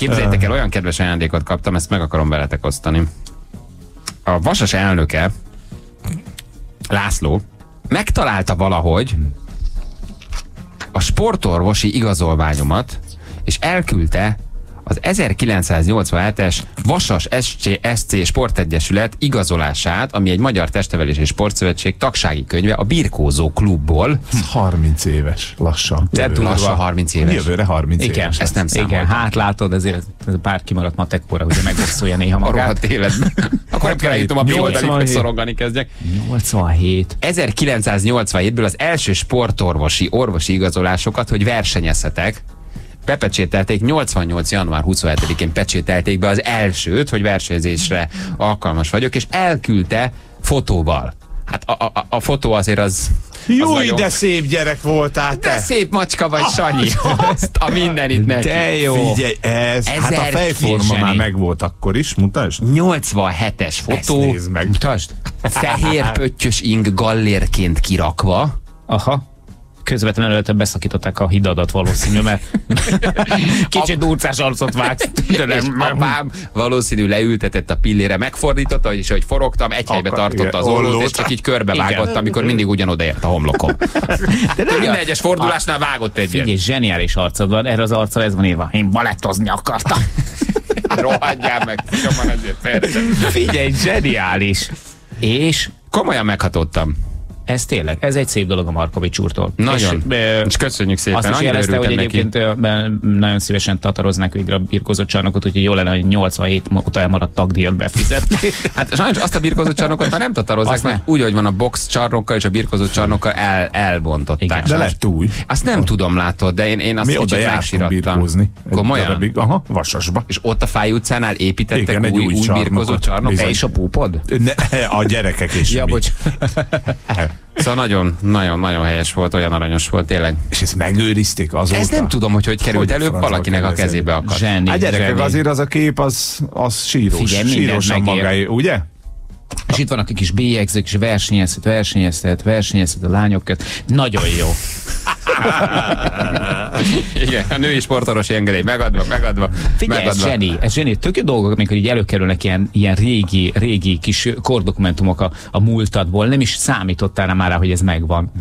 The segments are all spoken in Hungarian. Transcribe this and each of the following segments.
Jaj, képzeljétek el, olyan kedves ajándékot kaptam, ezt meg akarom veletek osztani. A Vasas elnöke, László, megtalálta valahogy a sportorvosi igazolványomat, és elküldte az 1987-es Vasas SC, SC Sportegyesület igazolását, ami egy Magyar Testevelés és Sportszövetség tagsági könyve a Birkózó klubból. 30 éves, lassan. De lassan 30 éves. Jövőre 30 Igen, éves. ezt nem Igen, számoltam. hát látod, ezért ez pár kimaradt matekóra, hogy megbosszolja néha magát. életben. Akkor nem kell eljutom a bioldali, hogy 87. szorongani kezdjek. 87. 1987-ből az első sportorvosi orvosi igazolásokat, hogy versenyezhetek, bepecsételték, 88. január 27-én pecsételték be az elsőt, hogy versenyzésre alkalmas vagyok, és elküldte fotóval. Hát a, a, a fotó azért az... Jó, az nagyon- de szép gyerek voltál De te. szép macska vagy, Sanyi! Azt a mindenit neki. De jó. Figyelj, ez, hát a Ezer fejforma zseni. már megvolt akkor is, mutasd. 87-es Ezt fotó, nézd meg. Mutasd. fehér pöttyös ing gallérként kirakva, Aha. Közvetlenül előtte beszakították a hidadat valószínű, mert kicsit durcás arcot vágsz. apám valószínű leültetett a pillére, megfordította, és hogy forogtam, egy helybe Akar- tartotta igen, az ollót, és csak így körbevágott, amikor mindig ugyanoda ért a homlokom. De minden egyes fordulásnál vágott egyet. Figyelj, zseniális arcod van, erre az arcra ez van írva. Én balettozni akartam. Rohadjál meg. Figyelj, zseniális. És Komolyan meghatottam. Ez tényleg, ez egy szép dolog a Markovics úrtól. Nagyon. És, És köszönjük szépen. azt is jelezte, hogy neki. egyébként ö, nagyon szívesen tataroznák végre a birkózott csarnokot, úgyhogy jó lenne, hogy 87 óta elmaradt tagdíjat befizetni. Hát sajnos azt a birkozott csarnokot már nem tatarozzák, mert úgy, hogy van a box csarnokkal és a birkozott csarnokkal el, elbontották. Igen. De lett új. Azt nem tudom, látod, de én, én azt Mi oda jártunk birkózni. Egy Komolyan? darabig. Aha, Vasasba. És ott a Fáj utcánál építettek Igen, egy új, új új birkozott csarnokot. Te és a púpod? Ne, a gyerekek és Ja, bocs. Szóval nagyon, nagyon, nagyon helyes volt, olyan aranyos volt tényleg. És ezt megőrizték azóta. Ez nem tudom, hogy hogy került Hogy elő, francba valakinek a kezébe akadt. Zseni, Hát gyerekek, zseni. azért az a kép, az, az sírós. Figyelj, sírosan magáé, ugye? És itt vannak a kis bélyegzők, és versenyezhet, versenyezhet, versenyezhet a lányok között. Nagyon jó. Igen, a női sportorosi engedély megadva, megadva, Figyelj, ez megadva. zseni, ez zseni. Tök jó dolgok, amikor így előkerülnek ilyen, ilyen régi, régi kis kordokumentumok a, a múltadból. Nem is számítottál már rá, hogy ez megvan.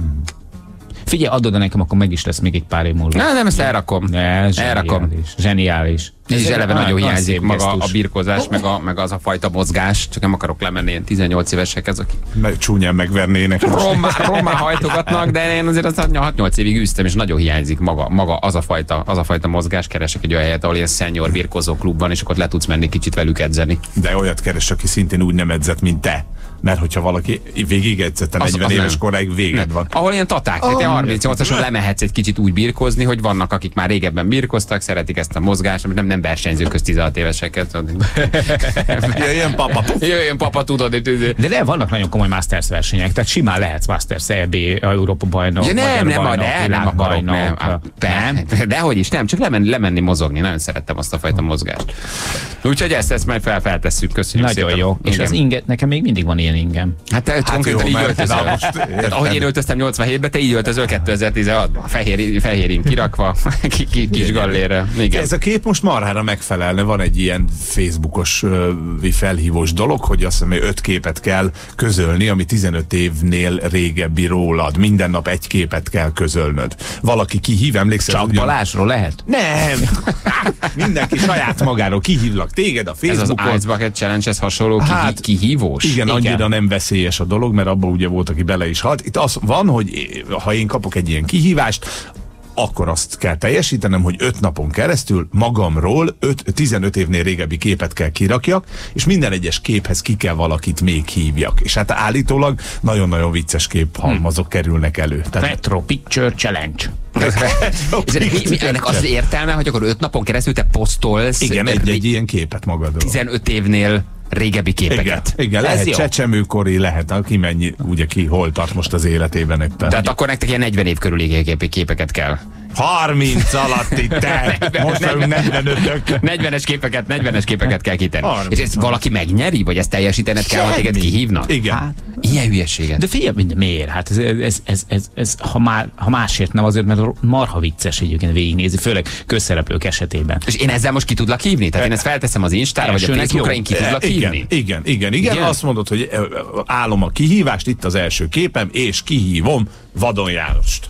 Figyelj, adod nekem, akkor meg is lesz még egy pár év múlva. Na, nem, ezt elrakom. Ne, elrakom. zseniális. Zseniális. Ez is eleve nagyon hiányzik maga a birkozás, meg, a, meg az a fajta mozgás, csak nem akarok lemenni ilyen 18 évesek, ezek Meg csúnyán megvernének. rommá, rommá hajtogatnak, de én azért azt 6-8 évig űztem, és nagyon hiányzik maga, maga az, a fajta, az a fajta mozgás. Keresek egy olyan helyet, ahol ilyen senior birkozó klub van, és akkor le tudsz menni kicsit velük edzeni. De olyat keres, aki szintén úgy nem edzett, mint te. Mert hogyha valaki végig Az- 40 az éves nem. koráig véged Nem. van. Ahol ilyen taták, tehát ilyen 38-ason lemehetsz egy kicsit úgy birkozni, hogy vannak, akik már régebben birkoztak, szeretik ezt a mozgást, amit nem, nem versenyző köz 16 éveseket. Ilyen papa. Jöjjön papa, tudod, De de vannak nagyon komoly Masters versenyek, tehát simán lehetsz Masters EB, Európa bajnok, Ja, nem, nem, bajnok, de nem akarok, nem. világbajnok. Á, De, dehogy is, nem, csak lemenni, lemenni mozogni, nagyon szerettem azt a fajta mozgást. Úgyhogy ezt, ezt majd fel, feltesszük, köszönjük Nagyon szépen. jó. És az inge, nekem még mindig van ilyen ingem. Hát te konkrétan jó, így öltözöl. most Tehát ahogy én öltöztem 87-ben, te így öltözöl 2016-ban. Fehér, fehérin kirakva, ki, ki, kis gallére. Igen. Ez a kép most marhára megfelelne. Van egy ilyen Facebookos felhívós dolog, hogy azt hiszem, hogy öt képet kell közölni, ami 15 évnél régebbi rólad. Minden nap egy képet kell közölnöd. Valaki kihív, emlékszel? Csak ugyan- Balázsról lehet? Nem! Mindenki saját magáról kihívlak téged a Ez az Facebookon. Ice Bucket Challenge, ez hasonló hát, Hát, kihívós? Igen, Igen. annyira nem veszélyes a dolog, mert abban ugye volt, aki bele is halt. Itt az van, hogy ha én kapok egy ilyen kihívást, akkor azt kell teljesítenem, hogy öt napon keresztül magamról öt, 15 évnél régebbi képet kell kirakjak, és minden egyes képhez ki kell valakit még hívjak. És hát állítólag nagyon-nagyon vicces kép halmazok kerülnek elő. Tehát Retro Picture Challenge. Ennek, mi, ennek az értelme, hogy akkor öt napon keresztül te posztolsz igen, egy-egy ilyen képet magadról. 15 évnél régebbi Igen, képeket. igen Ez lehet jó. csecsemőkori, lehet, aki mennyi, ugye ki hol tart most az életében éppen. Tehát akkor nektek ilyen 40 év körüli kép- képeket kell. 30 alatti te! Most vagyunk 45-ök. 40-es képeket, 40-es képeket kell kitenni. Harminc. És ezt valaki megnyeri, vagy ezt teljesítened kell, hogy téged kihívnak? Igen. Hát, Ilyen hülyeséget. De figyelj, de miért? Hát ez, ez, ez, ez, ez ha, már, ha másért nem azért, mert marha vicces egyébként végignézni, főleg közszereplők esetében. És én ezzel most ki tudlak hívni? Tehát én ezt felteszem az Instára, vagy a Facebookra, jó. én ki tudlak igen, hívni? igen, igen, igen, Igen? Azt mondod, hogy állom a kihívást, itt az első képem, és kihívom Vadon Jánost.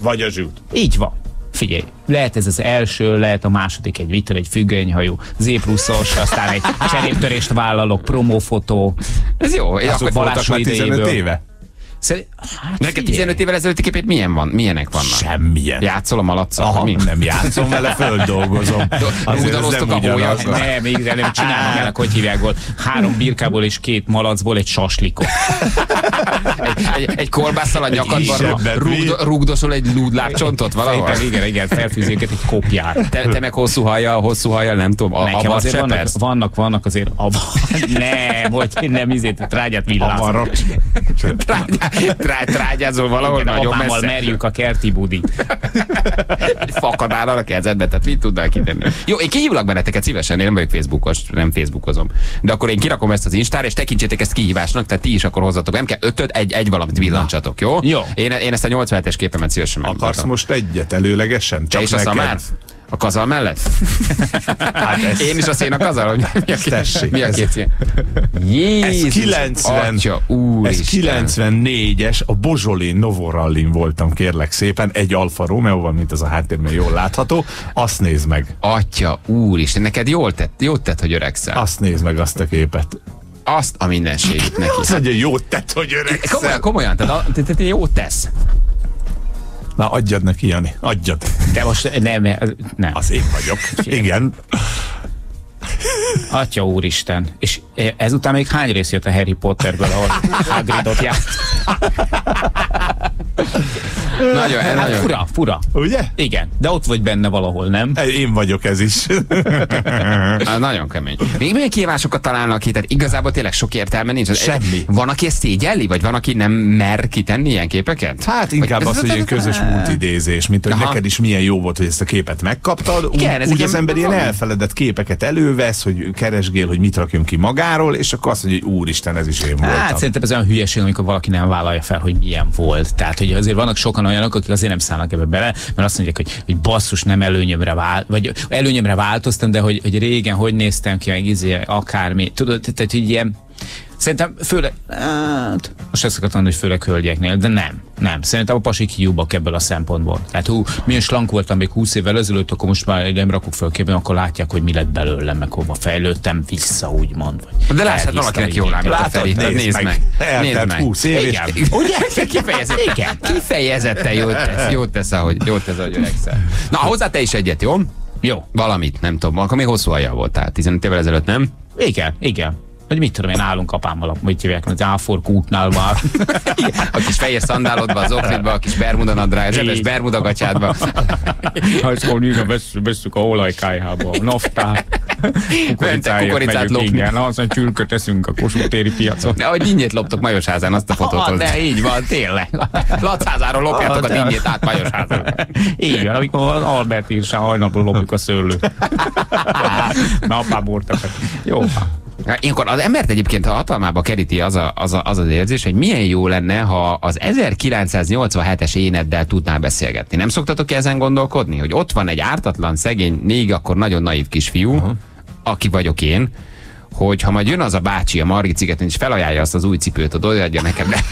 Vagy a Zsült. Így van. Figyelj, lehet ez az első, lehet a második egy Vitor, egy függönyhajú, zépluszos, aztán egy cseréptörést vállalok, promófotó. Ez jó. Azok akkor voltak már 15 idejéből. éve? Szerint, hát Neked figyelj. 15 évvel ezelőtti képét milyen van? Milyenek vannak? Semmilyen. Játszol a malacsal? Aha, Mi? nem játszom vele, földolgozom. Nem a hólyaggal? Nem, még nem csinálnak ennek, hogy hívják volt. Három birkából és két malacból egy saslikot. Egy, egy, egy kolbásszal a nyakadban rúgdo, rúgdosul egy lúdlábcsontot valahol? Szerintem igen, igen, felfűzi őket egy kopját. Te, te meg hosszú hajjal, hosszú hajjal, nem tudom, a, Nekem azért vannak, vannak, vannak, vannak azért abban. Nem, hogy nem izét, trágyát villázom. Avarok. Trágyázol valahol Igen, nagyon messze. merjük a kerti budit. Fakadál a kezedbe, tehát mit tudnál kitenni? Jó, én kihívlak benneteket szívesen, én nem vagyok Facebookos, nem Facebookozom. De akkor én kirakom ezt az Instára, és tekintsétek ezt kihívásnak, tehát ti is akkor hozzatok. Nem kell ötöd, egy, egy valamit villancsatok, jó? Jó. Én, én ezt a 87-es képemet szívesen Akarsz megmutatom. most egyet előlegesen? Te is a neked? szamár? A kazal mellett? Hát ez, Én is a szén a kazal, hogy mi a két, Tessék, mi a ez- két ilyen? Jézus, ez 90, Atya, ez úristen. 94-es, a Bozsolin Novorallin voltam, kérlek szépen, egy Alfa Romeo van, mint az a háttérben jól látható, azt nézd meg, Atya, úristen, neked jól tett, jót tett, hogy öregszel. azt nézd meg azt a képet. Azt a mindenségét neki. Azt mondja, jót tett, hogy Komolyan, öregszel. komolyan, tehát a- te, te, te jót tesz. Na, adjad neki, Jani, adjad. De most nem, nem. Az én vagyok. Igen. Atya úristen. És ezután még hány rész jött a Harry Potterből, ahol Hagridot járt? Nagyon, Hát nagyon. fura, fura. Ugye? Igen, de ott vagy benne valahol, nem? Én vagyok ez is. Nagyon kemény. Még milyen kívásokat találnak ki? Tehát igazából tényleg sok értelme nincs. Semmi. Van, aki ezt szégyelli, vagy van, aki nem mer kitenni ilyen képeket? Hát inkább Vagy- az, hogy ilyen közös múltidézés, mint hogy Aha. neked is milyen jó volt, hogy ezt a képet megkaptad. Úgy, Igen, úgy egy az ember ilyen elfeledett képeket elővesz, hogy keresgél, hogy mit rakjon ki magáról, és akkor azt mondja, hogy úristen, ez is én voltam. Hát szerintem ez olyan hülyeség, amikor valaki nem vállalja fel, hogy milyen volt. Tehát, hogy azért vannak sokan olyanok, akik azért nem szállnak ebbe bele, mert azt mondják, hogy, hogy basszus, nem előnyömre vált, vagy előnyömre változtam, de hogy, hogy régen hogy néztem ki, meg izé, akármi. Tudod, tehát hogy ilyen, Szerintem főleg, hát, most ezt akartam mondani, hogy főleg hölgyeknél, de nem, nem. Szerintem a pasik hiúbak ebből a szempontból. Tehát hú, milyen slank voltam még 20 évvel ezelőtt, akkor most már nem rakok föl képen, akkor látják, hogy mi lett belőlem, meg hova fejlődtem vissza, úgymond. Vagy De lássad, elhiszem, valakinek jól ámult a Látod, felé. nézd Nézd meg. meg. Nézd meg. 20 év, és- Igen. Ugye? Kifejezetten, Igen. kifejezetten jót tesz, jót tesz, ahogy, jót tesz, ahogy öregszel. Na, hozzá te is egyet, jó? Jó, Valamit, nem tudom, akkor még hosszú hajjal voltál, 15 évvel ezelőtt, nem? igen, igen. Hogy mit tudom én, állunk apámmal, hogy hívják, az áfork útnál már. A kis fehér szandálodba, az oklitba, a kis bermuda nadrág, zsebes bermuda gatyádba. Hát szóval igen, vesszük, vesszük a olajkájhába, a naftát. Bence kukoricát lopni. Igen, azon csülköt eszünk a Kossuth téri piacon. De ahogy dinnyét loptok Majosházán, azt a fotót Ah, hozd. de így van, tényleg. Lacházáról lopjátok a Ah, dinnyét át Majosházán. Így van, amikor az Albert írsa hajnapról lopjuk a szőlőt. Na, apám. Jó. Hát Ilyenkor az embert egyébként a hatalmába keríti az, a, az, a, az az érzés, hogy milyen jó lenne, ha az 1987-es éneddel tudnál beszélgetni. Nem szoktatok ki ezen gondolkodni, hogy ott van egy ártatlan, szegény, még akkor nagyon naív kisfiú, uh-huh. aki vagyok én, hogy ha majd jön az a bácsi a Margit szigeten, és felajánlja azt az új cipőt, hogy odaadja nekem, de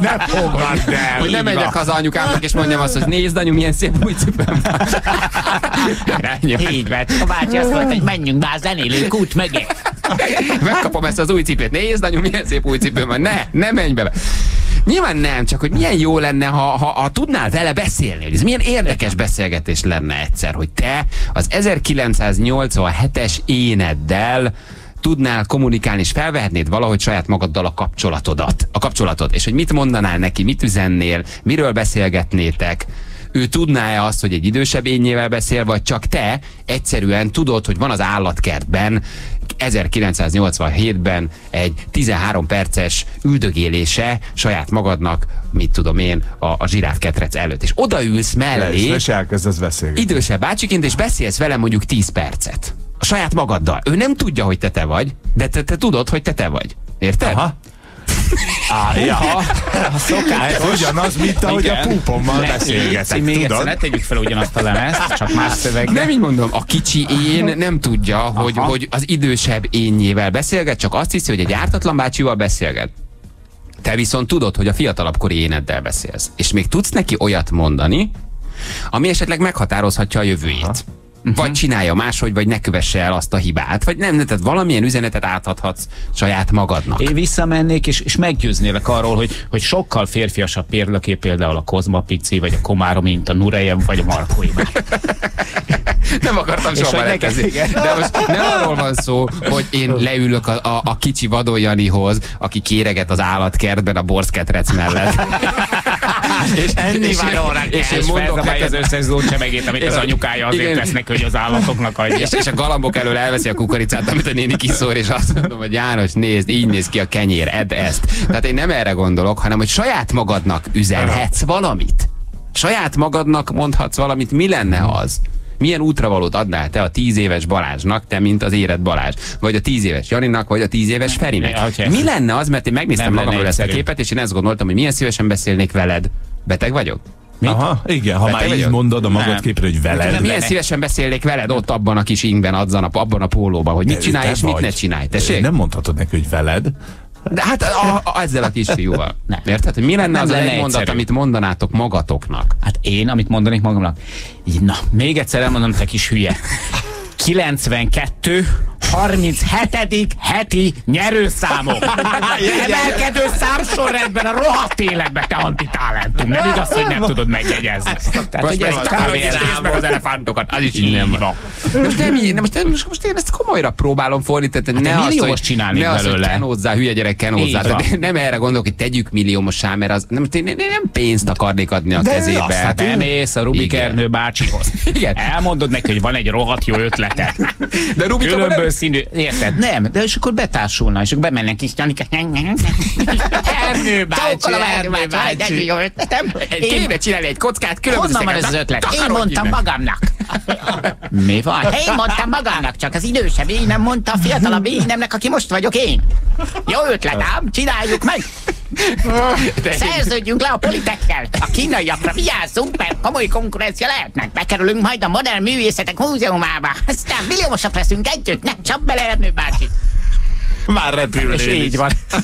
Ne fogadd el! hogy nem megyek haza anyukámnak, és mondjam azt, hogy nézd, anyu, milyen szép új cipőm van. Így van. A bácsi azt mondta, hogy menjünk már zenélő kút mögé. Megkapom ezt az új cipőt. Nézd, anyu, milyen szép új cipőm van. Ne, ne menj bele. Nyilván nem, csak hogy milyen jó lenne, ha, ha, ha tudnál vele beszélni, hogy ez milyen érdekes beszélgetés lenne egyszer, hogy te az 1987-es éneddel tudnál kommunikálni, és felvehetnéd valahogy saját magaddal a kapcsolatodat. A kapcsolatot. És hogy mit mondanál neki, mit üzennél, miről beszélgetnétek, ő tudná-e azt, hogy egy idősebb ényével beszél, vagy csak te egyszerűen tudod, hogy van az állatkertben 1987-ben egy 13 perces üldögélése saját magadnak, mit tudom én, a, a zsiráfketrec előtt. És odaülsz mellé És elkezdesz beszélgetni. idősebb bácsiként, és beszélsz vele mondjuk 10 percet. A saját magaddal. Ő nem tudja, hogy te te vagy, de te, te tudod, hogy te te vagy. Érted? Aha. Á, ja. A szokás. Ez ugyanaz, mint ahogy a Igen. púpommal Ne- beszélgetek, Még egyszer, tudod? ne tegyük fel ugyanazt a lemezt, csak más szöveggel. Nem így mondom, a kicsi én nem tudja, hogy, Aha. hogy az idősebb énnyével beszélget, csak azt hiszi, hogy egy ártatlan bácsival beszélget. Te viszont tudod, hogy a fiatalabb kori éneddel beszélsz. És még tudsz neki olyat mondani, ami esetleg meghatározhatja a jövőjét. Vagy csinálja máshogy, vagy ne kövesse el azt a hibát. Vagy nem, tehát valamilyen üzenetet átadhatsz saját magadnak. Én visszamennék, és, és meggyőznélek arról, hogy, hogy sokkal férfiasabb példakép például a Kozma Pici, vagy a Komárom, mint a Nurejem, vagy a Markó Iván. Nem akartam soha igen. De most nem arról van szó, hogy én leülök a, a, a kicsi Vadó Janihoz, aki kéreget az állatkertben a borszketrec mellett. és, Enni van óra és én és mondok felzabálja az összes zócsemegét, amit És az anyukája azért igen. tesz neki, hogy az állatoknak adja. és, és a galambok elől elveszi a kukoricát, amit a néni kiszór, és azt mondom, hogy János, nézd, így néz ki a kenyér, edd ezt. Tehát én nem erre gondolok, hanem hogy saját magadnak üzenhetsz valamit. Saját magadnak mondhatsz valamit, mi lenne az? Milyen útravalót adnál te a tíz éves Balázsnak, te mint az éred Balázs? Vagy a tíz éves Janinak, vagy a tíz éves Ferinek? Mi lenne az, mert én megnéztem magamról ezt a képet, és én ezt gondoltam, hogy milyen szívesen beszélnék veled. Beteg vagyok? Aha, igen, ha Beteg már így vagyok? mondod a Nem. magadképre, hogy veled. De milyen szívesen beszélnék veled ott abban a kis ingben, adzan a, abban a pólóban, hogy mit csinálj és mit vagy. ne csinálj. Tessék? Nem mondhatod neki, hogy veled. De hát a, a, ezzel a kisfiúval. Nem. Érted? Hogy mi lenne Nem az lenne egy mondat, egyszerű. amit mondanátok magatoknak? Hát én, amit mondanék magamnak, így, na, még egyszer elmondom, te kis hülye. 92 37. heti nyerőszámok. Emelkedő számsorrendben a rohadt életbe, te antitalentum. Nem igaz, hogy nem tudod megjegyezni. Tehát, hogy ez meg, az elefántokat, az is nem van. Most, nem így, most, most, most én ezt komolyra próbálom fordítani. ne azt, hogy, csinálnék ne azt, hogy belőle. kenózzá, hülye gyerek Tehát én nem erre gondolok, hogy tegyük milliómossá, mert az nem, én, én nem pénzt akarnék adni a De kezébe. azt, hát Te mész a Rubik. Ernő bácsihoz. Igen. Elmondod neki, hogy van egy rohadt jó ötlete. De Rubik Különböző színű, érted? Nem, de és akkor betársulna, és akkor bemennek kis Janika. Ernő bácsi, Ernő bácsi. Én- kéne csinálni egy kockát, különböző Honnan van ez az ötlet? Én mondtam magamnak. Mi van? Én mondtam magamnak, csak az idősebb én nem mondta a fiatalabb énemnek, aki most vagyok én. Jó ötlet, ám? Csináljuk meg! Szerződjünk le a politekkel! A kínaiakra vigyázzunk, mert komoly konkurencia lehetnek. Bekerülünk majd a modern művészetek múzeumába. Aztán milliómosak leszünk együtt, nem csap bele Ernő bácsi. Már repülnél És így is. van.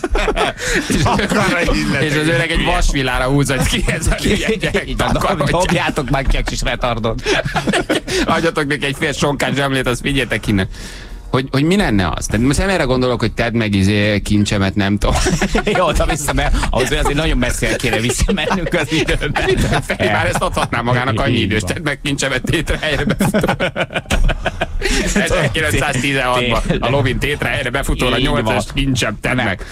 És az öreg egy vasvillára húz, hogy ki ez a. Dobjátok meg ki a kis retardot. Adjatok neki egy fél sonkás zsemlét, azt vigyétek innen. Hogy, hogy mi lenne az? Tehát most nem erre gondolok, hogy tedd meg izé kincsemet, nem tudom. Jó, oda vissza, mert ahhoz azért nagyon messzire kéne visszamennünk az időben. Feri már ezt adhatná magának annyi idős, tedd meg kincsemet tétre helyre befutó. 1916-ban a Lovin tétre helyre befutóra Így van. 8-as kincsem, tedd meg.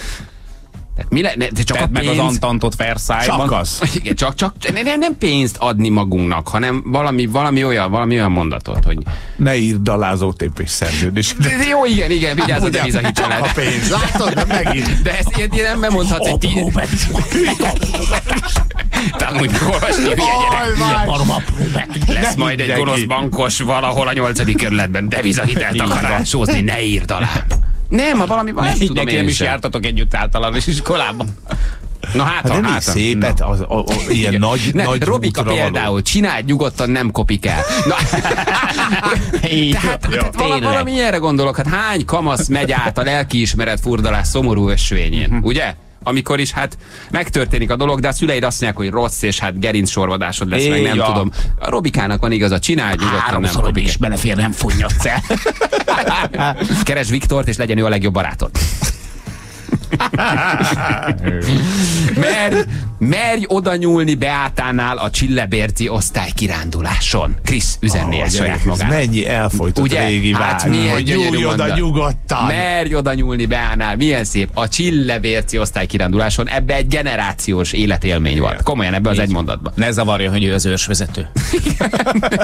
Mi lenne? De csak Tedd a meg pénz... az Antantot Versailles-ban. Csak az. Igen, csak, csak nem, nem pénzt adni magunknak, hanem valami, valami, olyan, valami olyan mondatot, hogy Ne írd alázó tépés szerződést. jó, igen, igen, vigyázz, hogy Ugye, a hitelet. a pénz. Látod, de megint. De ezt ilyet ilyen nem mondhatsz, hogy ti... Tanulj meg olvasni, hülye gyerek. Lesz majd egy gonosz bankos valahol a nyolcadik kerületben devizahitelt akar ásózni, ne írd alá. Nem, ha valami van, nem tudom neki nem én is sem. jártatok együtt általános iskolában. Na hát, Hát nem hát, szépet, az, a, a, ilyen nagy, ne, nagy Robika útra való. például, csináld nyugodtan, nem kopik el. Na, Így, tehát, tehát vala, tényleg. valami ilyenre gondolok, hát hány kamasz megy át a lelkiismeret furdalás szomorú ösvényén, Mhm. ugye? Amikor is hát megtörténik a dolog, de a szüleid azt mondják, hogy rossz, és hát gerinc sorvadásod lesz, meg Így nem van. tudom. A Robikának van igaza, csináld nyugodtan, nem kopik is belefér, nem funnyadsz el. el. Keres Viktort, és legyen ő a legjobb barátod. merj, merj oda nyúlni Beátánál a Csillebérci osztály kiránduláson. Krisz üzenné Ó, ezt saját magának. mennyi elfolytott Ugye? régi Hát vágy, milyen hogy nyúlj oda nyugodtan. Merj oda nyúlni Beánál, milyen szép. A Csillebérci osztály kiránduláson ebbe egy generációs életélmény volt. Komolyan ebbe az egy mondatban. Ne zavarja, hogy ő az ősvezető.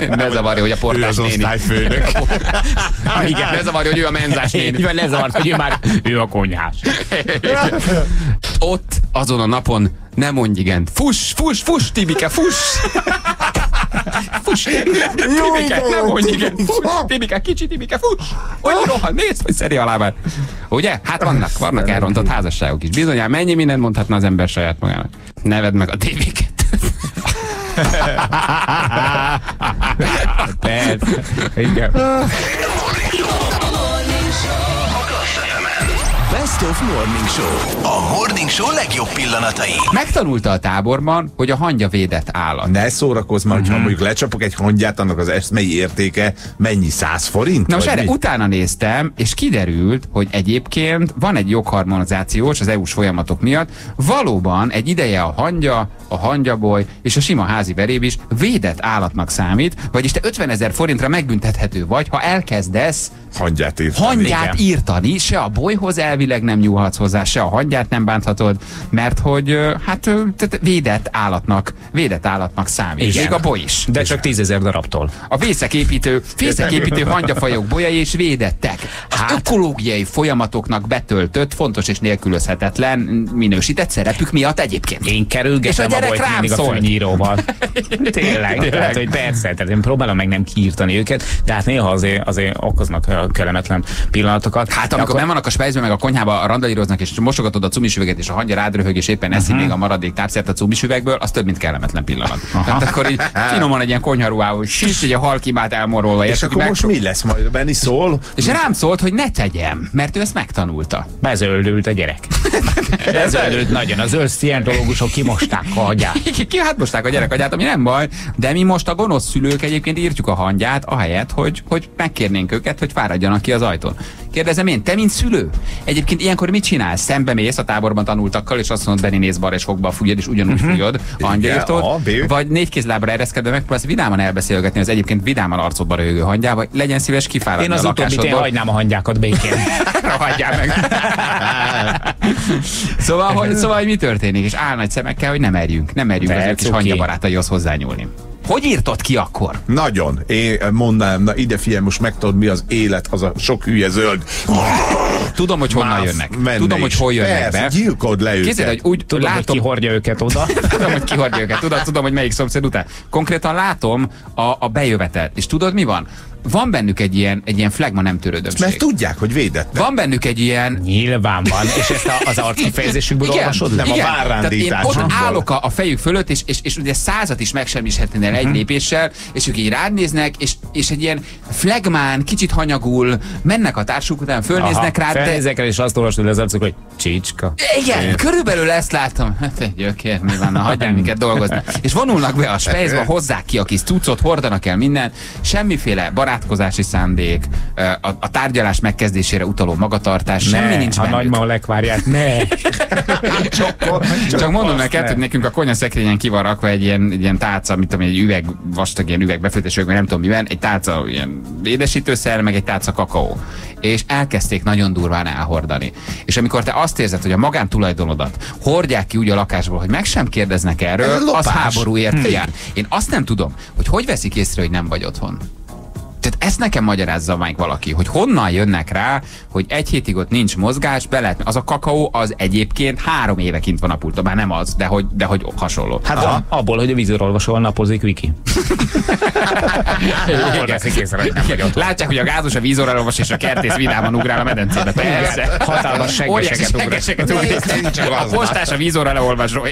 Ne zavarja, hogy a Ő portás az néni. osztályfőnök. Igen, ne zavarja, hogy ő a menzás Így néni. ne zavart, hogy ő már ő a konyhás. Ott, azon a napon, ne mondj igen. Fuss, fuss, fuss, Tibike, fuss! Fuss! Tibike, nem mondj igen! Fuss! Tibike, kicsi Tibike, fuss! Hogy rohan, nézd, hogy szeri a lábát. Ugye? Hát vannak, vannak elrontott házasságok is. Bizonyán mennyi mindent mondhatna az ember saját magának. Neved meg a tévéket. Persze. Igen. Best of Morning Show. A Morning Show legjobb pillanatai. Megtanulta a táborban, hogy a hangya védett állat. Ne szórakozz már, hogyha mondjuk lecsapok egy hangyát, annak az eszmei értéke mennyi, 100 forint? Na most erre mi? utána néztem, és kiderült, hogy egyébként van egy jogharmonizációs az EU-s folyamatok miatt, valóban egy ideje a hangya, a hangyaboly és a sima házi veréb is védett állatnak számít, vagyis te 50 ezer forintra megbüntethető vagy, ha elkezdesz hangyát írtani. hangyát írtani, se a bolyhoz elvileg nem nyúlhatsz hozzá, se a hangyát nem bánthatod, mert hogy hát tehát védett állatnak, védett állatnak számít. Igen. Még a boly is. De csak tízezer darabtól. A vészeképítő, fészeképítő hangyafajok bolyai és védettek. Az hát, ökológiai folyamatoknak betöltött, fontos és nélkülözhetetlen minősített szerepük miatt egyébként. Én És a kerülgetem a, bolyt mindig a szólt. főnyíróval. Tényleg. Tehát, hogy persze, tehát én próbálom meg nem kiírtani őket, de hát néha azért, azért okoznak kellemetlen pillanatokat. Hát amikor nem vannak a spejzben, meg a konyhába randalíroznak, és mosogatod a cumis üveget, és a hangya rádröhög, és éppen eszi Mhm. még a maradék tápszert a cumis üvegből, az több, mint kellemetlen pillanat. Tehát akkor így finoman egy ilyen konyharuhával, sírt, egy a halkimát elmorolva, És érted, akkor meg- most mi lesz majd? Benni szól? és rám szólt, hogy ne tegyem, mert ő ezt megtanulta. Bezöldült a gyerek. Bezöldült nagyon. Az zöld szientológusok kimosták a hagyát. Ki hát mosták a gyerek agyát, ami nem baj, de mi most a gonosz szülők egyébként írtjuk a hangyát, ahelyett, hogy, hogy megkérnénk őket, hogy fáradjanak ki az ajtón. Kérdezem én, te mint szülő? Egyébként ilyenkor mit csinálsz? Szembe mész a táborban tanultakkal, és azt mondod, Benni néz balra és fogba fújod, és ugyanúgy fújod a B. Vagy négy kézlábra ereszkedve megpróbálsz vidáman elbeszélgetni az egyébként vidáman arcodba röhögő hangyával, vagy legyen szíves kifáradni Én az a utóbbit én hagynám a hangyákat békén. Hagyjál meg. szóval, hogy, szóval, hogy mi történik? És álnagy szemekkel, hogy nem merjünk, nem merjünk az De ő kis cuki. hangyabarátaihoz hozzányúlni. Hogy írtott ki akkor? Nagyon. Én mondanám, na ide figyelj, most megtudod, mi az élet, az a sok hülye zöld. Tudom, hogy honnan Mász jönnek. Tudom, hogy hol jönnek Persze, be. gyilkod le őket. Képzeld, hogy úgy Tudom, hogy látom, ki hordja őket oda. tudom, hogy kihordja őket. Tudod, tudom, hogy melyik szomszéd után. Konkrétan látom a, a bejövetelt. És tudod, mi van? Van bennük egy ilyen, egy ilyen flagma nem törődömség. Mert tudják, hogy védett. Van bennük egy ilyen Nyilván van. És ezt a, az arckifejezésükből olvasod? Nem a igen. Tehát én várrándításukból. ott állok a, a fejük fölött, és, és, és ugye százat is megsemmishetnél Mhm. egy lépéssel, és ők így rád néznek, és, és egy ilyen flagmán, kicsit hanyagul, mennek a társuk után, fölnéznek rád, de Felnézek el, és azt olvasod le az arcuk, hogy csicska. igen, körülbelül ezt látom. Hát egy gyökér, mi van, hagyjál minket dolgozni. És vonulnak be a spejzbe, hozzák ki a kis cuccot, hordanak el minden, semmiféle barátkozási szándék, a, a tárgyalás megkezdésére utaló magatartás, semmi ne, nincs ha bennük. nagymama lekvárját, ne. Csak mondom azt neked, ne. hogy nekünk a konyaszekrényen ki van rakva egy ilyen, egy ilyen tálca, mit tudom, egy üveg, vastag ilyen üveg befőttes üveg, nem tudom miben, egy tálca ilyen édesítőszer, meg egy tálca kakaó. És elkezdték nagyon durván elhordani. És amikor te azt érzed, hogy a magántulajdonodat hordják ki úgy a lakásból, hogy meg sem kérdeznek Ez erről, az lopás. háborúért jár. Én azt nem tudom, hogy hogy veszik észre, hogy nem vagy otthon. Tehát ezt nekem magyarázza meg valaki, hogy honnan jönnek rá, hogy egy hétig ott nincs mozgás, be lehet, az a kakaó az egyébként három éve kint van a pulton, bár nem az, de hogy, de hogy hasonló. Hát a, abból, hogy a vízorolvasóval napozik Viki. Látják, hogy a gázos, a vízorelolvas és a kertész vidáman ugrál a medencébe. Persze. Hatalmas seggeseket ugrál. seggeseket. A postás, a vízorelolvasó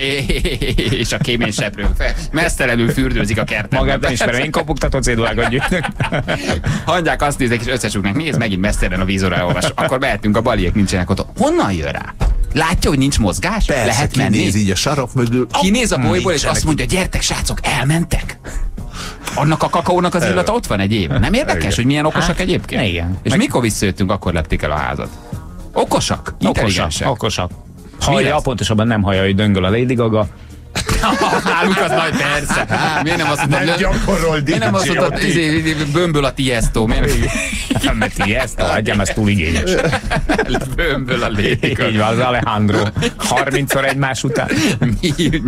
és a kéményseprő. Mesztelenül fürdőzik a kertben. Magát nem ismerem, én kopogtató cédulákat gyűjtök. Hangyák azt nézik, és összesugnak. Nézd, megint messzelen a vízorelolvasó. Akkor mehetünk, a baliek nincsenek ott. Honnan jön rá? Látja, hogy nincs mozgás? Persze, Lehet menni? kinéz így a sarok mögül. Kinéz a bolyból, és azt mondja, gyertek, srácok, elmentek. Annak a kakaónak az illata ott van egy éve. Nem érdekes, Igen. hogy milyen okosak Hát, egyébként? igen. És Meg- mikor visszajöttünk, akkor lepték el a házat. Okosak, Okosak, intelligensek. okosak. Mi Hallja, pontosabban nem hallja, hogy döngöl a Lady Gaga. Náluk az nagy persze. Miért nem azt mondtad, Nem gyakorol miért nem azt mondtad, izé, izé, bömböl a Tiesto, miért Nem, mert ti ezt, adjam, ez túl igényes. bömböl a létik? Így van, az Alejandro. 30-szor egymás után.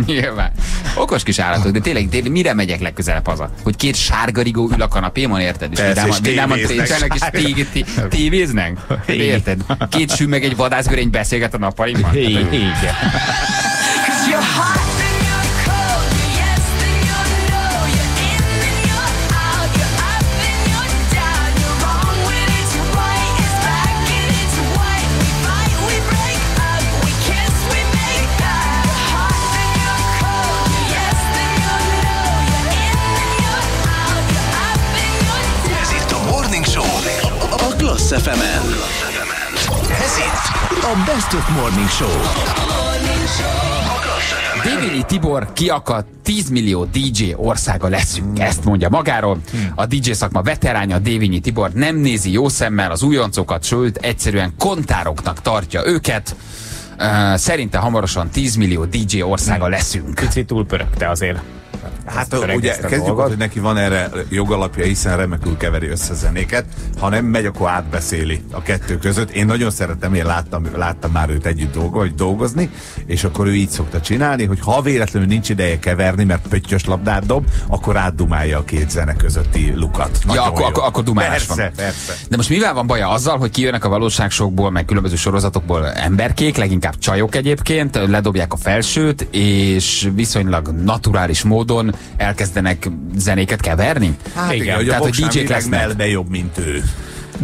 Nyilván. Okos kis állatok, de tényleg, tényleg mire megyek legközelebb haza? Hogy két sárgarigó ül a kanapémon, érted? És Persze, vidáman, és vidáman tévéznek. tréselnek, és té- té- tévéznek? Érted? Két sű meg egy vadászgörény beszélget a nappalimban? Így. Cause you're hot FM-en. Ez itt a Best of Morning Show. Dévényi Tibor kiakadt 10 millió DJ országa leszünk, ezt mondja magáról. A DJ szakma veteránja Dévényi Tibor nem nézi jó szemmel az újoncokat, sőt egyszerűen kontároknak tartja őket. Uh, szerinte hamarosan 10 millió DJ országa leszünk. Picit túlpörögte azért. Hát ugye kezdjük dolgot. hogy neki van erre jogalapja, hiszen remekül keveri össze zenéket. Ha nem megy, akkor átbeszéli a kettő között. Én nagyon szeretem, én láttam, láttam már őt együtt dolgo, hogy dolgozni, és akkor ő így szokta csinálni, hogy ha véletlenül nincs ideje keverni, mert pöttyös labdát dob, akkor átdumálja a két zene közötti lukat. Ja, Nagyon akkor, jó. akkor, akkor dumálás persze, van. Persze, De most mivel van baja azzal, hogy kijönnek a valóságsokból, meg különböző sorozatokból emberkék, leginkább csajok egyébként, ledobják a felsőt, és viszonylag naturális módon elkezdenek zenéket keverni? Hát igen, Igen, hogy tehát, a hogy voksán DJ-k lesznek. melbe jobb, mint ő.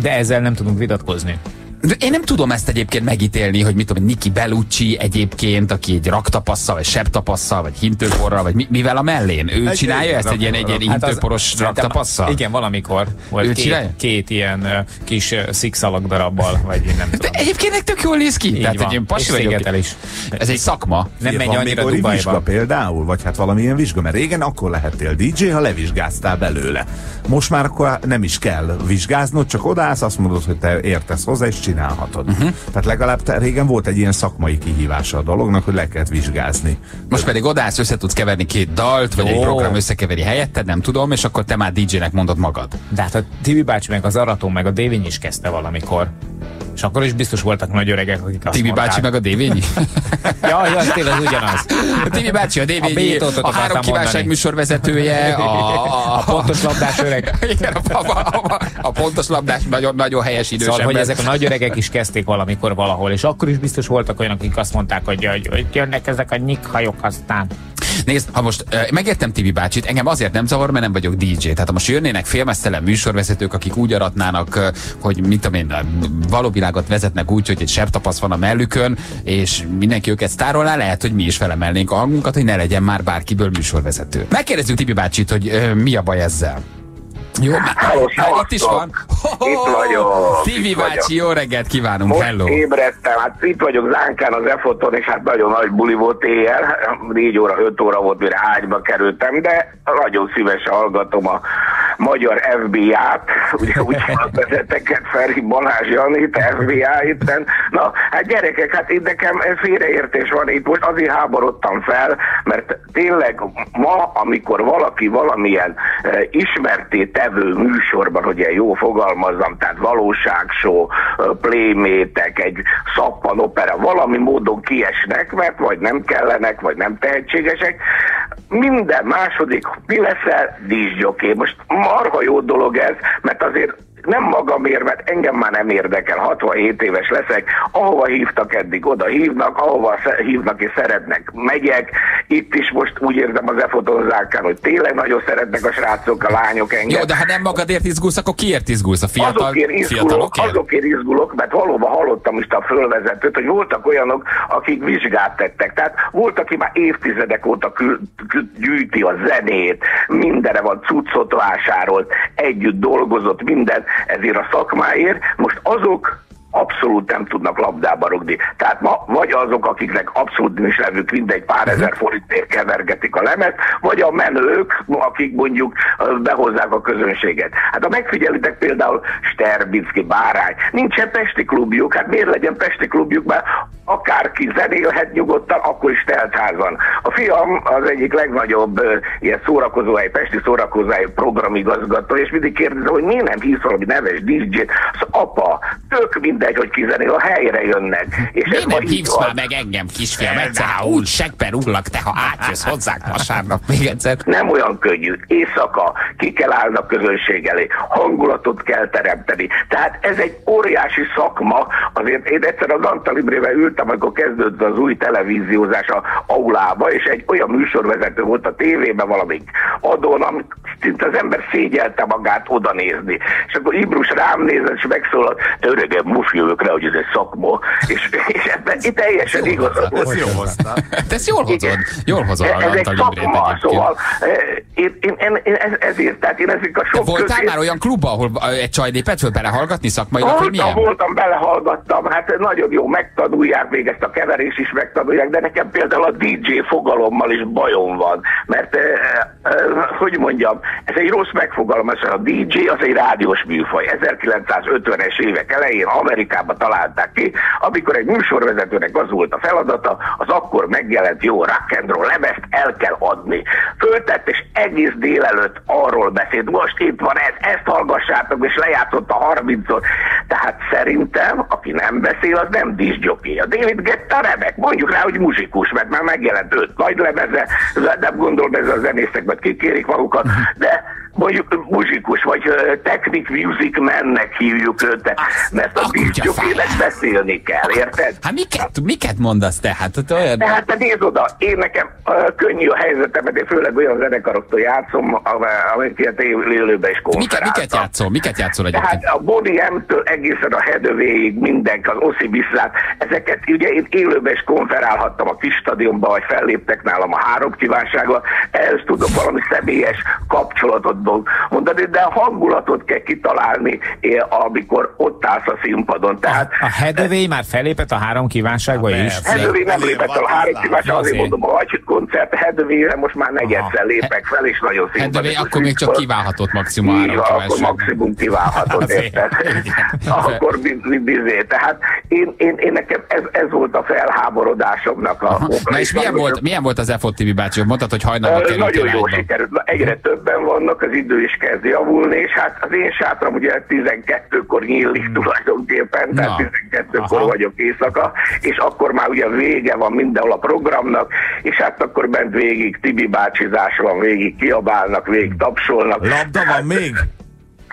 De ezzel nem tudunk vitatkozni. De Én nem tudom ezt egyébként megítélni, hogy mit tudom, Niki Bellucci egyébként, aki egy raktapasszal, vagy sebtapasszal, vagy hintőporral, vagy mi, mivel a mellén. Ő Egy- csinálja egy ezt egy ilyen, egy ilyen Hát az- hintőporos szerintem- raktapasszal? Igen, valamikor volt Ő két, csinálja? két ilyen kis ö, szikszalag darabbal, vagy én nem De tudom. egyébként nek tök jól néz ki. Így Tehát van. egy ilyen pasi vagyok. is. Ez egy szakma. Nem megy annyira Dubajba. vizsga például, vagy hát valamilyen vizsga, mert régen akkor lehettél DJ, ha levizsgáztál belőle. Most már akkor nem is kell vizsgáznod, csak odállsz, azt mondod, hogy te értesz hozzá, és csinálhatod. Mhm. Uh-huh. Tehát legalább te, régen volt egy ilyen szakmai kihívása a dolognak, hogy le kellett vizsgázni. Most pedig odállsz, össze tudsz keverni két dalt, vagy Jó. egy program összekeveri helyetted, nem tudom, és akkor te már DJ-nek mondod magad. De hát a Tibi bácsi meg az Araton meg a Dévény is kezdte valamikor. És akkor is biztos voltak nagy öregek, akik azt Tibi mondták. bácsi meg a Dévényi? Ja, ja, tényleg ugyanaz. A Tibi bácsi, a Dévényi, a, akartam három kívánság műsorvezetője, a, a, A pontos labdás öreg. Igen, a, a, a, a pontos labdás, nagyon, nagyon helyes idős Szóval, hogy ezek a nagy öregek is kezdték valamikor valahol, és akkor is biztos voltak olyanok, akik azt mondták, hogy, hogy, hogy jönnek ezek a nyikhajok aztán. Nézd, ha most megértem Tibi bácsit, engem azért nem zavar, mert nem vagyok DJ. Tehát ha most jönnének félmeztelen műsorvezetők, akik úgy aratnának, hogy mit tudom én, valóvilágot vezetnek úgy, hogy egy sebtapasz van a mellükön, és mindenki őket sztárolná, lehet, hogy mi is felemelnénk a hangunkat, hogy ne legyen már bárkiből műsorvezető. Megkérdezzük Tibi bácsit, hogy uh, mi a baj ezzel. Jó, már, már itt is van. Itt vagyok, itt bácsi, jó reggelt kívánunk, Most hello. ébredtem, hát itt vagyok Zánkán az EFOTon, és hát nagyon nagy buli volt éjjel, 4 óra, 5 óra volt, mire ágyba kerültem, de nagyon szívesen hallgatom a magyar FBI-t, ugye úgy vezeteket, Feri Balázs Janit, FBI itten. Na, hát gyerekek, hát itt nekem félreértés van, itt most azért háborodtam fel, mert tényleg ma, amikor valaki valamilyen eh, ismerté tevő műsorban, hogy ilyen jó fogalmazzam, tehát valóságshow, eh, playmétek, egy szappanopera, valami módon kiesnek, mert vagy nem kellenek, vagy nem tehetségesek, minden második mi leszel? Díszgyoké. Most marha jó dolog ez, mert azért nem magamért, mert engem már nem érdekel, 67 éves leszek, ahova hívtak eddig, oda hívnak, ahova hívnak és szeretnek, megyek. Itt is most úgy érzem az efotonzákán, hogy tényleg nagyon szeretnek a srácok, a lányok engem. Jó, de ha nem magadért izgulsz, akkor kiért izgulsz? A fiatal, Azokért izgulok, fiatalokért? azokért izgulok, mert valóban hallottam is a fölvezetőt, hogy voltak olyanok, akik vizsgát tettek. Tehát volt, aki már évtizedek óta kül, kül, gyűjti a zenét, mindenre van cuccot vásárolt, együtt dolgozott, minden ezért a szakmáért. Most azok abszolút nem tudnak labdába rugni. Tehát ma vagy azok, akiknek abszolút nincs levük, mindegy pár ezer forintért kevergetik a lemet, vagy a menők, akik mondjuk behozzák a közönséget. Hát ha megfigyelitek például Sterbicki, Bárány, nincsen Pesti klubjuk, hát miért legyen Pesti klubjuk, mert akárki zenélhet nyugodtan, akkor is teltházan. A fiam az egyik legnagyobb ilyen szórakozóhely, Pesti szórakozóhely programigazgató, és mindig kérdezem, hogy miért nem hívsz valami neves DJ-t, az apa, tök mindegy, hogy kizenél, a helyre jönnek. És Miért nem hívsz már meg engem, kisfiam? Egyszer úgy segbe rúglak, te ha átjössz hozzánk vasárnap még egyszer. Nem olyan könnyű. Éjszaka ki kell állni a közönség elé, hangulatot kell teremteni. Tehát ez egy óriási szakma. Azért én egyszer az Antal Imrével ültem, amikor kezdődött az új televíziózás a aulába, és egy olyan műsorvezető volt a tévében valamik adón, amit szinte az ember szégyelte magát oda nézni. És akkor Ibrus rám nézett, és megszólalt, öregem, most jövök rá, hogy ez egy szakma, és, és ebben itt teljesen igazad volt. Ezt jó hozta. Te ezt jól hozod. Jól hozod Ez egy szakma, szóval eh, én, én, én, én ez, ezért, tehát én ezek a Te sok voltál közé- már olyan klubban, ahol egy csaj lépett föl belehallgatni szakmailag, hogy Voltam, milyen? voltam, belehallgattam, hát nagyon jó, megtanulják még ezt a keverés is megtanulják, de nekem például a DJ fogalommal is bajom van, mert eh, eh, hogy mondjam, ez egy rossz megfogalmazás, a DJ az egy rádiós műfaj, 1950-es évek elején Amerikában találták ki, amikor egy műsorvezetőnek az volt a feladata, az akkor megjelent jó rock and roll lemezt el kell adni. Föltett és egész délelőtt arról beszélt, most itt van ez, ezt hallgassátok, és lejátszott a 30-szor. Tehát szerintem, aki nem beszél, az nem diszgyoké. A David Guetta remek, mondjuk rá, hogy muzsikus, mert már megjelent öt nagy lemeze, nem gondolom ez a zenészek, mert kikérik magukat, de mondjuk muzsikus, vagy technic music mennek hívjuk őt, mert a diszgyokének beszélni kell, érted? Hát miket, miket mondasz te? Hát olyan... Tehát te nézd oda, én nekem uh, könnyű a helyzetem, mert én főleg olyan zenekaroktól játszom, am- amiket én élőben is Miket, konferáltam. miket játszol? Miket játszol egyébként? Tehát a Body M-től egészen a Hedövéig mindenki, az Oszi Biszlát, ezeket ugye én élőben is konferálhattam a kis stadionban, vagy felléptek nálam a három kívánsággal, ehhez tudok valami személyes kapcsolatot mondani, de a hangulatot kell kitalálni, amikor ott állsz a színpadon. Tehát A Hedövény már felépett a három kívánságba is? persze. Hedövé nem lépett el három hát kívánság, azért mondom, a Hacsit koncert Hedövére most már negyedszer lépek fel, és nagyon Hedövé, szimpatikus. akkor még csak kiválhatott maximum három akkor maximum kiválhatott, érted? Akkor biz- bizé. Tehát én, én, én nekem ez, ez volt a felháborodásomnak a oka. Na és milyen volt, milyen volt az EFOT TV bácsi? Mondtad, hogy hajnalban Ö, kerültél Nagyon jó sikerült. Egyre többen vannak, az idő is kezd javulni, és hát az én sátram ugye 12-kor nyílik tulajdonképpen, tehát Na. 12-kor Aha. vagyok éjszaka, és akkor már ugye vége van mindenhol a programnak, és hát akkor bent végig Tibi bácsizás van, végig kiabálnak, végig tapsolnak. Labda van még?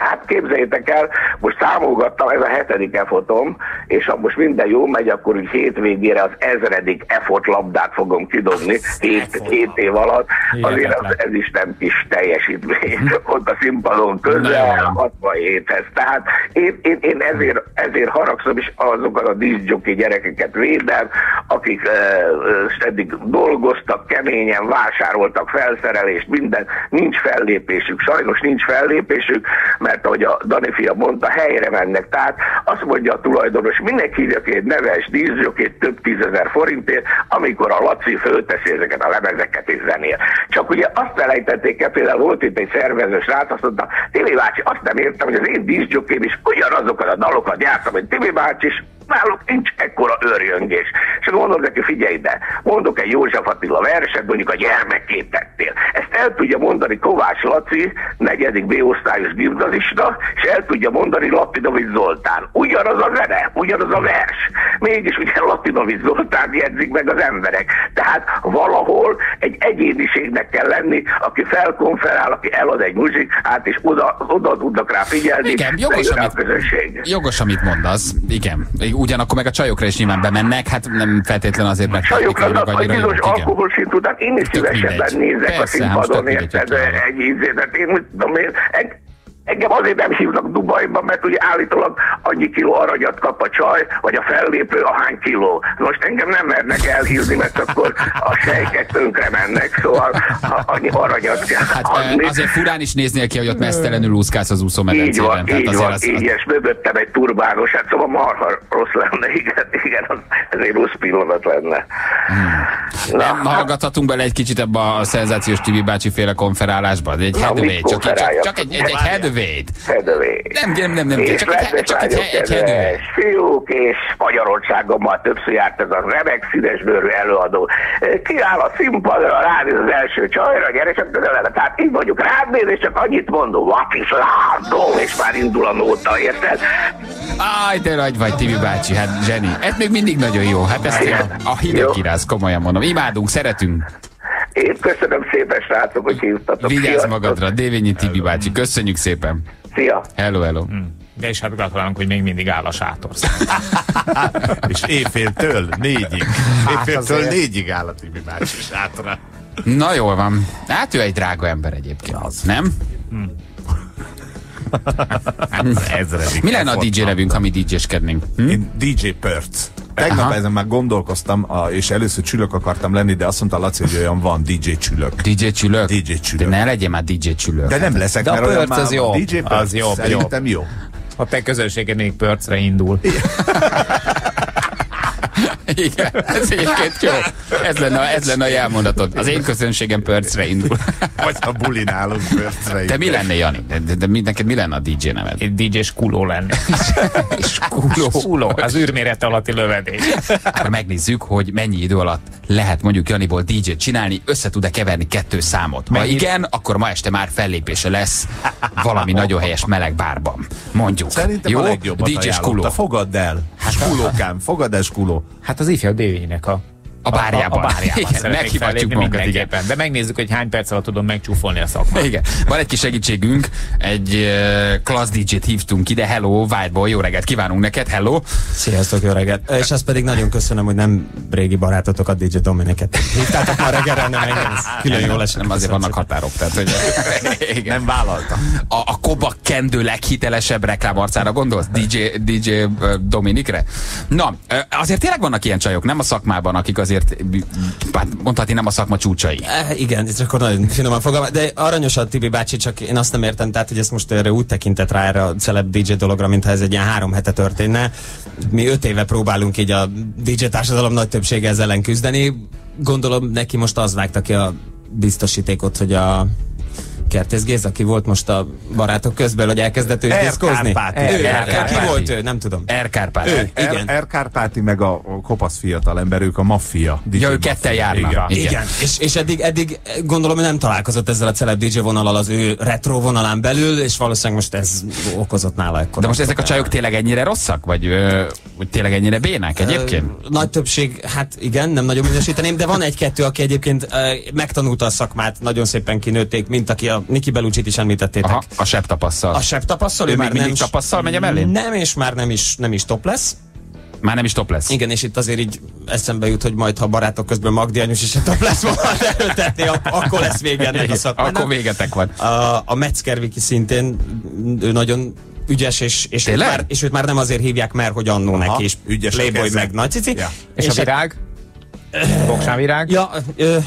Hát képzeljétek el, most számolgattam, ez a hetedik efotom, és ha most minden jó megy, akkor úgy hétvégére az ezredik efot labdát fogom kidobni, hét, hét év alatt. Azért az, ez is nem kis teljesítmény, ott a színpadon közel, jó. 67-hez. Tehát én, én, én ezért, ezért haragszom, és azokat a diszgyoki gyerekeket védem, akik uh, eddig dolgoztak, keményen vásároltak felszerelést, minden, nincs fellépésük, sajnos nincs fellépésük, mert ahogy a Dani fia mondta, helyre mennek. Tehát azt mondja a tulajdonos, minek hívja ki egy neves díszgyokét több tízezer forintért, amikor a Laci fölteszi ezeket a lemezeket és zenél. Csak ugye azt felejtették el, például volt itt egy szervező srác, azt mondta, Tibi bácsi, azt nem értem, hogy az én díszgyokém is ugyanazokat a dalokat játszom, mint Tibi bácsi, náluk nincs ekkora őrjöngés. És akkor mondom neki, figyelj ide, mondok egy József Attila verset, mondjuk a gyermekét tettél. Ezt el tudja mondani Kovács Laci, negyedik B-osztályos gimnazista, és el tudja mondani Latinovic Zoltán. Ugyanaz a zene, ugyanaz a vers. Mégis ugye Latinovic Zoltán jegyzik meg az emberek. Tehát valahol egy egyéniségnek kell lenni, aki felkonferál, aki elad egy muzsikát, és oda, oda tudnak rá figyelni. Igen, jogos, amit, jogos, amit mondasz. Igen. Ugyanakkor meg a csajokra is nyilván bemennek, hát nem feltétlen azért, mert Csajokra, technikailag a annyira bizonyos jók, igen. alkoholszint után én is szívesebben nézek Persze, a hát színpadon, érted? Egy ízét, tehát én mit tudom én, Engem azért nem hívnak Dubajba, mert ugye állítólag annyi kiló aranyat kap a csaj, vagy a fellépő, ahány kiló. Most engem nem mernek elhívni, mert akkor a sejkek tönkre mennek, szóval ha annyi aranyat kell Hát adni. azért furán is néznél ki, hogy ott mesztelenül úszkálsz az Így úszómedencében. van, Tehát így azért van, az, így, és mögöttem egy turbános, hát szóval marha rossz lenne, igen, igen, az, ez egy rossz pillanat lenne. Nem hallgathatunk bele egy kicsit ebbe a szenzációs Tibi bácsi féle konferálásba? Egy Na, headway, mit csak, csak, csak egy, egy, egy headway Fedövé. Nem, nem, nem, nem, és csak egy- csak egy- egy hedő. fiúk, és Magyarországommal többször járt ez a remek színesbőrű előadó. Kiáll a színpadra, ránéz az első csajra, gyere csak közelebb. Tehát így mondjuk rád néz, és csak annyit mondom, what is látom, és már indul a nóta, érted? Áj, de nagy vagy, Tibi bácsi, hát zseni. Ez még mindig nagyon jó, hát ezt a, a hideg kiráz, komolyan mondom. Imádunk, szeretünk. Én köszönöm szépen, srácok, hogy hívtatok. Vigyázz Sziasztok. magadra, Dévényi Tibi bácsi, köszönjük szépen. Szia! Hello, hello. De és hát gratulálunk, hogy még mindig áll a sátor. És éjféltől négyig. Éjféltől azért. négyig áll a Tibi bácsi sátra. Na jól van. Hát ő egy drága ember egyébként. Az. Nem? Ezredik. Mi lenne a DJ nevünk, ha mi DJ-skednénk? Hm? DJ Perc. Tegnap Aha. ezen már gondolkoztam, a, és először csülök akartam lenni, de azt mondta Laci, hogy olyan van, DJ csülök. DJ csülök? DJ csülök. De ne legyen már DJ csülök. De nem leszek, De a mert olyan Perc már az jobb. DJ Az jobb, szerintem jó. A te közönséged még pörcre indul. Igen, ez egyébként jó. Ez lenne, ez lenne a jelmondatod. Az én közönségem percre indul. Vagy a bulin állunk Percre. Te mi lenne, Jani? De, de, de mi, neked mi lenne a DJ neved? Én DJ Skuló lenne. Skuló. Skuló, az űrméret alatti lövedék. Akkor megnézzük, hogy mennyi idő alatt lehet mondjuk Janiból DJ-t csinálni, össze tud-e keverni kettő számot. Ha Mennyi- igen, akkor ma este már fellépése lesz valami nagyon helyes meleg bárban. Mondjuk. Szerintem jó? a legjobbat DJ. Skuló. Fogadd el. Skulókám, fogadd el Skuló. Hát az ifjabb dévénynek a A bárjában. A, a bárjában Igen, meghivatjuk magunkat, igen. De megnézzük, hogy hány perc alatt tudom megcsúfolni a szakmát. Igen. Van egy kis segítségünk, egy uh, class DJ-t hívtunk ide. Hello, White Boy, jó reggelt kívánunk neked, hello. Sziasztok, jó reggelt. És azt pedig nagyon köszönöm, hogy nem régi barátotok a DJ Dominiket. Hívtátok ma reggelre, nem engem. Külön jól esik. Nem azért Köszönöm vannak határok. Tehát, hogy, igen. Nem vállalta. A, a Koba kendő leghitelesebb reklámarcára gondolsz? DJ, DJ Dominikre? Na, azért tényleg vannak ilyen csajok, nem a szakmában, akik azért, hát mondhatni nem a szakma csúcsai. Eh, igen, ez akkor nagyon finoman fogalmaz, de aranyos a Tibi bácsi, csak én azt nem értem, tehát hogy ezt most erre úgy tekintett rá erre a celeb DJ dologra, mintha ez egy ilyen három hete történne. Mi öt éve próbálunk így a DJ társadalom nagy többsége ezzel ellen küzdeni. Gondolom neki most az vágta ki a biztosítékot, hogy a Kertész Géza, aki volt most a barátok közben, hogy elkezdett ő. R. Ki volt ő? Nem tudom. Erkárpát. Ő. Igen. Er, Kárpáti meg a, kopasz fiatal ember, ők a maffia. Ja, ő ketten járnak. Igen. Igen. És, és eddig, eddig gondolom, hogy nem találkozott ezzel a celeb DJ vonalal az ő retro vonalán belül, és valószínűleg most ez okozott nála ekkor. De most ezek a csajok tényleg ennyire rosszak? Vagy, tényleg ennyire bénák egyébként? Ö, Nagy többség, hát igen, nem nagyon minősíteném, de van egy-kettő, aki egyébként ö, megtanulta a szakmát, nagyon szépen kinőtték, mint aki a Niki Belucsit is említettétek. Aha, a sebb tapasszal. A sebb tapasszal, Ő ő még már mindig nem, tapasszal megy a mellén? Nem, és már nem is, nem is top lesz. Már nem is top lesz. Igen, és itt azért így eszembe jut, hogy majd, ha barátok közben Magdi anyus is a top lesz volna erőltetni, ak- akkor lesz vége ennek a szakmának. Akkor végetek van. A, a Metzger Viki szintén ő nagyon ügyes, és, és, őt már, és őt már nem azért hívják, mert hogy annó Aha, neki is ügyesek Playboy meg nagy cici. Ja. És, a virág? Boksán virág? Ja, ö,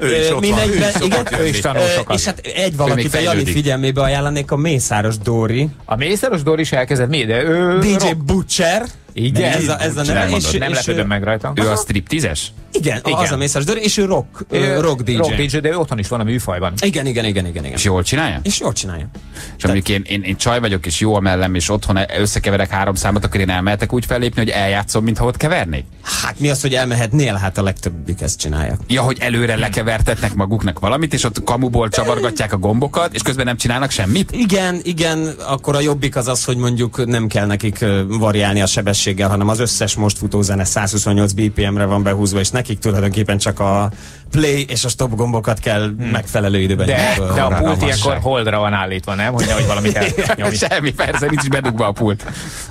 Ő is ö, ott mindegy, van, ő is de- szokott igen. Ő is tanul sokat. és hát egy még valakit a Jani figyelmébe ajánlanék, a Mészáros Dóri, A Mészáros Dóri is elkezdett mi? De ő... DJ Butcher, Igen? ez a, ez a neve, elmondod. és, Nem és lepődöm ő- meg rajta. Ő a striptizes? Igen, Igen. az a Mészáros Dóri, és ő rock, ö, rock DJ. Rock DJ, de ő otthon is van a műfajban. Igen, igen, igen, igen, igen. És jól csinálja? És jól csinálja. És mondjuk én, én, én csaj vagyok, és jó a mellem, és otthon összekeverek három számot, akkor én elmehetek úgy fellépni, hogy eljátszom, mintha ott kevernék? Hát mi az, hogy elmehetnél? Hát a legtöbbük ezt csinálja. Ja, hogy előre lekevertetnek maguknak valamit, és ott kamuból csavargatják a gombokat, és közben nem csinálnak semmit? Igen, igen, akkor a jobbik az az, hogy mondjuk nem kell nekik variálni a sebességgel, hanem az összes most futó zene 128 BPM-re van behúzva, és nekik tulajdonképpen csak a play és a stop gombokat kell megfelelő időben. De, de a pult ilyenkor holdra van állítva, nem? Hogy nehogy valamit elnyomj. Semmi, persze, nincs is bedugva a pult.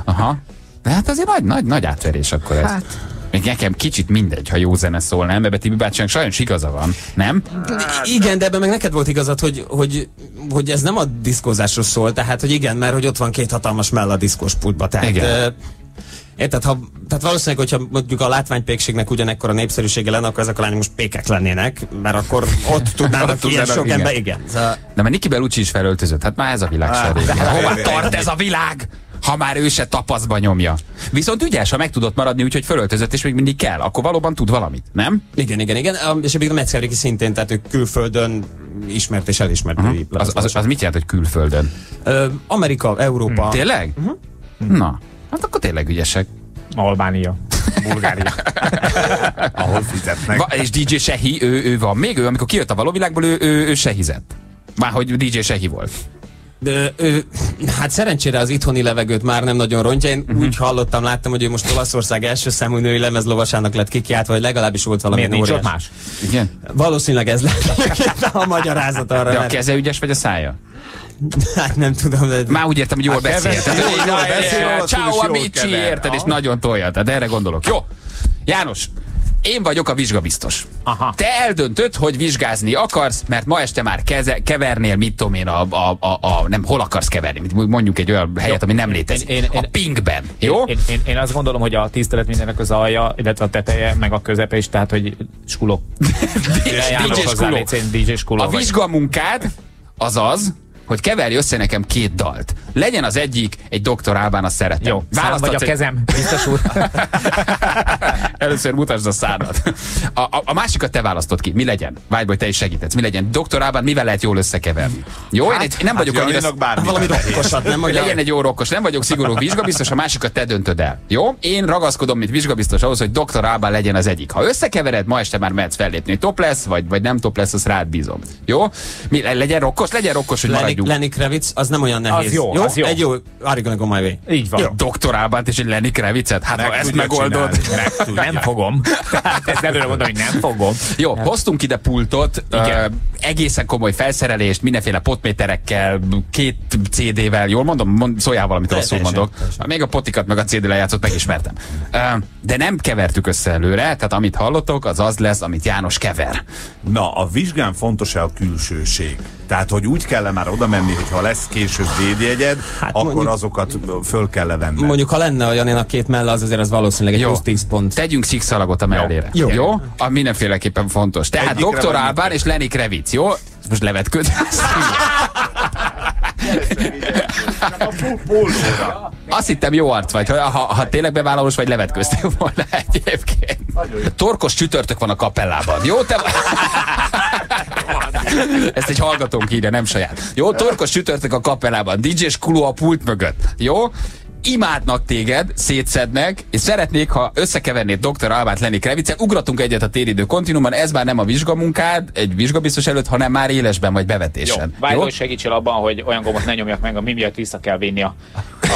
Aha. De hát azért nagy, nagy, nagy átverés akkor ez. Hát. Még nekem kicsit mindegy, ha jó zene szól, nem? Ebbe Tibi bácsinak sajnos igaza van, nem? Igen, de ebben meg neked volt igazad, hogy, hogy, hogy ez nem a diszkózásról szól, tehát hogy igen, mert hogy ott van két hatalmas mell a diszkós pultba. Tehát, Igen. Érted, ha, tehát valószínűleg, hogyha mondjuk a látványpékségnek ugyanekkor a népszerűsége lenne, akkor ezek a lányok most pékek lennének, mert akkor ott tudnának Ott ilyen sok igen. ember, igen. De mert Niki Bellucci is felöltözött, hát már ez a világ se régen. hát, Hova tart ez a világ? Ha már ő se tapaszba nyomja. Viszont ügyes, ha meg tudott maradni, úgyhogy fölöltözött, és még mindig kell, akkor valóban tud valamit, nem? Igen, igen, igen. És még a Metzgeriki szintén, tehát ők külföldön ismert és elismert uh-huh. Az, az, az mit jelent, hogy külföldön? Ö, Amerika, Európa. Tényleg? Na, hát akkor tényleg ügyesek. Albánia, Bulgária. Ahol fizetnek. Va, és DJ Sehi, ő, ő van még, ő amikor kijött a való világból, ő, ő, ő sehizett. Már hogy DJ Sehi volt. De, ő, hát szerencsére az itthoni levegőt már nem nagyon rontja. Én uh-huh. úgy hallottam, láttam, hogy ő most Olaszország első számú női lemezlovasának lett kikiáltva, vagy legalábbis volt valami Miért nincs ott óriás. más? Igen? Valószínűleg ez lett a magyarázat arra. De a mert- keze ügyes, vagy a szája? Hát nem tudom, de... Már úgy értem, hogy jól jól beszél, Ciao amici, érted, és nagyon tolja. Tehát erre gondolok. Jó. János, én vagyok a vizsgabiztos. Aha. Te eldöntöd, hogy vizsgázni akarsz, mert ma este már keze, kevernél, mit tudom én, a, a, a, a, nem, hol akarsz keverni, mondjuk egy olyan helyet, ami nem létezik. Én- én- a pingben, jó? Én, én, én, azt gondolom, hogy a tisztelet mindenek az alja, illetve a teteje, meg a közepe is, tehát, hogy skuló. DJ skuló. A vizsgamunkád az az, hogy keverj össze nekem két dalt. Legyen az egyik egy Dr. Albán, azt szeretem. Jó, szám vagy a kezem, biztos úr. Először mutasd a szádat. A, a, a másikat te választod ki. Mi legyen? Vágy, hogy te is segítesz. Mi legyen? Dr. Albán mivel lehet jól összekeverni? Jó, én, egy, én nem vagyok annyira... Valami rokkosat, nem? Hogy Legyen egy jó rokkos, nem vagyok szigorú vizsgabiztos, a másikat te döntöd el. Jó? Én ragaszkodom, mint vizsgabiztos ahhoz, hogy Dr. Albán legyen az egyik. Ha összekevered, ma este már mehetsz fellépni. Top lesz, vagy, vagy nem top lesz, azt rád bízom. Jó? Mi, le- legyen rokkos, legyen rokkos, hogy Lenny. Lenny Kravitz, az nem olyan nehéz. jó, az jó. Egy jó, are you gonna go my way? Így van. Jó. Albánt és egy Lenny Kravitzet? Hát Meg ha ezt megoldod. csinálni. Nem fogom. Tehát ezt előre mondom, hogy nem fogom. Jó, hoztunk ide pultot, Igen. uh, egészen komoly felszerelést, mindenféle potméterekkel, két CD-vel, jól mondom? Mond, szóljál valamit rosszul mondok. teljesen. Még a potikat meg a CD lejátszót megismertem. Uh, de nem kevertük össze előre, tehát amit hallottok, az az lesz, amit János kever. Na, a vizsgán fontos-e a külsőség? Tehát, hogy úgy kell már oda menni, hogy ha lesz később védjegyed, Hát akkor mondjuk- azokat föl kell venni. Mondjuk, ha lenne a Janinak két melle, az azért az valószínűleg egy Jó. plusz 10 pont. Tegyünk szikszalagot a mellére. Jó. Jó? A mindenféleképpen fontos. Tehát Egyikre Dr. Albán és Lenny Kravitz, jó? Most levetkőd. Azt hittem jó arc vagy, ha, ha, ha tényleg bevállalós vagy levetköztél volna egyébként. Torkos csütörtök van a kapellában. Jó, te... Ezt egy hallgatónk írja, nem saját. Jó, torkos csütörtök a kapellában. DJ Skulu a pult mögött. Jó? Imádnak téged, szétszednek, és szeretnék, ha összekevernéd Dr. Albát Lenny Kravitzek, ugratunk egyet a téridő kontinumban, ez már nem a vizsgamunkád, egy vizsgabiztos előtt, hanem már élesben vagy Jó, bevetésen. Vágó, hogy segítsél abban, hogy olyan gombot ne nyomjak meg, ami miatt vissza kell vinni a, a,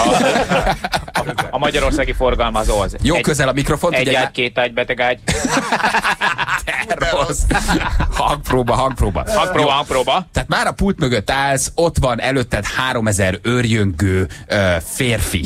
a, a magyarországi forgalmazóhoz. Jó Egy- közel a mikrofont, Egy ágy, két ágy, beteg ágy. rossz. Hangpróba, hangpróba. Hangpróba, hangpróba. Tehát már a pult mögött állsz, ott van előtted 3000 őrjöngő ö, férfi.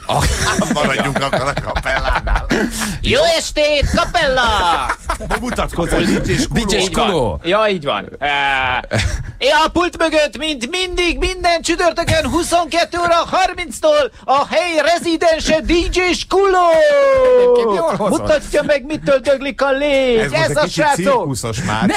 A, Maradjunk akkor a kapellánál. Jó estét, kapella! Is DJ. Skuló. Ja, így van. Ja, a pult mögött, mint mindig, minden csütörtökön 22 óra 30-tól a hely rezidense DJ Skuló! Mutatja meg, mitől döglik a légy. Ez, ez a srácok! már,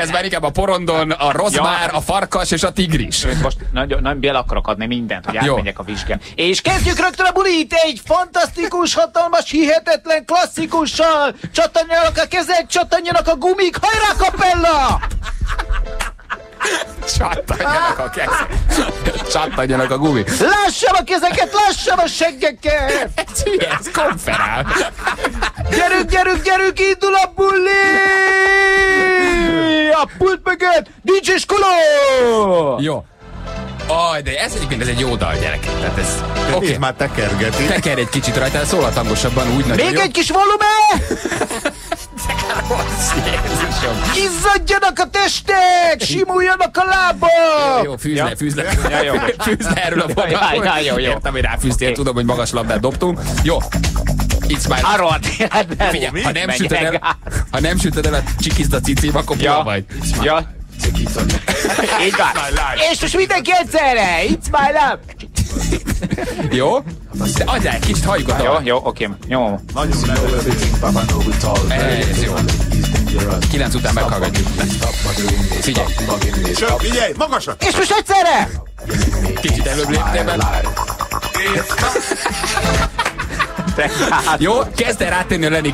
ez már inkább a porondon, a rozmár, a farkas és a tigris. Most nagyon, nagyon bele akarok adni mindent, hogy Jó. átmegyek a vizsgán. És kezdjük rögtön a bulit egy fantasztikus, hatalmas, hihetetlen klasszikussal. Csattanjanak a kezek, csattanjanak a gumik, hajrá kapella! Csattanjanak a kezek. Csattanjanak a gumi. Lássam a kezeket, lássam a seggeket! Ez hülye, ez konferál. Gyerünk, gyerünk, gyerünk, indul a buli! A pult mögött DJ Skuló! Jó. Aj, de ez egyébként ez egy jó dal, gyerekek. Tehát ez... Oké. Nézd már tekergeti. teker egy kicsit rajta, szólhat hangosabban, úgy nagyon Még jó. egy kis volume! Izzadjanak a testek! Simuljanak a lábak! Jó, fűz le, fűz le. Ja, jó. Fűz le erről a Ja, ja, jó, jó. Értem, hogy ráfűztél, Oké. tudom, hogy magas labdát dobtunk. Jó. It's my Arról a. Figyelj, ha nem, sütöd el, ha nem sütöd el a csikizd a cicim, akkor ja. Ja, vagy. ja. Így van. És most mindenki egyszerre. It's my love. Jó? De adjál, egy kicsit halljuk a Jó, jó, oké. Nyomom. Nagyon. Ez jó. Kilenc után meghallgatjuk. Figyelj, Sőt, figyelj, magasra! És most egyszerre. kicsit előbb léptél be. Jó, kezd el rátenni a Lenny.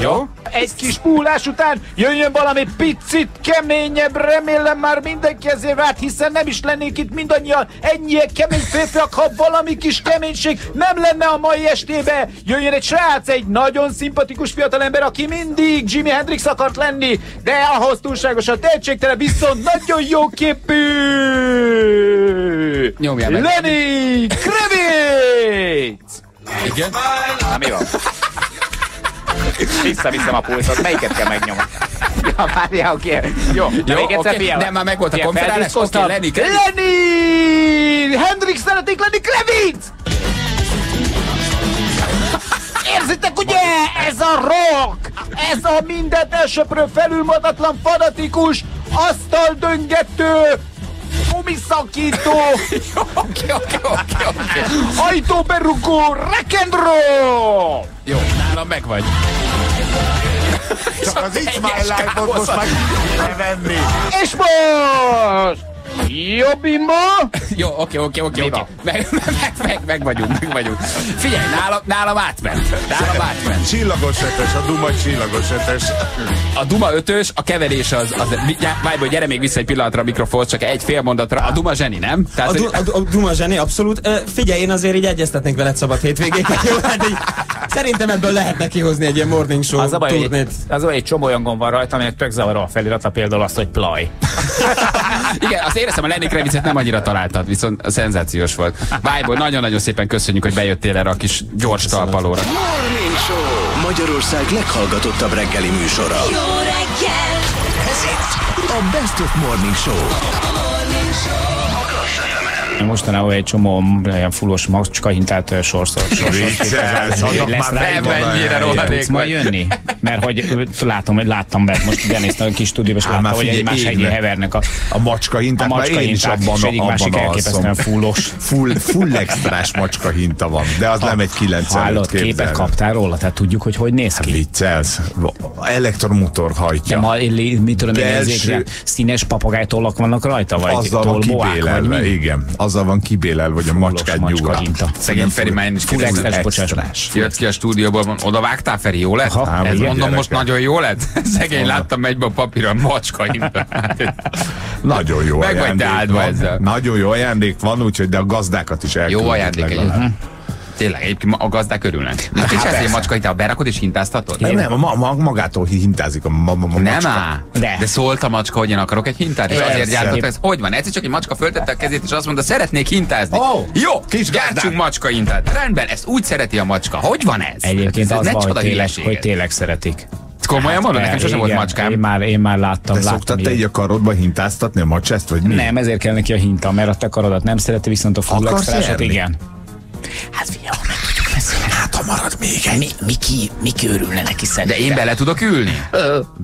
Jó? Egy kis púlás után jöjjön valami picit keményebb, remélem már mindenki ezért várt, hiszen nem is lennék itt mindannyian ennyien kemény férfiak, ha valami kis keménység nem lenne a mai estébe. Jöjjön egy srác, egy nagyon szimpatikus fiatalember, aki mindig Jimi Hendrix akart lenni, de ahhoz túlságosan tehetségtelen, viszont nagyon jó képű. Nyomjál meg. Lenny Kravitz! Igen? Na mi van? Visszaviszem a pulszot, melyiket kell megnyomni? Ja, várjál, oké. Jó, Jó, még egyszer figyelj. Nem, már megvolt a konferálás, oké, Lenny Kravitz. Lenny! Hendrix szeretik Lenny Kravitz! Érzitek, ugye? Ez a rock! Ez a mindent elsöprő felülmadatlan fanatikus, asztal döngető, gumiszakító, Oké, oké, oké, oké. ajtóberugó, rock'n'roll! Jó, nálam meg vagy. Csak az It's My Life-ot most meg levenni. És most! Jó bimbo! Jó, oké, oké, oké, oké. Meg, meg, meg, meg vagyunk, meg vagyunk. Figyelj, nálam, nálam átment. Nálam átment. Csillagos ötös, a Duma csillagos ötös. A Duma ötös, a keverés az, az várj, gyere még vissza egy pillanatra a mikrofon, csak egy fél mondatra. A Duma zseni, nem? Tehát, A, du- a, a Duma zseni, abszolút. Figyelj, én azért így egyeztetnék veled szabad hétvégéket, jó? Hát így, szerintem ebből lehetne kihozni egy ilyen morning show Az a baj, turnét. az a baj, egy csomó olyan gomb van rajta, aminek tök zavaró a felirata, például az, hogy plaj. Igen, azt éreztem, a Lenny Kravitzet nem annyira találtad, viszont szenzációs volt. Bájból nagyon-nagyon szépen köszönjük, hogy bejöttél erre a kis gyors talpalóra. Morning Show. Magyarország leghallgatottabb reggeli műsora. Jó reggel! Ez itt a Best of Morning Show. Mostanában egy csomó olyan fullos macska hintát sorszor. Lesz rá a Tudsz majd jönni? Mert hogy látom, hogy láttam be, most benéztem a kis stúdióba, és láttam, hogy egymás hegyé égve. hevernek a, A macska a hintát, már macska én is hinták, abban, és egyik másik elképesztően fullos. Full, full extrás macska hinta van, de az nem egy 9 Hallott, képet kaptál róla, tehát tudjuk, hogy hogy néz ki. Viccelsz. Elektromotor hajtja. ma, mit tudom Belső- színes papagájtollak vannak rajta, vagy azzal vagy kibélelve, igen. Azzal van kibélelve, hogy a macska nyúl. Szegény Feri már is extrás. Jött ki a stúdióból, oda vágtál, Feri, jó lett? Aha, Ez igen, mondom, most nagyon jó lett? Szegény, láttam egybe a papíron, macska hinta. Nagyon jó Meg vagy ajándék te áldva van. ezzel. Nagyon jó ajándék van, úgyhogy de a gazdákat is elküldik Jó ajándék. Tényleg, egyébként a gazdák örülnek. Hát és ez egy macska hittel, berakod és hintáztatod? Nem, nem, ma, ma, magától hintázik a ma, ma, ma Nem macska. á. De. De szólt a macska, hogy én akarok egy hintát, és azért gyártott ez. Hogy van? Egyszer csak egy macska föltette a kezét, és azt mondta, szeretnék hintázni. Ó, Jó, kis gyártsunk macska hintát. Rendben, ezt úgy szereti a macska. Hogy van ez? Egyébként ez az ne van, hogy tényleg, hogy tényleg szeretik. Komolyan mondod? Nekem sosem volt macskám. Én már, én már láttam. Te láttam szoktad te így a karodba hintáztatni a macsest, vagy mi? Nem, ezért kell neki a hinta, mert a te karodat nem szereti, viszont a full Akarsz extrásat nyerni? igen. Hát figyelj, ha marad még egy. Mi, mi, ki, mi ki örülne neki De szerintem? én bele tudok ülni?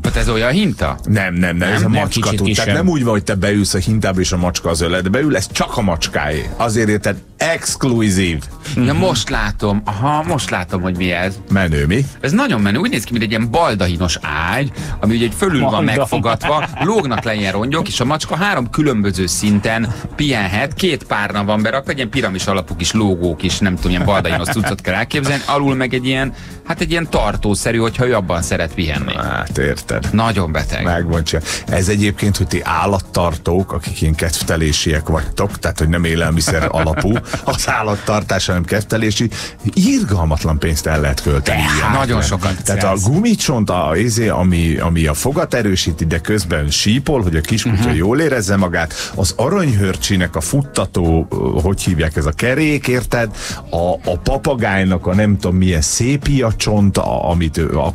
Hát ez olyan hinta? Nem, nem, nem, ez a macska tud. Tehát nem úgy van, hogy te beülsz a hintába és a macska az öled, beül, ez csak a macskáé. Azért érted, exkluzív. Ja, most látom. Aha, most látom, hogy mi ez. Menő, mi? Ez nagyon menő, úgy néz ki, mint egy ilyen baldahinos ágy, ami ugye egy fölül van megfogatva, lógnak le ilyen rongyok, és a macska három különböző szinten pihenhet, két párna van berakva, egy ilyen piramis alapú kis lógók is, nem tudom, ilyen baldahinos cuccot kell elképzelni, alul meg egy ilyen, hát egy ilyen tartószerű, hogyha ő abban szeret pihenni. Hát érted. Nagyon beteg. Csinálva. Ez egyébként, hogy ti állattartók, akik ilyen kedvtelésiek vagytok, tehát hogy nem élelmiszer alapú, az állattartás, hanem kedvtelési, irgalmatlan pénzt el lehet költeni. Ilyenekre. nagyon sokat Tehát a gumicsont, a, izé, ami, ami a fogat erősíti, de közben sípol, hogy a kiskutya uh-huh. jól érezze magát, az aranyhörcsinek a futtató, hogy hívják ez a kerék, érted? A, a papagájnak a nem tudom milyen szépia csonta, amit ő a,